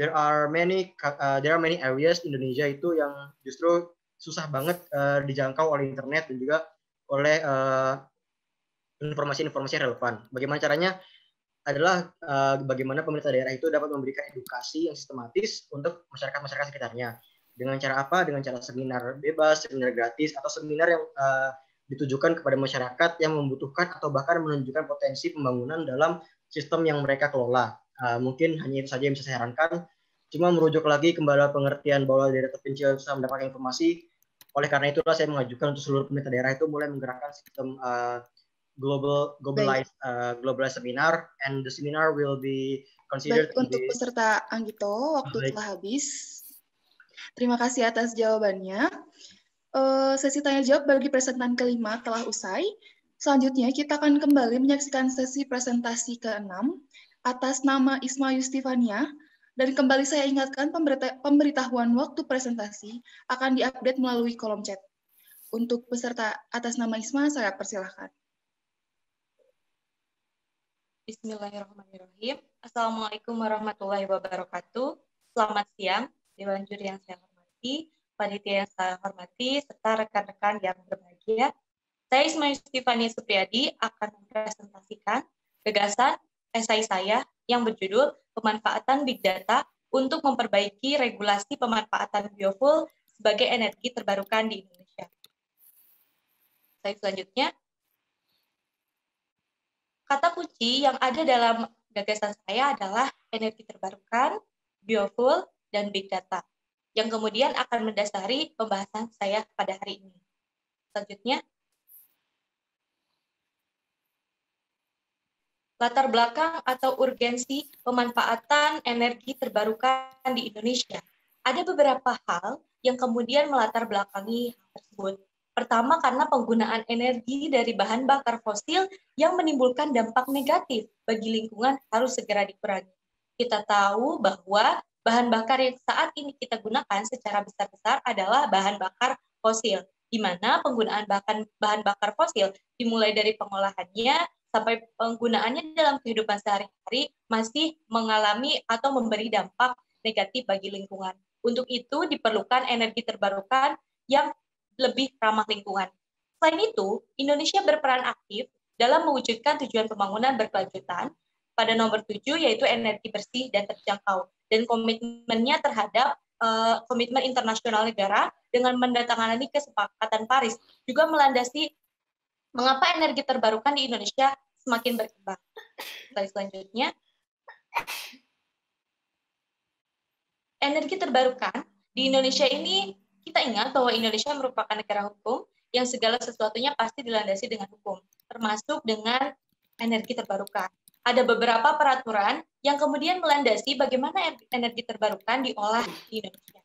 [SPEAKER 10] there are many uh, there are many areas Indonesia itu yang justru susah banget uh, dijangkau oleh internet dan juga oleh uh, informasi-informasi relevan. Bagaimana caranya? Adalah uh, bagaimana pemerintah daerah itu dapat memberikan edukasi yang sistematis untuk masyarakat-masyarakat sekitarnya. Dengan cara apa? Dengan cara seminar bebas, seminar gratis, atau seminar yang uh, ditujukan kepada masyarakat yang membutuhkan atau bahkan menunjukkan potensi pembangunan dalam sistem yang mereka kelola. Uh, mungkin hanya itu saja yang bisa saya sarankan. Cuma merujuk lagi kembali pengertian bahwa daerah terpencil bisa mendapatkan informasi. Oleh karena itulah saya mengajukan untuk seluruh pemerintah daerah itu mulai menggerakkan sistem uh, global globalized uh, globalized seminar and the seminar will be considered
[SPEAKER 1] Baik, untuk the... peserta Anggito waktu Baik. telah habis. Terima kasih atas jawabannya. Uh, sesi tanya jawab bagi presentan kelima telah usai. Selanjutnya kita akan kembali menyaksikan sesi presentasi ke-6 atas nama Isma Yustifania. Dan kembali saya ingatkan pemberitahuan waktu presentasi akan diupdate melalui kolom chat. Untuk peserta atas nama Isma, saya persilahkan.
[SPEAKER 11] Bismillahirrahmanirrahim. Assalamualaikum warahmatullahi wabarakatuh. Selamat siang, Dewan Juri yang saya hormati, panitia yang saya hormati, serta rekan-rekan yang berbahagia. Saya Isma Yustifani Supriyadi akan mempresentasikan gagasan esai saya yang berjudul Pemanfaatan Big Data untuk memperbaiki regulasi pemanfaatan biofuel sebagai energi terbarukan di Indonesia. Slide selanjutnya. Kata kunci yang ada dalam gagasan saya adalah energi terbarukan, biofuel, dan big data, yang kemudian akan mendasari pembahasan saya pada hari ini. Selanjutnya, latar belakang atau urgensi pemanfaatan energi terbarukan di Indonesia. Ada beberapa hal yang kemudian melatar belakangi hal tersebut. Pertama, karena penggunaan energi dari bahan bakar fosil yang menimbulkan dampak negatif bagi lingkungan harus segera dikurangi. Kita tahu bahwa bahan bakar yang saat ini kita gunakan secara besar-besar adalah bahan bakar fosil, di mana penggunaan bahan, bahan bakar fosil dimulai dari pengolahannya sampai penggunaannya dalam kehidupan sehari-hari masih mengalami atau memberi dampak negatif bagi lingkungan. Untuk itu diperlukan energi terbarukan yang lebih ramah lingkungan. Selain itu, Indonesia berperan aktif dalam mewujudkan tujuan pembangunan berkelanjutan pada nomor tujuh yaitu energi bersih dan terjangkau dan komitmennya terhadap uh, komitmen internasional negara dengan mendatangani kesepakatan Paris juga melandasi mengapa energi terbarukan di Indonesia semakin berkembang. Slide selanjutnya. Energi terbarukan di Indonesia ini kita ingat bahwa Indonesia merupakan negara hukum yang segala sesuatunya pasti dilandasi dengan hukum, termasuk dengan energi terbarukan. Ada beberapa peraturan yang kemudian melandasi bagaimana energi terbarukan diolah di Indonesia,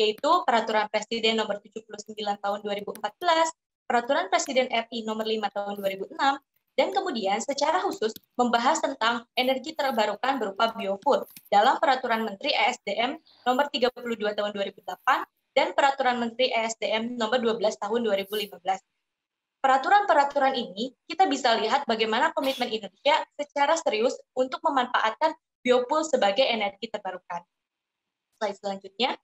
[SPEAKER 11] yaitu Peraturan Presiden Nomor 79 Tahun 2014, Peraturan Presiden RI Nomor 5 Tahun 2006, dan kemudian secara khusus membahas tentang energi terbarukan berupa biofuel dalam Peraturan Menteri ESDM nomor 32 tahun 2008 dan Peraturan Menteri ESDM nomor 12 tahun 2015. Peraturan-peraturan ini kita bisa lihat bagaimana komitmen Indonesia secara serius untuk memanfaatkan biofuel sebagai energi terbarukan. Slide selanjutnya.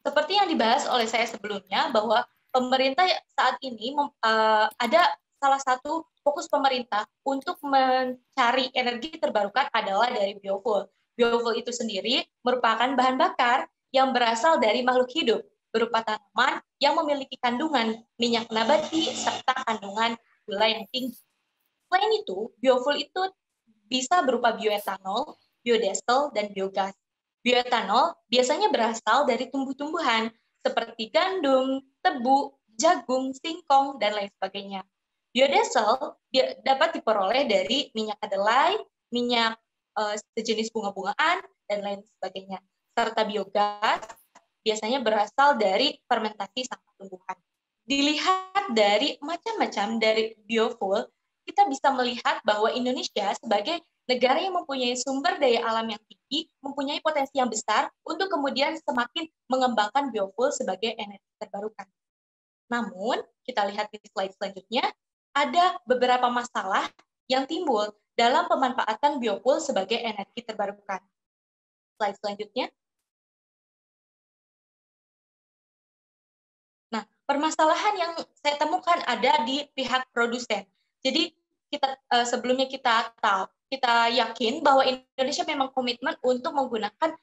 [SPEAKER 11] Seperti yang dibahas oleh saya sebelumnya bahwa pemerintah saat ini uh, ada salah satu fokus pemerintah untuk mencari energi terbarukan adalah dari biofuel. Biofuel itu sendiri merupakan bahan bakar yang berasal dari makhluk hidup berupa tanaman yang memiliki kandungan minyak nabati serta kandungan gula yang tinggi. Selain itu, biofuel itu bisa berupa bioetanol, biodiesel, dan biogas. Bioetanol biasanya berasal dari tumbuh-tumbuhan seperti gandum, tebu, jagung, singkong, dan lain sebagainya. Biodiesel dapat diperoleh dari minyak kedelai, minyak uh, sejenis bunga-bungaan, dan lain sebagainya. Serta biogas biasanya berasal dari fermentasi sampah tumbuhan. Dilihat dari macam-macam dari biofuel, kita bisa melihat bahwa Indonesia sebagai negara yang mempunyai sumber daya alam yang tinggi, mempunyai potensi yang besar untuk kemudian semakin mengembangkan biofuel sebagai energi terbarukan. Namun, kita lihat di slide selanjutnya, ada beberapa masalah yang timbul dalam pemanfaatan biofuel sebagai energi terbarukan. Slide selanjutnya. Nah, permasalahan yang saya temukan ada di pihak produsen. Jadi kita uh, sebelumnya kita tahu kita yakin bahwa Indonesia memang komitmen untuk menggunakan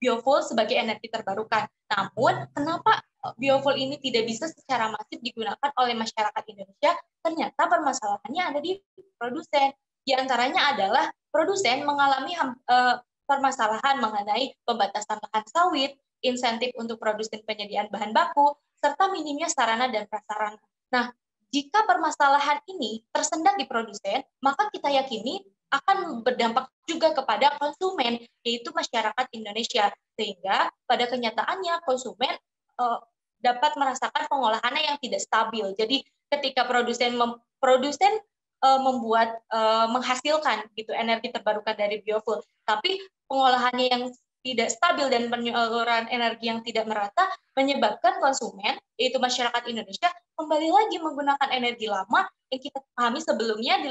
[SPEAKER 11] biofuel sebagai energi terbarukan. Namun, kenapa biofuel ini tidak bisa secara masif digunakan oleh masyarakat Indonesia, ternyata permasalahannya ada di produsen. Di antaranya adalah produsen mengalami uh, permasalahan mengenai pembatasan lahan sawit, insentif untuk produsen penyediaan bahan baku, serta minimnya sarana dan prasarana. Nah, jika permasalahan ini tersendat di produsen, maka kita yakini akan berdampak juga kepada konsumen, yaitu masyarakat Indonesia. Sehingga pada kenyataannya konsumen uh, dapat merasakan pengolahannya yang tidak stabil. Jadi ketika produsen produsen uh, membuat uh, menghasilkan gitu energi terbarukan dari biofuel, tapi pengolahannya yang tidak stabil dan penyaluran energi yang tidak merata menyebabkan konsumen yaitu masyarakat Indonesia kembali lagi menggunakan energi lama yang kita pahami sebelumnya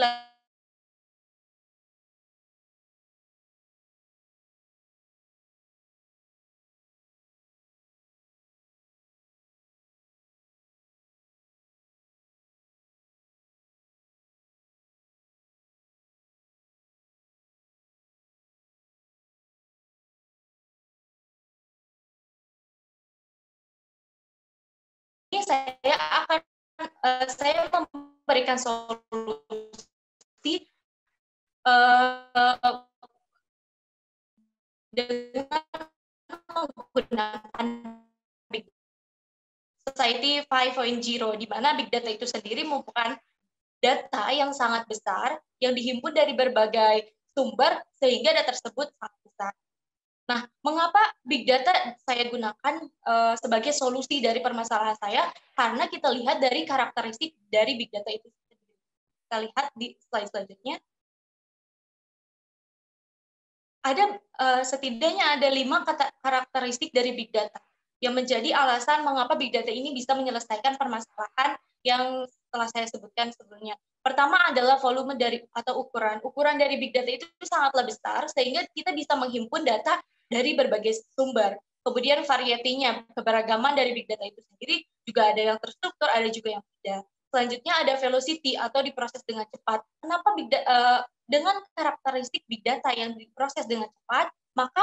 [SPEAKER 11] saya akan uh, saya memberikan solusi uh, dengan menggunakan Big Society 5.0 di mana Big Data itu sendiri merupakan data yang sangat besar yang dihimpun dari berbagai sumber sehingga data tersebut sangat besar. Nah, mengapa big data saya gunakan uh, sebagai solusi dari permasalahan saya? Karena kita lihat dari karakteristik dari big data itu. Kita lihat di slide selanjutnya. Ada uh, setidaknya ada lima kata karakteristik dari big data yang menjadi alasan mengapa big data ini bisa menyelesaikan permasalahan yang telah saya sebutkan sebelumnya. Pertama adalah volume dari atau ukuran. Ukuran dari big data itu sangatlah besar sehingga kita bisa menghimpun data dari berbagai sumber. Kemudian varietinya, keberagaman dari big data itu sendiri juga ada yang terstruktur, ada juga yang tidak. Selanjutnya ada velocity atau diproses dengan cepat. Kenapa big data, uh, eh, dengan karakteristik big data yang diproses dengan cepat, maka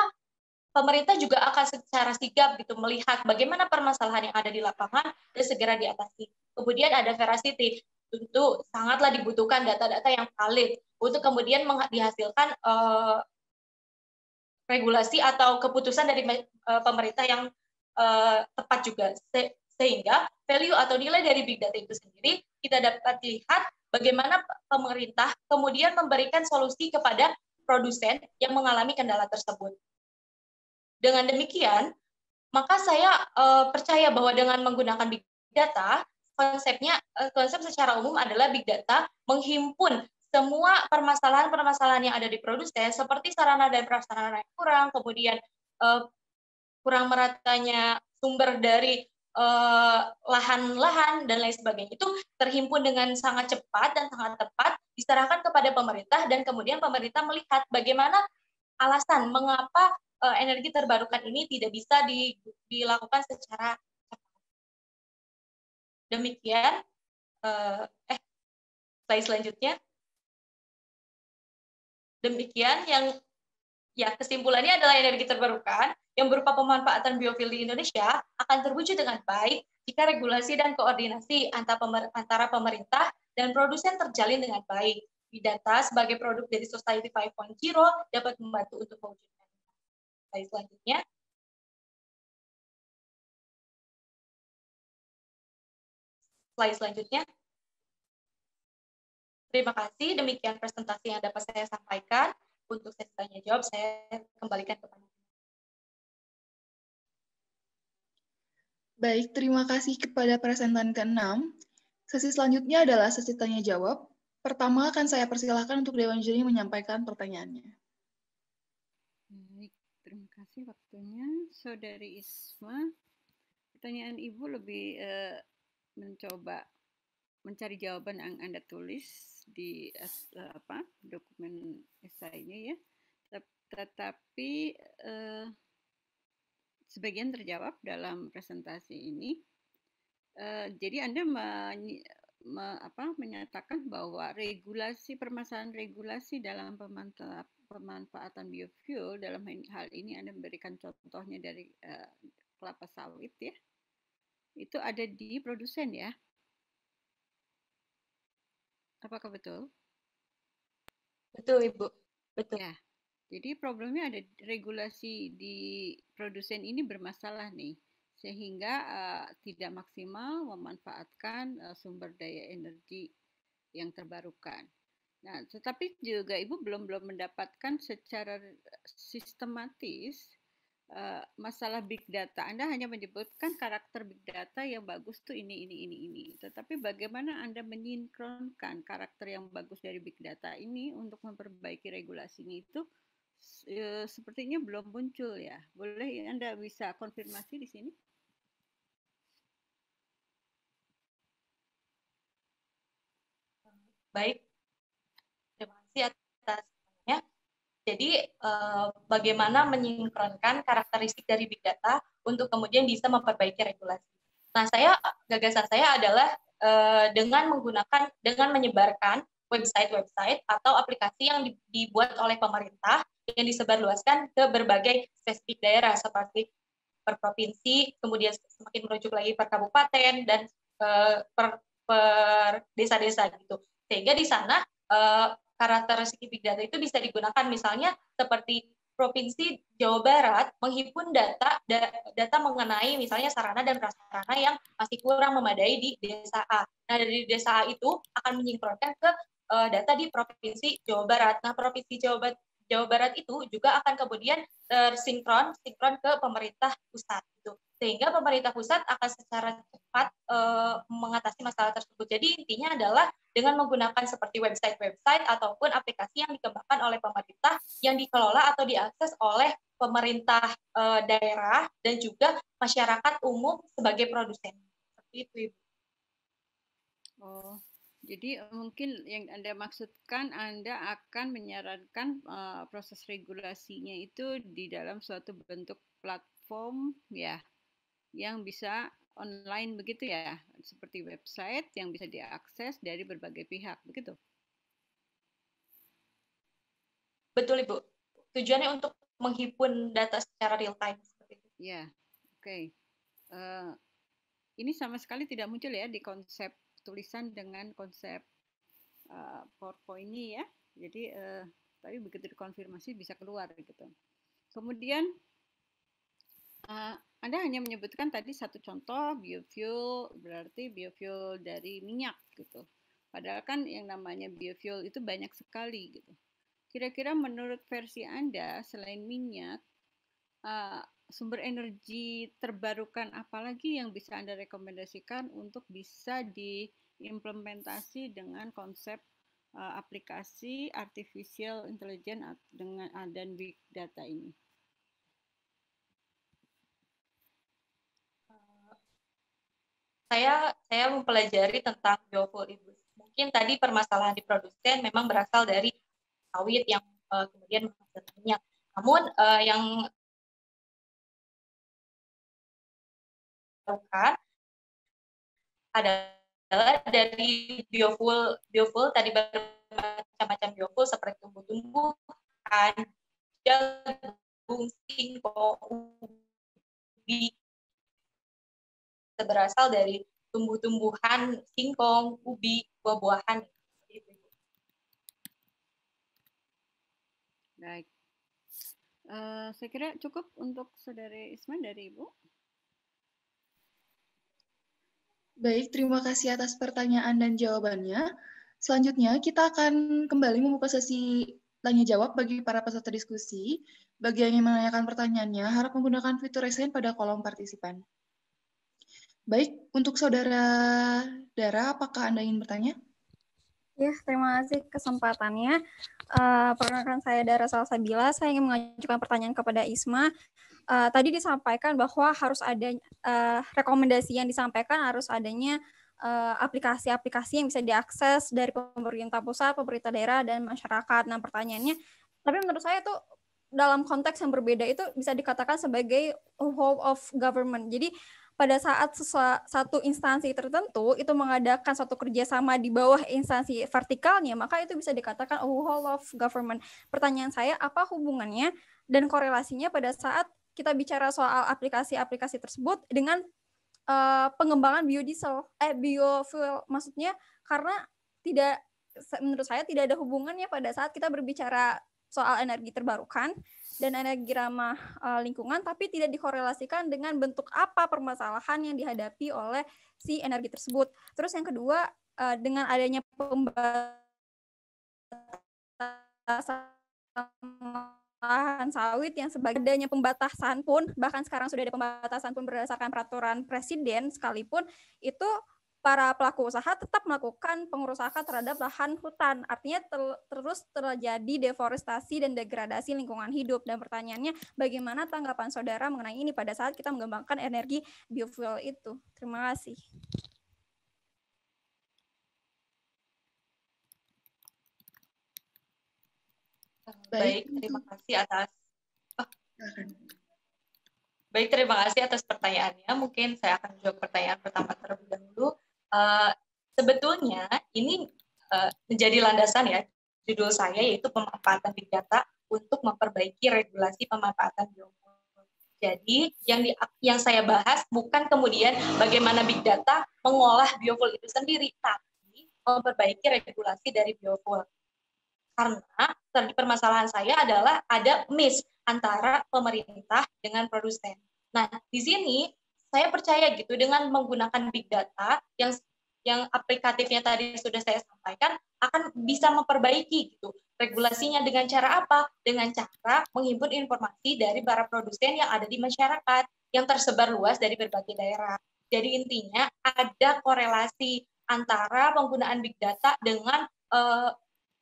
[SPEAKER 11] pemerintah juga akan secara sigap gitu melihat bagaimana permasalahan yang ada di lapangan dan segera diatasi. Kemudian ada veracity, tentu sangatlah dibutuhkan data-data yang valid untuk kemudian dihasilkan uh, regulasi atau keputusan dari uh, pemerintah yang uh, tepat juga Se sehingga value atau nilai dari big data itu sendiri kita dapat lihat bagaimana pemerintah kemudian memberikan solusi kepada produsen yang mengalami kendala tersebut. Dengan demikian, maka saya uh, percaya bahwa dengan menggunakan big data, konsepnya konsep secara umum adalah big data menghimpun semua permasalahan-permasalahan yang ada di produsen seperti sarana dan prasarana yang kurang, kemudian uh, kurang meratanya sumber dari eh, lahan-lahan uh, dan lain sebagainya itu terhimpun dengan sangat cepat dan sangat tepat diserahkan kepada pemerintah dan kemudian pemerintah melihat bagaimana alasan mengapa uh, energi terbarukan ini tidak bisa di, dilakukan secara cepat. Demikian uh, eh Slide selanjutnya. Demikian yang ya kesimpulannya adalah energi terbarukan yang berupa pemanfaatan biofuel di Indonesia akan terwujud dengan baik jika regulasi dan koordinasi antara pemerintah dan produsen terjalin dengan baik. Bidata sebagai produk dari Society 5.0 dapat membantu untuk mewujudkan. Selanjutnya. Slide selanjutnya. Terima kasih. Demikian presentasi yang dapat saya sampaikan. Untuk sesi tanya jawab, saya kembalikan kepada
[SPEAKER 1] Baik, terima kasih kepada presentan ke-6. Sesi selanjutnya adalah sesi tanya jawab. Pertama akan saya persilahkan untuk Dewan Juri menyampaikan pertanyaannya.
[SPEAKER 6] Baik, terima kasih waktunya. Saudari Isma, pertanyaan Ibu lebih uh, mencoba mencari jawaban yang Anda tulis di uh, apa dokumen esainya ya. Tetapi uh, sebagian terjawab dalam presentasi ini. Uh, jadi Anda me, apa, menyatakan bahwa regulasi permasalahan regulasi dalam pemanfaatan biofuel dalam hal ini Anda memberikan contohnya dari uh, kelapa sawit ya itu ada di produsen ya apakah betul?
[SPEAKER 11] Betul ibu. Betul.
[SPEAKER 6] Ya jadi problemnya ada regulasi di produsen ini bermasalah nih sehingga uh, tidak maksimal memanfaatkan uh, sumber daya energi yang terbarukan. Nah, tetapi juga Ibu belum belum mendapatkan secara sistematis uh, masalah big data. Anda hanya menyebutkan karakter big data yang bagus tuh ini ini ini ini. Tetapi bagaimana Anda menyinkronkan karakter yang bagus dari big data ini untuk memperbaiki regulasinya itu sepertinya belum muncul ya. Boleh Anda bisa konfirmasi di sini?
[SPEAKER 11] Baik, terima kasih. Jadi, eh, bagaimana menyinkronkan karakteristik dari big data untuk kemudian bisa memperbaiki regulasi. Nah, saya gagasan saya adalah eh, dengan menggunakan dengan menyebarkan website-website atau aplikasi yang dibuat oleh pemerintah yang disebarluaskan ke berbagai spesifik daerah seperti per provinsi, kemudian semakin merujuk lagi per kabupaten dan eh, per desa-desa gitu sehingga di sana karakteristik big data itu bisa digunakan misalnya seperti provinsi Jawa Barat menghimpun data data mengenai misalnya sarana dan prasarana yang masih kurang memadai di desa A. Nah dari desa A itu akan menyinkronkan ke uh, data di provinsi Jawa Barat. Nah provinsi Jawa Barat Jawa Barat itu juga akan kemudian tersinkron sinkron ke pemerintah pusat itu sehingga pemerintah pusat akan secara cepat uh, mengatasi masalah tersebut. Jadi intinya adalah dengan menggunakan seperti website-website ataupun aplikasi yang dikembangkan oleh pemerintah yang dikelola atau diakses oleh pemerintah uh, daerah dan juga masyarakat umum sebagai produsen. Seperti itu, Ibu.
[SPEAKER 6] Oh, jadi mungkin yang Anda maksudkan Anda akan menyarankan uh, proses regulasinya itu di dalam suatu bentuk platform ya yang bisa online begitu ya, seperti website yang bisa diakses dari berbagai pihak, begitu?
[SPEAKER 11] Betul, Ibu. Tujuannya untuk menghimpun data secara real time seperti itu.
[SPEAKER 6] Ya, oke. Okay. Uh, eh, ini sama sekali tidak muncul ya di konsep tulisan dengan konsep uh, PowerPoint ini ya. Jadi uh, tapi begitu dikonfirmasi bisa keluar gitu. Kemudian uh, anda hanya menyebutkan tadi satu contoh biofuel berarti biofuel dari minyak gitu. Padahal kan yang namanya biofuel itu banyak sekali gitu. Kira-kira menurut versi Anda selain minyak uh, sumber energi terbarukan apalagi yang bisa Anda rekomendasikan untuk bisa diimplementasi dengan konsep uh, aplikasi artificial intelligence dengan uh, dan big data ini?
[SPEAKER 11] Saya saya mempelajari tentang biofuel ibu. Mungkin tadi permasalahan di produsen memang berasal dari sawit yang uh, kemudian menghasilkan minyak. Namun uh, yang ada adalah dari biofuel biofuel tadi bermacam-macam biofuel seperti tumbuh-tumbuhan, jagung, singkong, ubi berasal dari tumbuh-tumbuhan, singkong, ubi, buah-buahan.
[SPEAKER 6] Baik. Uh, saya kira cukup untuk saudari Isman dari Ibu.
[SPEAKER 1] Baik, terima kasih atas pertanyaan dan jawabannya. Selanjutnya, kita akan kembali membuka sesi tanya jawab bagi para peserta diskusi. Bagi yang ingin menanyakan pertanyaannya, harap menggunakan fitur raise hand pada kolom partisipan. Baik, untuk saudara Dara, apakah Anda ingin bertanya?
[SPEAKER 8] Ya, terima kasih kesempatannya. Uh, perkenalkan saya Dara Salsabila. Saya ingin mengajukan pertanyaan kepada Isma uh, tadi disampaikan bahwa harus ada uh, rekomendasi yang disampaikan harus adanya aplikasi-aplikasi uh, yang bisa diakses dari pemerintah pusat, pemerintah daerah, dan masyarakat. Nah, pertanyaannya, tapi menurut saya itu dalam konteks yang berbeda itu bisa dikatakan sebagai whole of government. Jadi pada saat satu instansi tertentu itu mengadakan suatu kerjasama di bawah instansi vertikalnya, maka itu bisa dikatakan whole of government. Pertanyaan saya, apa hubungannya dan korelasinya pada saat kita bicara soal aplikasi-aplikasi tersebut dengan uh, pengembangan biodiesel, eh biofuel, maksudnya karena tidak menurut saya tidak ada hubungannya pada saat kita berbicara soal energi terbarukan dan energi ramah uh, lingkungan, tapi tidak dikorelasikan dengan bentuk apa permasalahan yang dihadapi oleh si energi tersebut. Terus yang kedua, uh, dengan adanya pembatasan lahan sawit yang sebagai adanya pembatasan pun bahkan sekarang sudah ada pembatasan pun berdasarkan peraturan presiden sekalipun itu para pelaku usaha tetap melakukan pengurusakan terhadap lahan hutan. Artinya ter terus terjadi deforestasi dan degradasi lingkungan hidup. Dan pertanyaannya, bagaimana tanggapan saudara mengenai ini pada saat kita mengembangkan energi biofuel itu? Terima kasih.
[SPEAKER 11] Baik, terima kasih atas oh. Baik, terima kasih atas pertanyaannya. Mungkin saya akan menjawab pertanyaan pertama terlebih dahulu. Uh, sebetulnya ini uh, menjadi landasan ya judul saya yaitu pemanfaatan big data untuk memperbaiki regulasi pemanfaatan biofuel. Jadi yang di, yang saya bahas bukan kemudian bagaimana big data mengolah biofuel itu sendiri, tapi memperbaiki regulasi dari biofuel. Karena permasalahan saya adalah ada miss antara pemerintah dengan produsen. Nah, di sini saya percaya gitu dengan menggunakan big data yang yang aplikatifnya tadi sudah saya sampaikan akan bisa memperbaiki gitu regulasinya dengan cara apa? Dengan cara menghimpun informasi dari para produsen yang ada di masyarakat yang tersebar luas dari berbagai daerah. Jadi intinya ada korelasi antara penggunaan big data dengan uh,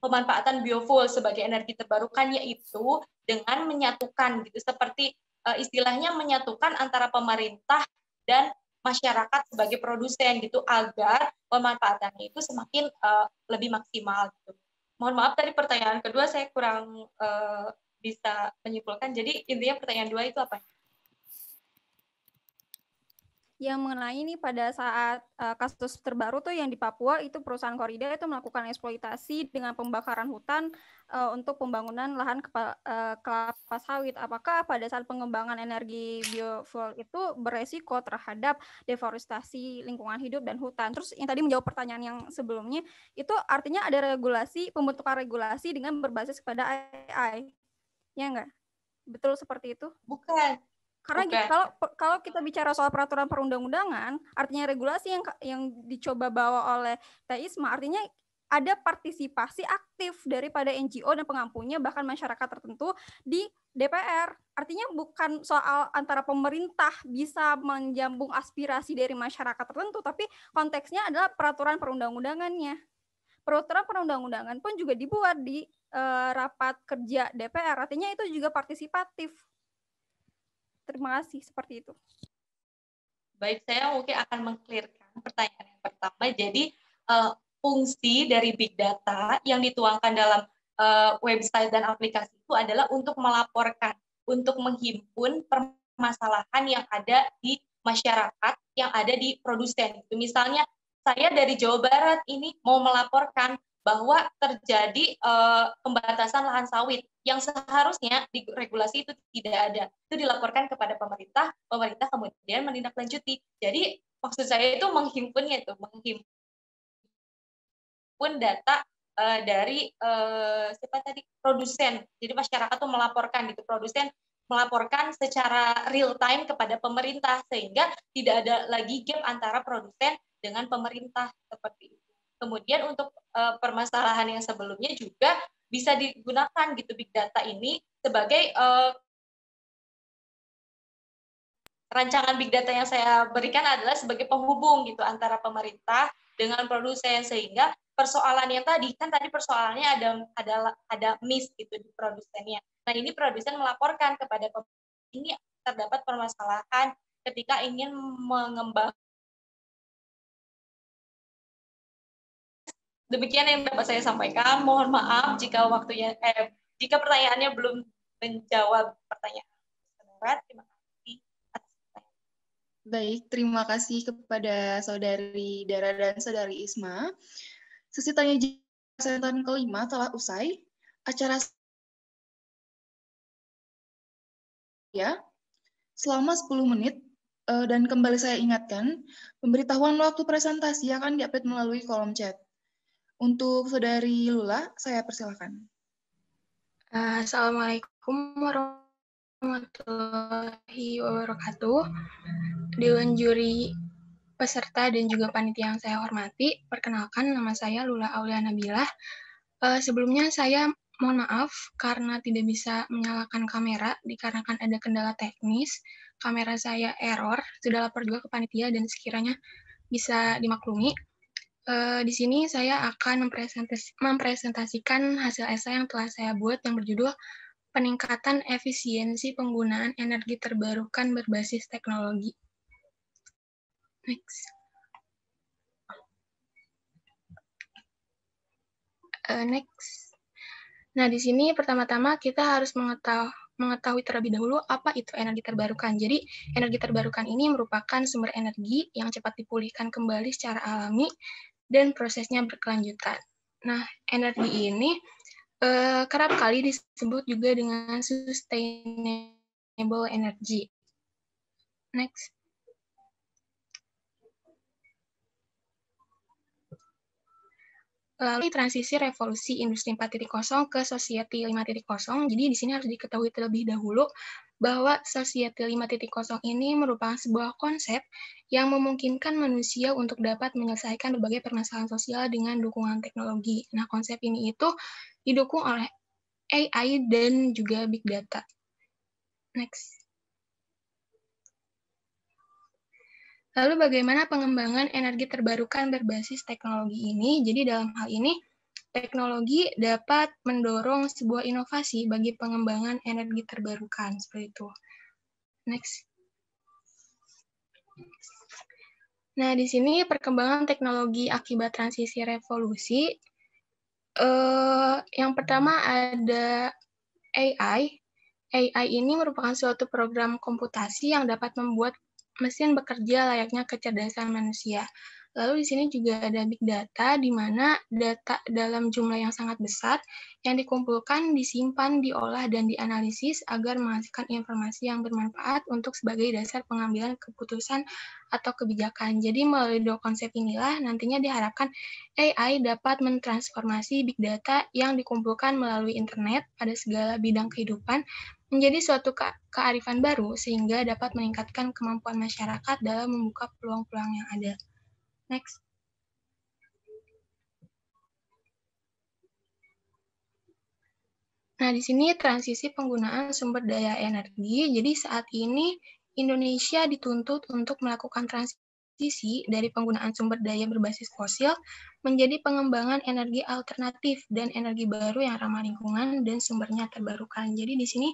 [SPEAKER 11] pemanfaatan biofuel sebagai energi terbarukan yaitu dengan menyatukan gitu seperti uh, istilahnya menyatukan antara pemerintah dan masyarakat sebagai produsen gitu agar pemanfaatannya itu semakin uh, lebih maksimal gitu. Mohon maaf tadi pertanyaan kedua saya kurang uh, bisa menyimpulkan. Jadi intinya pertanyaan dua itu apa?
[SPEAKER 8] Yang mengenai ini pada saat uh, kasus terbaru tuh yang di Papua itu perusahaan Korida itu melakukan eksploitasi dengan pembakaran hutan uh, untuk pembangunan lahan kepa, uh, kelapa sawit. Apakah pada saat pengembangan energi biofuel itu beresiko terhadap deforestasi lingkungan hidup dan hutan? Terus yang tadi menjawab pertanyaan yang sebelumnya itu artinya ada regulasi pembentukan regulasi dengan berbasis pada AI. Ya enggak? Betul seperti itu?
[SPEAKER 11] Bukan
[SPEAKER 8] karena okay. gitu, kalau kalau kita bicara soal peraturan perundang-undangan, artinya regulasi yang yang dicoba bawa oleh Teisma, artinya ada partisipasi aktif daripada NGO dan pengampunya bahkan masyarakat tertentu di DPR. Artinya bukan soal antara pemerintah bisa menjambung aspirasi dari masyarakat tertentu, tapi konteksnya adalah peraturan perundang-undangannya. Peraturan perundang-undangan pun juga dibuat di uh, rapat kerja DPR. Artinya itu juga partisipatif Terima kasih seperti itu.
[SPEAKER 11] Baik, saya mungkin akan mengklirkan pertanyaan yang pertama. Jadi uh, fungsi dari big data yang dituangkan dalam uh, website dan aplikasi itu adalah untuk melaporkan, untuk menghimpun permasalahan yang ada di masyarakat, yang ada di produsen. Misalnya saya dari Jawa Barat ini mau melaporkan bahwa terjadi uh, pembatasan lahan sawit yang seharusnya di regulasi itu tidak ada. Itu dilaporkan kepada pemerintah, pemerintah kemudian menindaklanjuti. Jadi maksud saya itu menghimpunnya itu, menghimpun data uh, dari uh, siapa tadi produsen. Jadi masyarakat tuh melaporkan gitu, produsen melaporkan secara real time kepada pemerintah sehingga tidak ada lagi gap antara produsen dengan pemerintah seperti itu. Kemudian untuk uh, permasalahan yang sebelumnya juga bisa digunakan gitu big data ini sebagai uh, rancangan big data yang saya berikan adalah sebagai penghubung gitu antara pemerintah dengan produsen sehingga persoalan yang tadi kan tadi persoalannya ada ada ada miss gitu di produsennya. Nah ini produsen melaporkan kepada ini terdapat permasalahan ketika ingin mengembang Demikian yang dapat saya sampaikan. Mohon maaf jika waktunya eh, jika pertanyaannya belum menjawab pertanyaan. Terima kasih.
[SPEAKER 1] Baik, terima kasih kepada saudari Dara dan saudari Isma. Sesi tanya jawab kelima telah usai. Acara ya selama 10 menit eh, dan kembali saya ingatkan, pemberitahuan waktu presentasi akan diupdate melalui kolom chat. Untuk Saudari Lula, saya persilakan.
[SPEAKER 12] Assalamualaikum warahmatullahi wabarakatuh. Dewan juri peserta dan juga panitia yang saya hormati, perkenalkan nama saya Lula Aulia Nabilah. Uh, sebelumnya saya mohon maaf karena tidak bisa menyalakan kamera dikarenakan ada kendala teknis. Kamera saya error, sudah lapor juga ke panitia dan sekiranya bisa dimaklumi. Uh, di sini saya akan mempresentas mempresentasikan hasil esai yang telah saya buat yang berjudul Peningkatan Efisiensi Penggunaan Energi Terbarukan Berbasis Teknologi. Next. Uh, next. Nah, di sini pertama-tama kita harus mengetahui mengetahui terlebih dahulu apa itu energi terbarukan. Jadi, energi terbarukan ini merupakan sumber energi yang cepat dipulihkan kembali secara alami dan prosesnya berkelanjutan. Nah, energi ini uh, kerap kali disebut juga dengan sustainable energy. Next. Lalu transisi revolusi industri 4.0 ke society 5.0. Jadi di sini harus diketahui terlebih dahulu bahwa Society 5.0 ini merupakan sebuah konsep yang memungkinkan manusia untuk dapat menyelesaikan berbagai permasalahan sosial dengan dukungan teknologi. Nah, konsep ini itu didukung oleh AI dan juga Big Data. Next. Lalu bagaimana pengembangan energi terbarukan berbasis teknologi ini? Jadi dalam hal ini, teknologi dapat mendorong sebuah inovasi bagi pengembangan energi terbarukan seperti itu. Next. Nah, di sini perkembangan teknologi akibat transisi revolusi. Uh, yang pertama ada AI. AI ini merupakan suatu program komputasi yang dapat membuat mesin bekerja layaknya kecerdasan manusia. Lalu di sini juga ada big data, di mana data dalam jumlah yang sangat besar yang dikumpulkan, disimpan, diolah, dan dianalisis agar menghasilkan informasi yang bermanfaat untuk sebagai dasar pengambilan keputusan atau kebijakan. Jadi melalui dua konsep inilah nantinya diharapkan AI dapat mentransformasi big data yang dikumpulkan melalui internet pada segala bidang kehidupan menjadi suatu ke kearifan baru sehingga dapat meningkatkan kemampuan masyarakat dalam membuka peluang-peluang yang ada. Next. Nah, di sini transisi penggunaan sumber daya energi. Jadi saat ini Indonesia dituntut untuk melakukan transisi dari penggunaan sumber daya berbasis fosil menjadi pengembangan energi alternatif dan energi baru yang ramah lingkungan dan sumbernya terbarukan. Jadi di sini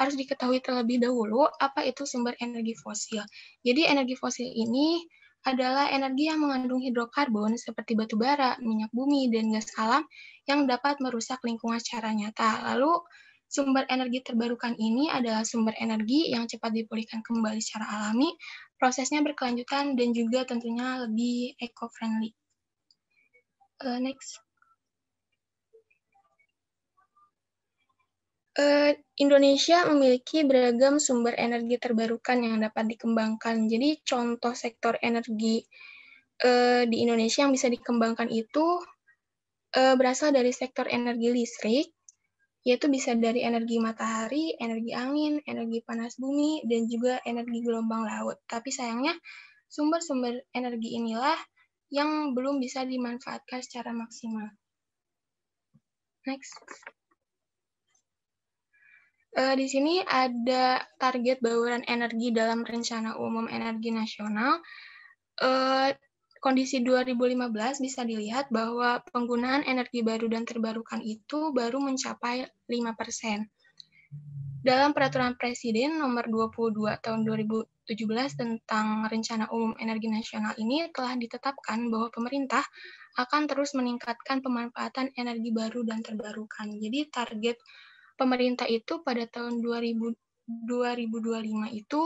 [SPEAKER 12] harus diketahui terlebih dahulu apa itu sumber energi fosil. Jadi energi fosil ini adalah energi yang mengandung hidrokarbon seperti batu bara, minyak bumi, dan gas alam yang dapat merusak lingkungan secara nyata. Lalu, Sumber energi terbarukan ini adalah sumber energi yang cepat dipulihkan kembali secara alami, prosesnya berkelanjutan, dan juga tentunya lebih eco-friendly. Uh, next. Indonesia memiliki beragam sumber energi terbarukan yang dapat dikembangkan. Jadi contoh sektor energi uh, di Indonesia yang bisa dikembangkan itu uh, berasal dari sektor energi listrik, yaitu bisa dari energi matahari, energi angin, energi panas bumi, dan juga energi gelombang laut. Tapi sayangnya, sumber-sumber energi inilah yang belum bisa dimanfaatkan secara maksimal. Next. Uh, di sini ada target bauran energi dalam Rencana Umum Energi Nasional. Uh, kondisi 2015 bisa dilihat bahwa penggunaan energi baru dan terbarukan itu baru mencapai 5%. Dalam Peraturan Presiden Nomor 22 Tahun 2017 tentang Rencana Umum Energi Nasional ini telah ditetapkan bahwa pemerintah akan terus meningkatkan pemanfaatan energi baru dan terbarukan. Jadi target pemerintah itu pada tahun 2000, 2025 itu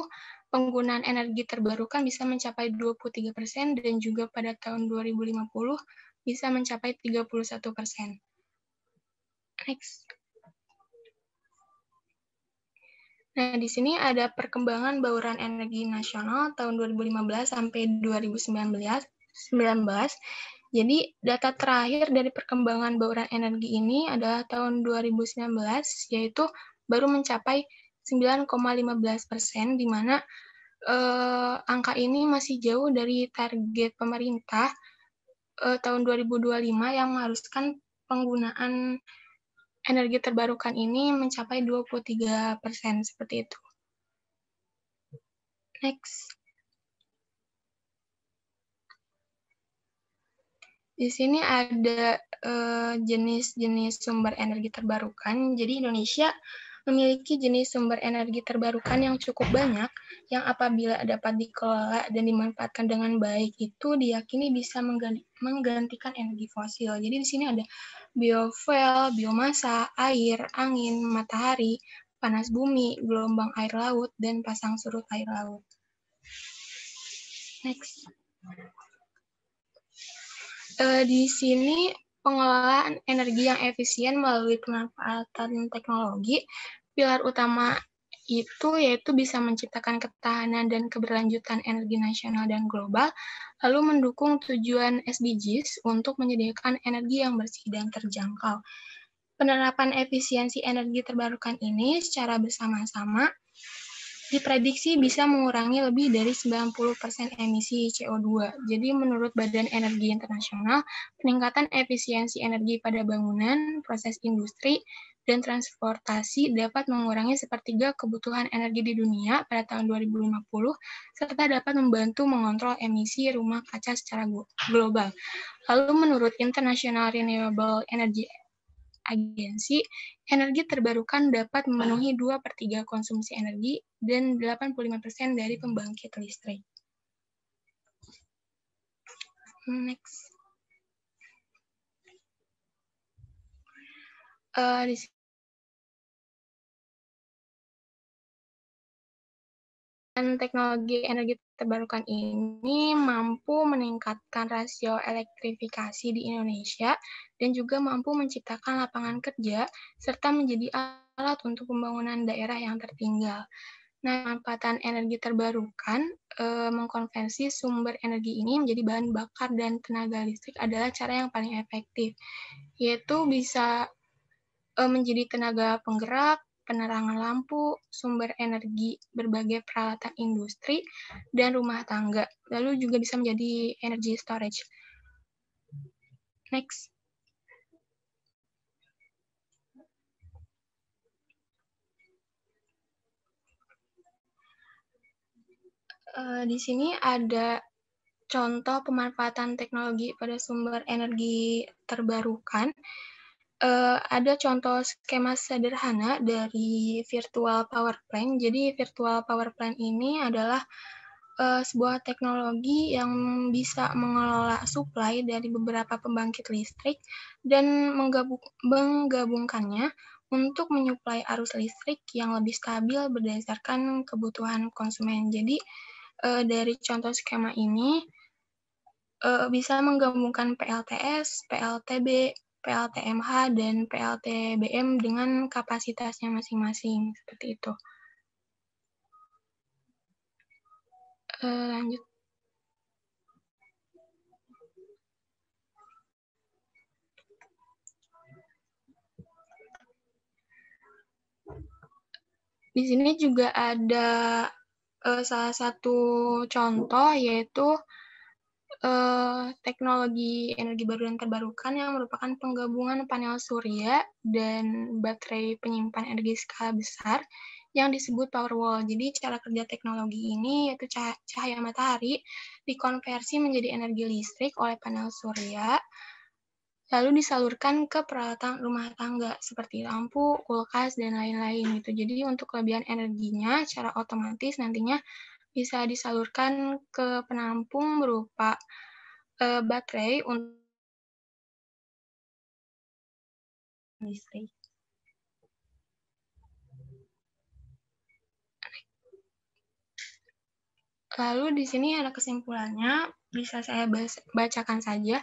[SPEAKER 12] penggunaan energi terbarukan bisa mencapai 23 persen dan juga pada tahun 2050 bisa mencapai 31 persen. Next. Nah, di sini ada perkembangan bauran energi nasional tahun 2015 sampai 2019. 19. Jadi, data terakhir dari perkembangan bauran energi ini adalah tahun 2019, yaitu baru mencapai 9,15 persen, di mana eh, angka ini masih jauh dari target pemerintah eh, tahun 2025 yang mengharuskan penggunaan energi terbarukan ini mencapai 23 persen, seperti itu. Next. Di sini ada eh, jenis-jenis sumber energi terbarukan. Jadi Indonesia memiliki jenis sumber energi terbarukan yang cukup banyak, yang apabila dapat dikelola dan dimanfaatkan dengan baik itu diyakini bisa menggantikan energi fosil. Jadi di sini ada biofuel, biomasa, air, angin, matahari, panas bumi, gelombang air laut, dan pasang surut air laut. Next. Uh, di sini pengelolaan energi yang efisien melalui pemanfaatan teknologi, pilar utama itu yaitu bisa menciptakan ketahanan dan keberlanjutan energi nasional dan global, lalu mendukung tujuan SDGs untuk menyediakan energi yang bersih dan terjangkau. Penerapan efisiensi energi terbarukan ini secara bersama-sama diprediksi bisa mengurangi lebih dari 90% emisi CO2. Jadi menurut Badan Energi Internasional, peningkatan efisiensi energi pada bangunan, proses industri, dan transportasi dapat mengurangi sepertiga kebutuhan energi di dunia pada tahun 2050, serta dapat membantu mengontrol emisi rumah kaca secara global. Lalu menurut International Renewable Energy agensi, energi terbarukan dapat memenuhi 2 per 3 konsumsi energi dan 85% dari pembangkit listrik. Next. Uh, di teknologi energi terbarukan ini mampu meningkatkan rasio elektrifikasi di Indonesia dan juga mampu menciptakan lapangan kerja serta menjadi alat untuk pembangunan daerah yang tertinggal. Nah, manfaatan energi terbarukan e, mengkonversi sumber energi ini menjadi bahan bakar dan tenaga listrik adalah cara yang paling efektif, yaitu bisa e, menjadi tenaga penggerak, penerangan lampu, sumber energi, berbagai peralatan industri, dan rumah tangga. Lalu juga bisa menjadi energy storage. Next. Uh, di sini ada contoh pemanfaatan teknologi pada sumber energi terbarukan uh, ada contoh skema sederhana dari virtual power plant. Jadi virtual power plant ini adalah uh, sebuah teknologi yang bisa mengelola supply dari beberapa pembangkit listrik dan menggabung, menggabungkannya untuk menyuplai arus listrik yang lebih stabil berdasarkan kebutuhan konsumen. Jadi uh, dari contoh skema ini uh, bisa menggabungkan PLTS, PLTB, PLTMH, dan PLTBM dengan kapasitasnya masing-masing seperti itu. Uh, lanjut. Di sini juga ada uh, salah satu contoh yaitu uh, teknologi energi baru dan terbarukan yang merupakan penggabungan panel surya dan baterai penyimpan energi skala besar yang disebut Powerwall. Jadi cara kerja teknologi ini yaitu cahaya matahari dikonversi menjadi energi listrik oleh panel surya lalu disalurkan ke peralatan rumah tangga seperti lampu, kulkas, dan lain-lain gitu. Jadi untuk kelebihan energinya secara otomatis nantinya bisa disalurkan ke penampung berupa uh, baterai untuk listrik. Lalu di sini ada kesimpulannya, bisa saya bacakan saja.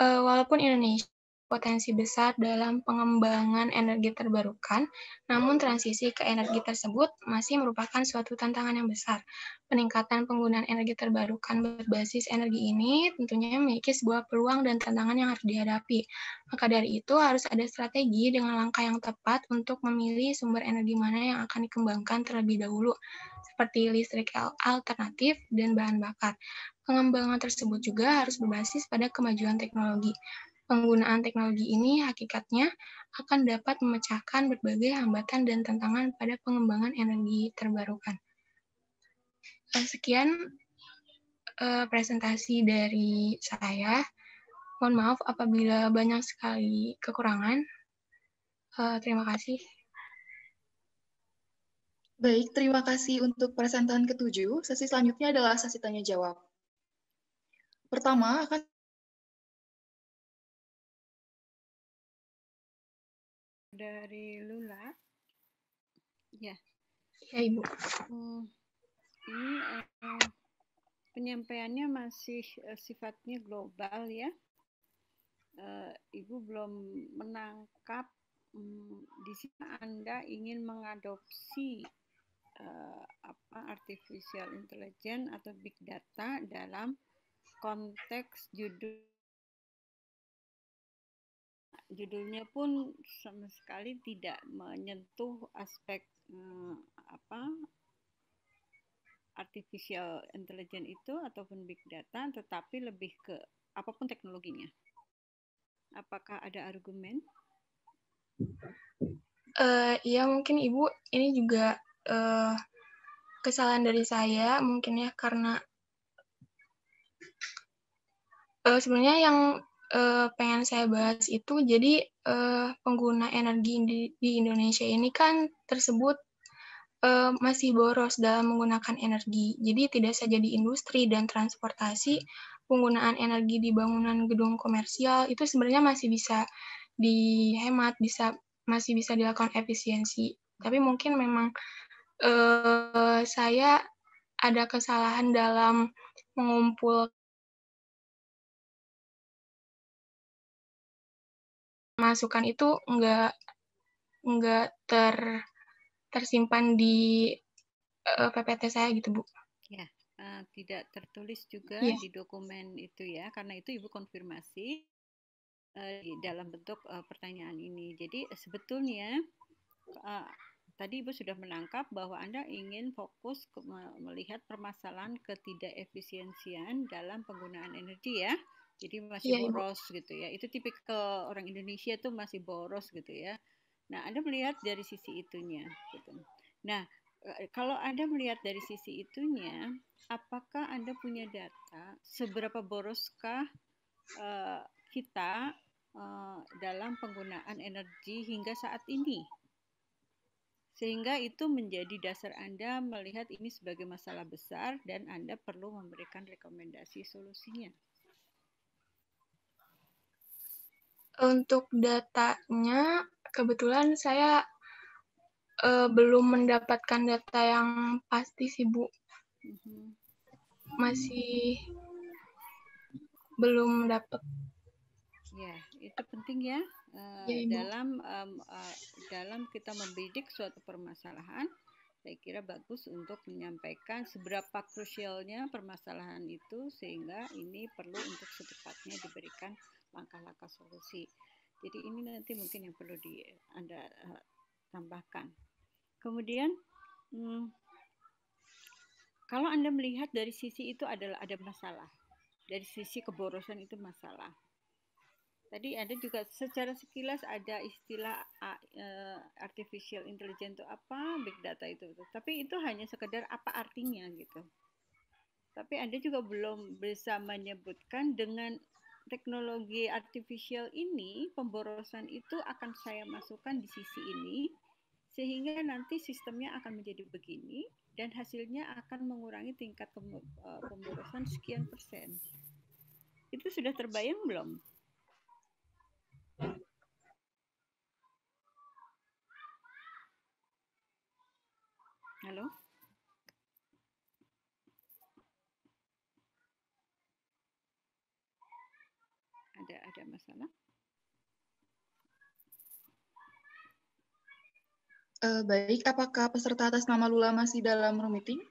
[SPEAKER 12] Uh, walaupun Indonesia potensi besar dalam pengembangan energi terbarukan, namun transisi ke energi tersebut masih merupakan suatu tantangan yang besar. Peningkatan penggunaan energi terbarukan berbasis energi ini tentunya memiliki sebuah peluang dan tantangan yang harus dihadapi. Maka dari itu harus ada strategi dengan langkah yang tepat untuk memilih sumber energi mana yang akan dikembangkan terlebih dahulu, seperti listrik alternatif dan bahan bakar. Pengembangan tersebut juga harus berbasis pada kemajuan teknologi. Penggunaan teknologi ini hakikatnya akan dapat memecahkan berbagai hambatan dan tantangan pada pengembangan energi terbarukan. Eh, sekian uh, presentasi dari saya. Mohon maaf apabila banyak sekali kekurangan. Uh, terima kasih.
[SPEAKER 1] Baik, terima kasih untuk presentasi ketujuh. Sesi selanjutnya adalah sesi tanya jawab. Pertama akan
[SPEAKER 6] dari Lula. Ya.
[SPEAKER 12] Ya, Ibu.
[SPEAKER 6] Hmm, ini uh, penyampaiannya masih uh, sifatnya global ya. Uh, Ibu belum menangkap um, di sini Anda ingin mengadopsi uh, apa artificial intelligence atau big data dalam konteks judul judulnya pun sama sekali tidak menyentuh aspek eh, apa artificial intelligence itu ataupun big data tetapi lebih ke apa pun teknologinya. Apakah ada argumen?
[SPEAKER 12] Uh, ya mungkin Ibu ini juga uh, kesalahan dari saya mungkin ya karena uh, sebenarnya yang uh, pengen saya bahas itu jadi uh, pengguna energi di, di Indonesia ini kan tersebut uh, masih boros dalam menggunakan energi. Jadi tidak saja di industri dan transportasi, penggunaan energi di bangunan gedung komersial itu sebenarnya masih bisa dihemat, bisa masih bisa dilakukan efisiensi. Tapi mungkin memang uh, saya ada kesalahan dalam mengumpul masukan itu nggak nggak ter tersimpan di uh, eh, PPT saya gitu bu.
[SPEAKER 6] Ya, uh, tidak tertulis juga yeah. di dokumen itu ya, karena itu ibu konfirmasi uh, di dalam bentuk uh, pertanyaan ini. Jadi sebetulnya uh, tadi ibu sudah menangkap bahwa anda ingin fokus ke, melihat permasalahan ketidakefisiensian dalam penggunaan energi ya jadi masih yeah, boros Ibu. gitu ya. Itu tipikal orang Indonesia tuh masih boros gitu ya. Nah, Anda melihat dari sisi itunya gitu. Nah, eh, kalau Anda melihat dari sisi itunya, apakah Anda punya data seberapa boroskah uh, kita uh, dalam penggunaan energi hingga saat ini? Sehingga itu menjadi dasar Anda melihat ini sebagai masalah besar dan Anda perlu memberikan rekomendasi solusinya.
[SPEAKER 12] Untuk datanya kebetulan saya uh, belum mendapatkan data yang pasti sih Bu.
[SPEAKER 6] Mhm.
[SPEAKER 12] Masih belum dapat.
[SPEAKER 6] Ya, itu penting ya. Uh,
[SPEAKER 12] Ya, Ibu.
[SPEAKER 6] dalam um, uh, dalam kita membidik suatu permasalahan, saya kira bagus untuk menyampaikan seberapa krusialnya permasalahan itu sehingga ini perlu untuk secepatnya diberikan langkah-langkah solusi. Jadi ini nanti mungkin yang perlu di Anda uh, tambahkan. Kemudian hmm, kalau Anda melihat dari sisi itu adalah ada masalah. Dari sisi keborosan itu masalah. Tadi ada juga secara sekilas ada istilah uh, artificial intelligence itu apa, big data itu. Tapi itu hanya sekedar apa artinya gitu. Tapi Anda juga belum bisa menyebutkan dengan teknologi artificial ini pemborosan itu akan saya masukkan di sisi ini sehingga nanti sistemnya akan menjadi begini dan hasilnya akan mengurangi tingkat uh, pemborosan sekian persen. Itu sudah terbayang belum? Halo?
[SPEAKER 1] Eh, baik, apakah peserta atas nama Lula masih dalam room meeting?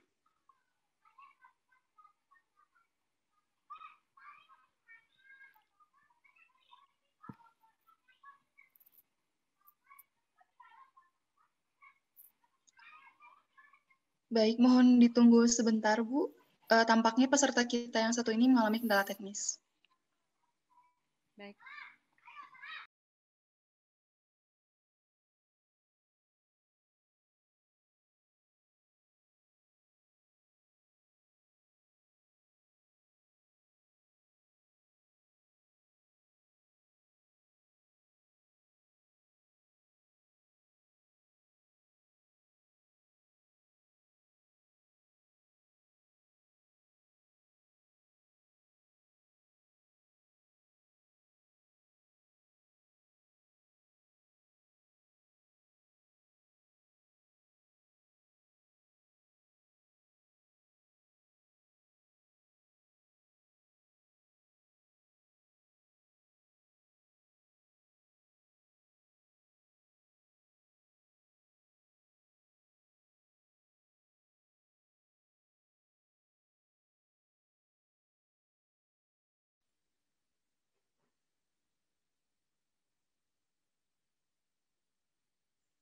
[SPEAKER 1] Baik, mohon ditunggu sebentar, Bu. Eh, tampaknya peserta kita yang satu ini mengalami kendala teknis.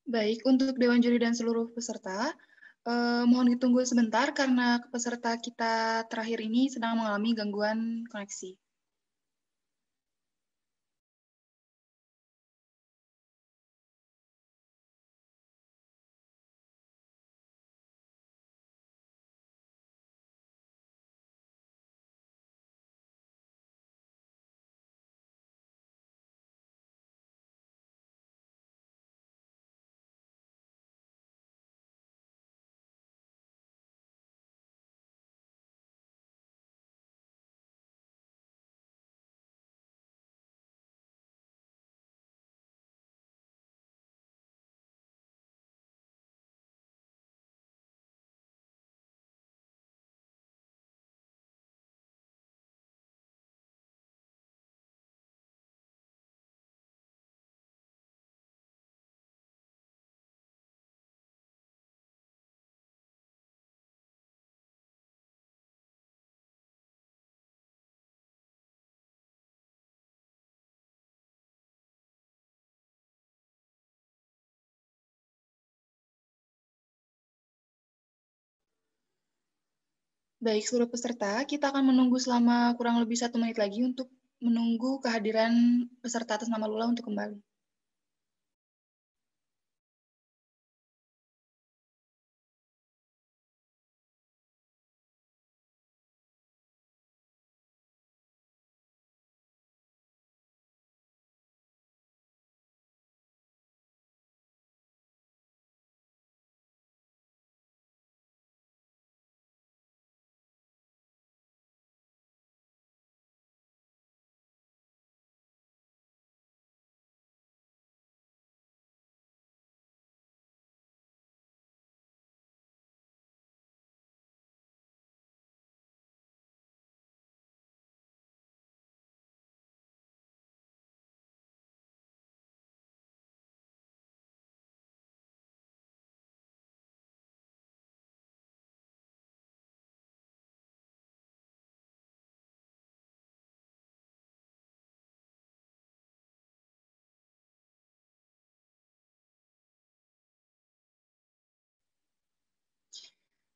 [SPEAKER 6] Baik,
[SPEAKER 1] untuk Dewan Juri dan seluruh peserta, eh, mohon ditunggu sebentar karena peserta kita terakhir ini sedang mengalami gangguan koneksi. Baik, seluruh peserta, kita akan menunggu selama kurang lebih satu menit lagi untuk menunggu kehadiran peserta atas nama Lula untuk kembali.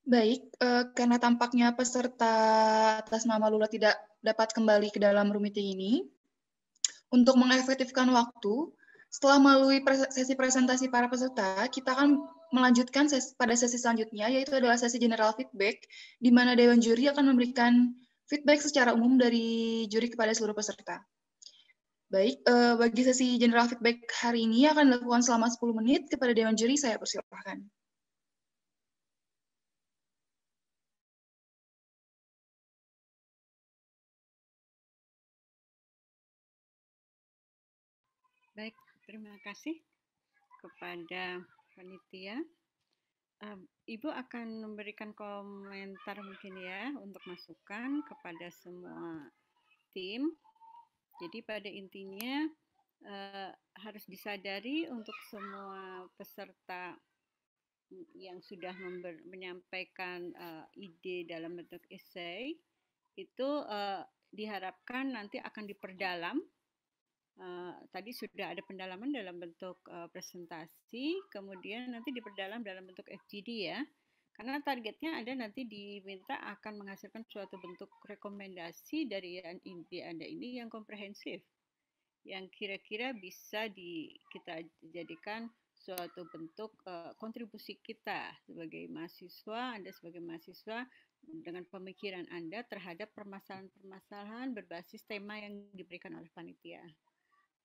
[SPEAKER 1] Baik, uh, karena tampaknya peserta atas nama Lula tidak dapat kembali ke dalam room meeting ini, untuk mengefektifkan waktu, setelah melalui sesi presentasi para peserta, kita akan melanjutkan sesi, pada sesi selanjutnya, yaitu adalah sesi general feedback, di mana Dewan Juri akan memberikan feedback secara umum dari juri kepada seluruh peserta. Baik, uh, bagi sesi general feedback hari ini akan dilakukan selama 10 menit. Kepada Dewan Juri, saya persilahkan.
[SPEAKER 6] Terima kasih kepada panitia. Ibu akan memberikan komentar mungkin ya untuk masukan kepada semua tim. Jadi pada intinya uh, harus disadari untuk semua peserta yang sudah menyampaikan uh, ide dalam bentuk essay itu uh, diharapkan nanti akan diperdalam Uh, tadi sudah ada pendalaman dalam bentuk uh, presentasi, kemudian nanti diperdalam dalam bentuk FGD ya. Karena targetnya ada nanti diminta akan menghasilkan suatu bentuk rekomendasi dari ide Anda ini yang komprehensif. Yang kira-kira bisa di, kita jadikan suatu bentuk uh, kontribusi kita sebagai mahasiswa, Anda sebagai mahasiswa dengan pemikiran Anda terhadap permasalahan-permasalahan berbasis tema yang diberikan oleh panitia.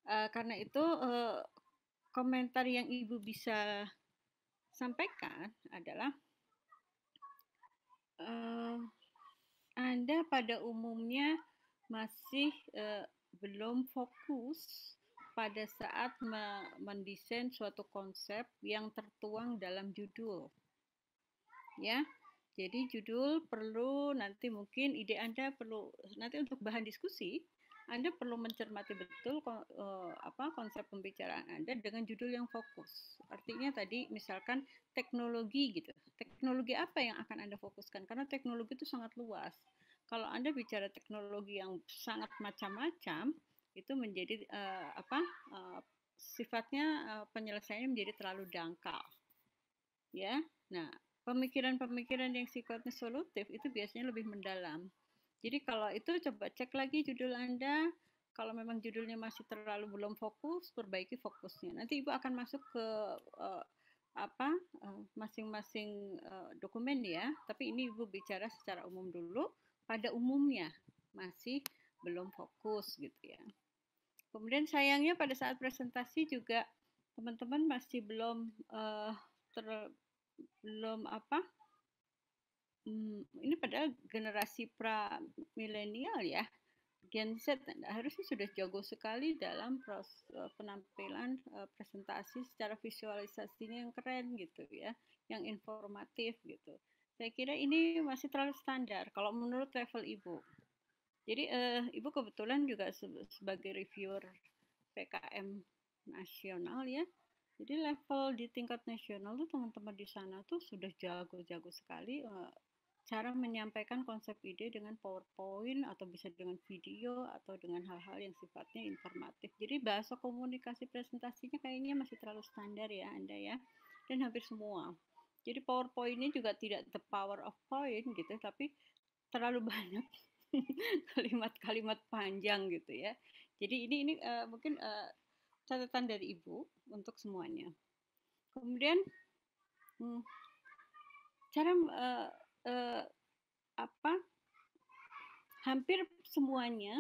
[SPEAKER 6] Uh, karena itu uh, komentar yang ibu bisa sampaikan adalah uh, anda pada umumnya masih uh, belum fokus pada saat mendesain suatu konsep yang tertuang dalam judul. Ya. Jadi judul perlu nanti mungkin ide Anda perlu nanti untuk bahan diskusi anda perlu mencermati betul uh, apa konsep pembicaraan Anda dengan judul yang fokus. Artinya tadi misalkan teknologi gitu. Teknologi apa yang akan Anda fokuskan? Karena teknologi itu sangat luas. Kalau Anda bicara teknologi yang sangat macam-macam, itu menjadi uh, apa? Uh, sifatnya uh, penyelesaiannya menjadi terlalu dangkal. Ya. Nah, pemikiran-pemikiran yang sifatnya solutif itu biasanya lebih mendalam. Jadi kalau itu coba cek lagi judul Anda. Kalau memang judulnya masih terlalu belum fokus, perbaiki fokusnya. Nanti Ibu akan masuk ke uh, apa masing-masing uh, uh, dokumen ya. Tapi ini Ibu bicara secara umum dulu. Pada umumnya masih belum fokus gitu ya. Kemudian sayangnya pada saat presentasi juga teman-teman masih belum uh, ter, belum apa Hmm, ini padahal generasi pra milenial ya. Gen Z harusnya sudah jago sekali dalam proses eh, penampilan uh, presentasi secara visualisasinya yang keren gitu ya, yang informatif gitu. Saya kira ini masih terlalu standar kalau menurut level Ibu. Jadi uh, Ibu kebetulan juga sebagai reviewer PKM nasional ya. Jadi level di tingkat nasional tuh teman-teman di sana tuh sudah jago-jago sekali uh, cara menyampaikan konsep ide dengan PowerPoint atau bisa dengan video atau dengan hal-hal yang sifatnya informatif. Jadi bahasa komunikasi presentasinya kayaknya masih terlalu standar ya Anda ya. Dan hampir semua. Jadi PowerPoint-nya juga tidak the power of point gitu, tapi terlalu banyak kalimat-kalimat panjang gitu ya. Jadi ini ini uh, mungkin uh, catatan dari Ibu untuk semuanya. Kemudian hmm, cara uh, eh, apa hampir semuanya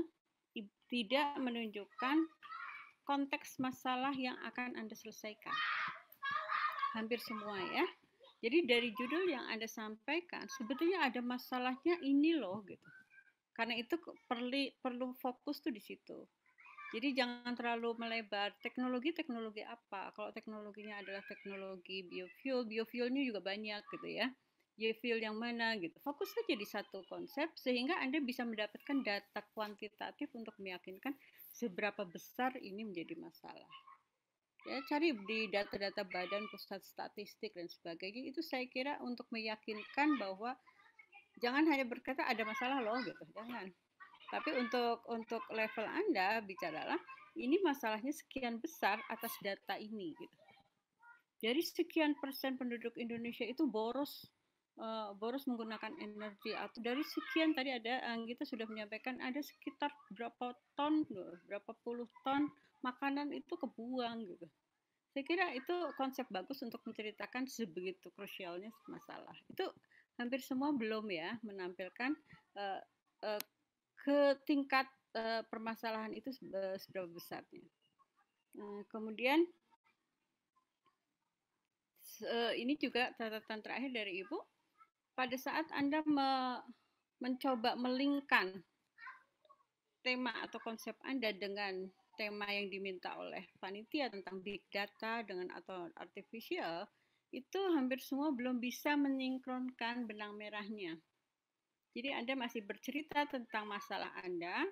[SPEAKER 6] tidak menunjukkan konteks masalah yang akan Anda selesaikan. Hampir semua ya. Jadi dari judul yang Anda sampaikan, sebetulnya ada masalahnya ini loh gitu. Karena itu perlu perlu fokus tuh di situ. Jadi jangan terlalu melebar. Teknologi-teknologi apa? Kalau teknologinya adalah teknologi biofuel, biofuelnya juga banyak gitu ya you feel yang mana gitu. Fokus saja di satu konsep sehingga Anda bisa mendapatkan data kuantitatif untuk meyakinkan seberapa besar ini menjadi masalah. Ya, cari di data-data Badan Pusat Statistik dan sebagainya itu saya kira untuk meyakinkan bahwa jangan hanya berkata ada masalah loh gitu, jangan. Tapi untuk untuk level Anda bicaralah ini masalahnya sekian besar atas data ini gitu. Dari sekian persen penduduk Indonesia itu boros uh, boros menggunakan energi atau dari sekian tadi ada kita sudah menyampaikan ada sekitar berapa ton berapa puluh ton makanan itu kebuang gitu. Saya kira itu konsep bagus untuk menceritakan sebegitu krusialnya masalah. Itu hampir semua belum ya menampilkan uh, uh, ke tingkat uh, permasalahan itu seberapa besarnya. Uh, kemudian uh, ini juga catatan terakhir dari ibu pada saat anda me mencoba melingkan tema atau konsep anda dengan tema yang diminta oleh panitia tentang big data dengan atau artificial itu hampir semua belum bisa menyingkronkan benang merahnya. Jadi Anda masih bercerita tentang masalah Anda,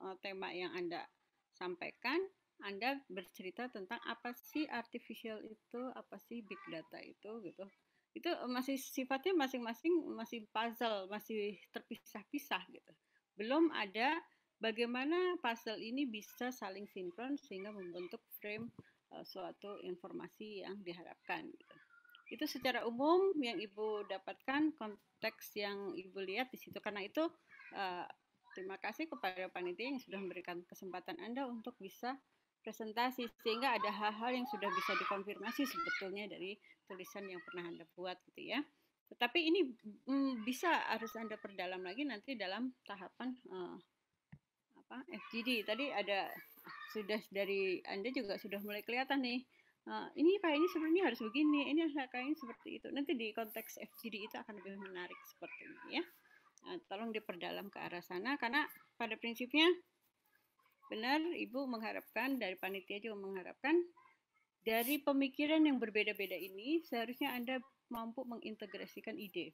[SPEAKER 6] eh, tema yang Anda sampaikan, Anda bercerita tentang apa sih artificial itu, apa sih big data itu gitu. Itu masih sifatnya masing-masing masih puzzle, masih terpisah-pisah gitu. Belum ada bagaimana puzzle ini bisa saling sinkron sehingga membentuk frame uh, suatu informasi yang diharapkan. Gitu. Itu secara umum yang ibu dapatkan konteks yang ibu lihat di situ. Karena itu uh, terima kasih kepada panitia yang sudah memberikan kesempatan anda untuk bisa presentasi sehingga ada hal-hal yang sudah bisa dikonfirmasi sebetulnya dari tulisan yang pernah anda buat gitu ya. Tetapi ini mm, bisa harus anda perdalam lagi nanti dalam tahapan uh, apa FGD tadi ada sudah dari anda juga sudah mulai kelihatan nih uh, ini ini sebenarnya harus begini ini harus kayaknya seperti itu. Nanti di konteks FGD itu akan lebih menarik seperti ini ya. Uh, tolong diperdalam ke arah sana karena pada prinsipnya benar ibu mengharapkan dari panitia juga mengharapkan dari pemikiran yang berbeda-beda ini seharusnya anda mampu mengintegrasikan ide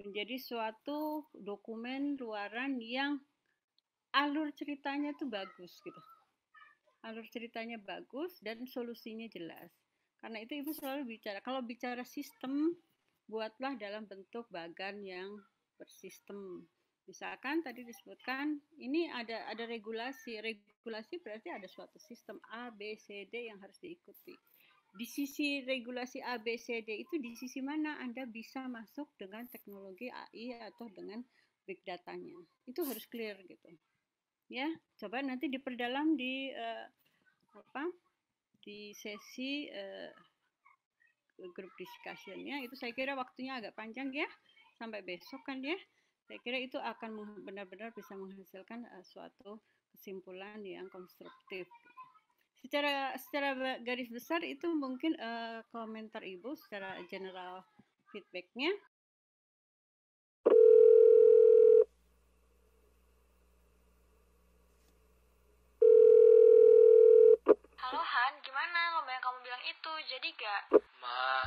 [SPEAKER 6] menjadi suatu dokumen luaran yang alur ceritanya tuh bagus gitu. Alur ceritanya bagus dan solusinya jelas. Karena itu ibu selalu bicara, kalau bicara sistem, buatlah dalam bentuk bagan yang bersistem. Misalkan tadi disebutkan ini ada ada regulasi. Regulasi berarti ada suatu sistem A, B, C, D yang harus diikuti. Di sisi regulasi A, B, C, D itu di sisi mana Anda bisa masuk dengan teknologi AI atau dengan big datanya. Itu harus clear gitu ya coba nanti diperdalam di uh, apa di sesi uh, grup discussionnya itu saya kira waktunya agak panjang ya sampai besok kan ya saya kira itu akan benar-benar bisa menghasilkan uh, suatu kesimpulan yang konstruktif secara secara garis besar itu mungkin uh, komentar ibu secara general feedbacknya
[SPEAKER 13] itu, jadi gak? Ma,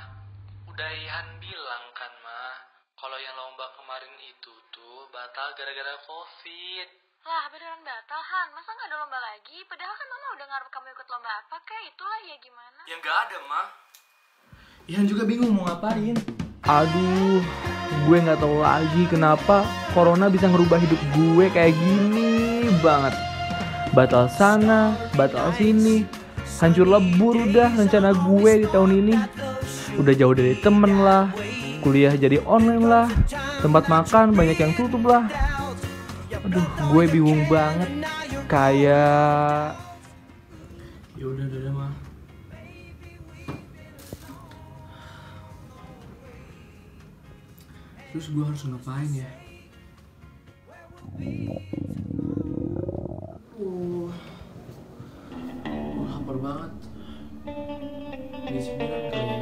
[SPEAKER 13] udah Ihan bilang kan, Ma. Kalau yang lomba kemarin itu tuh batal gara-gara COVID.
[SPEAKER 14] Lah, beneran batal, Han. Masa nggak ada lomba lagi? Padahal kan Mama udah ngarep kamu ikut lomba apa, kayak itulah ya gimana?
[SPEAKER 13] Ya nggak ada, Ma.
[SPEAKER 15] Ihan juga bingung mau ngapain.
[SPEAKER 16] Aduh, gue nggak tahu lagi kenapa corona bisa ngerubah hidup gue kayak gini banget. Batal sana, batal sini, hancur lebur udah rencana gue di tahun ini udah jauh dari temen lah kuliah jadi online lah. Tempat makan banyak yang tutup lah. Aduh gue bingung banget. Kayak
[SPEAKER 15] ya udah udah mah. Terus gue harus ngapain ya? Uh lapar banget. Di sembilan kali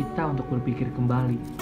[SPEAKER 17] kita untuk berpikir kembali.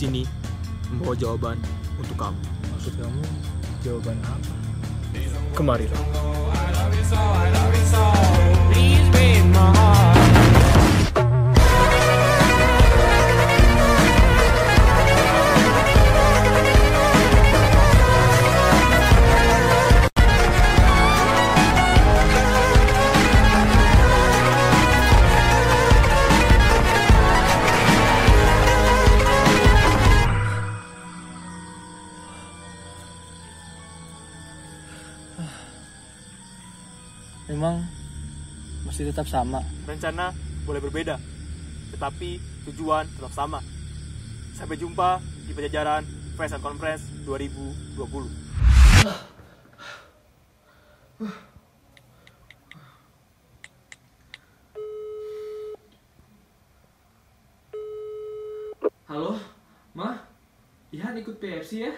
[SPEAKER 18] Sini membawa jawaban untuk kamu.
[SPEAKER 16] Maksud kamu jawaban apa?
[SPEAKER 18] Kemarilah.
[SPEAKER 16] Sama.
[SPEAKER 18] Rencana boleh berbeda, tetapi tujuan tetap sama. Sampai jumpa di Pajajaran Press and Conference 2020.
[SPEAKER 17] Halo, Ma? Ihan ikut PFC ya?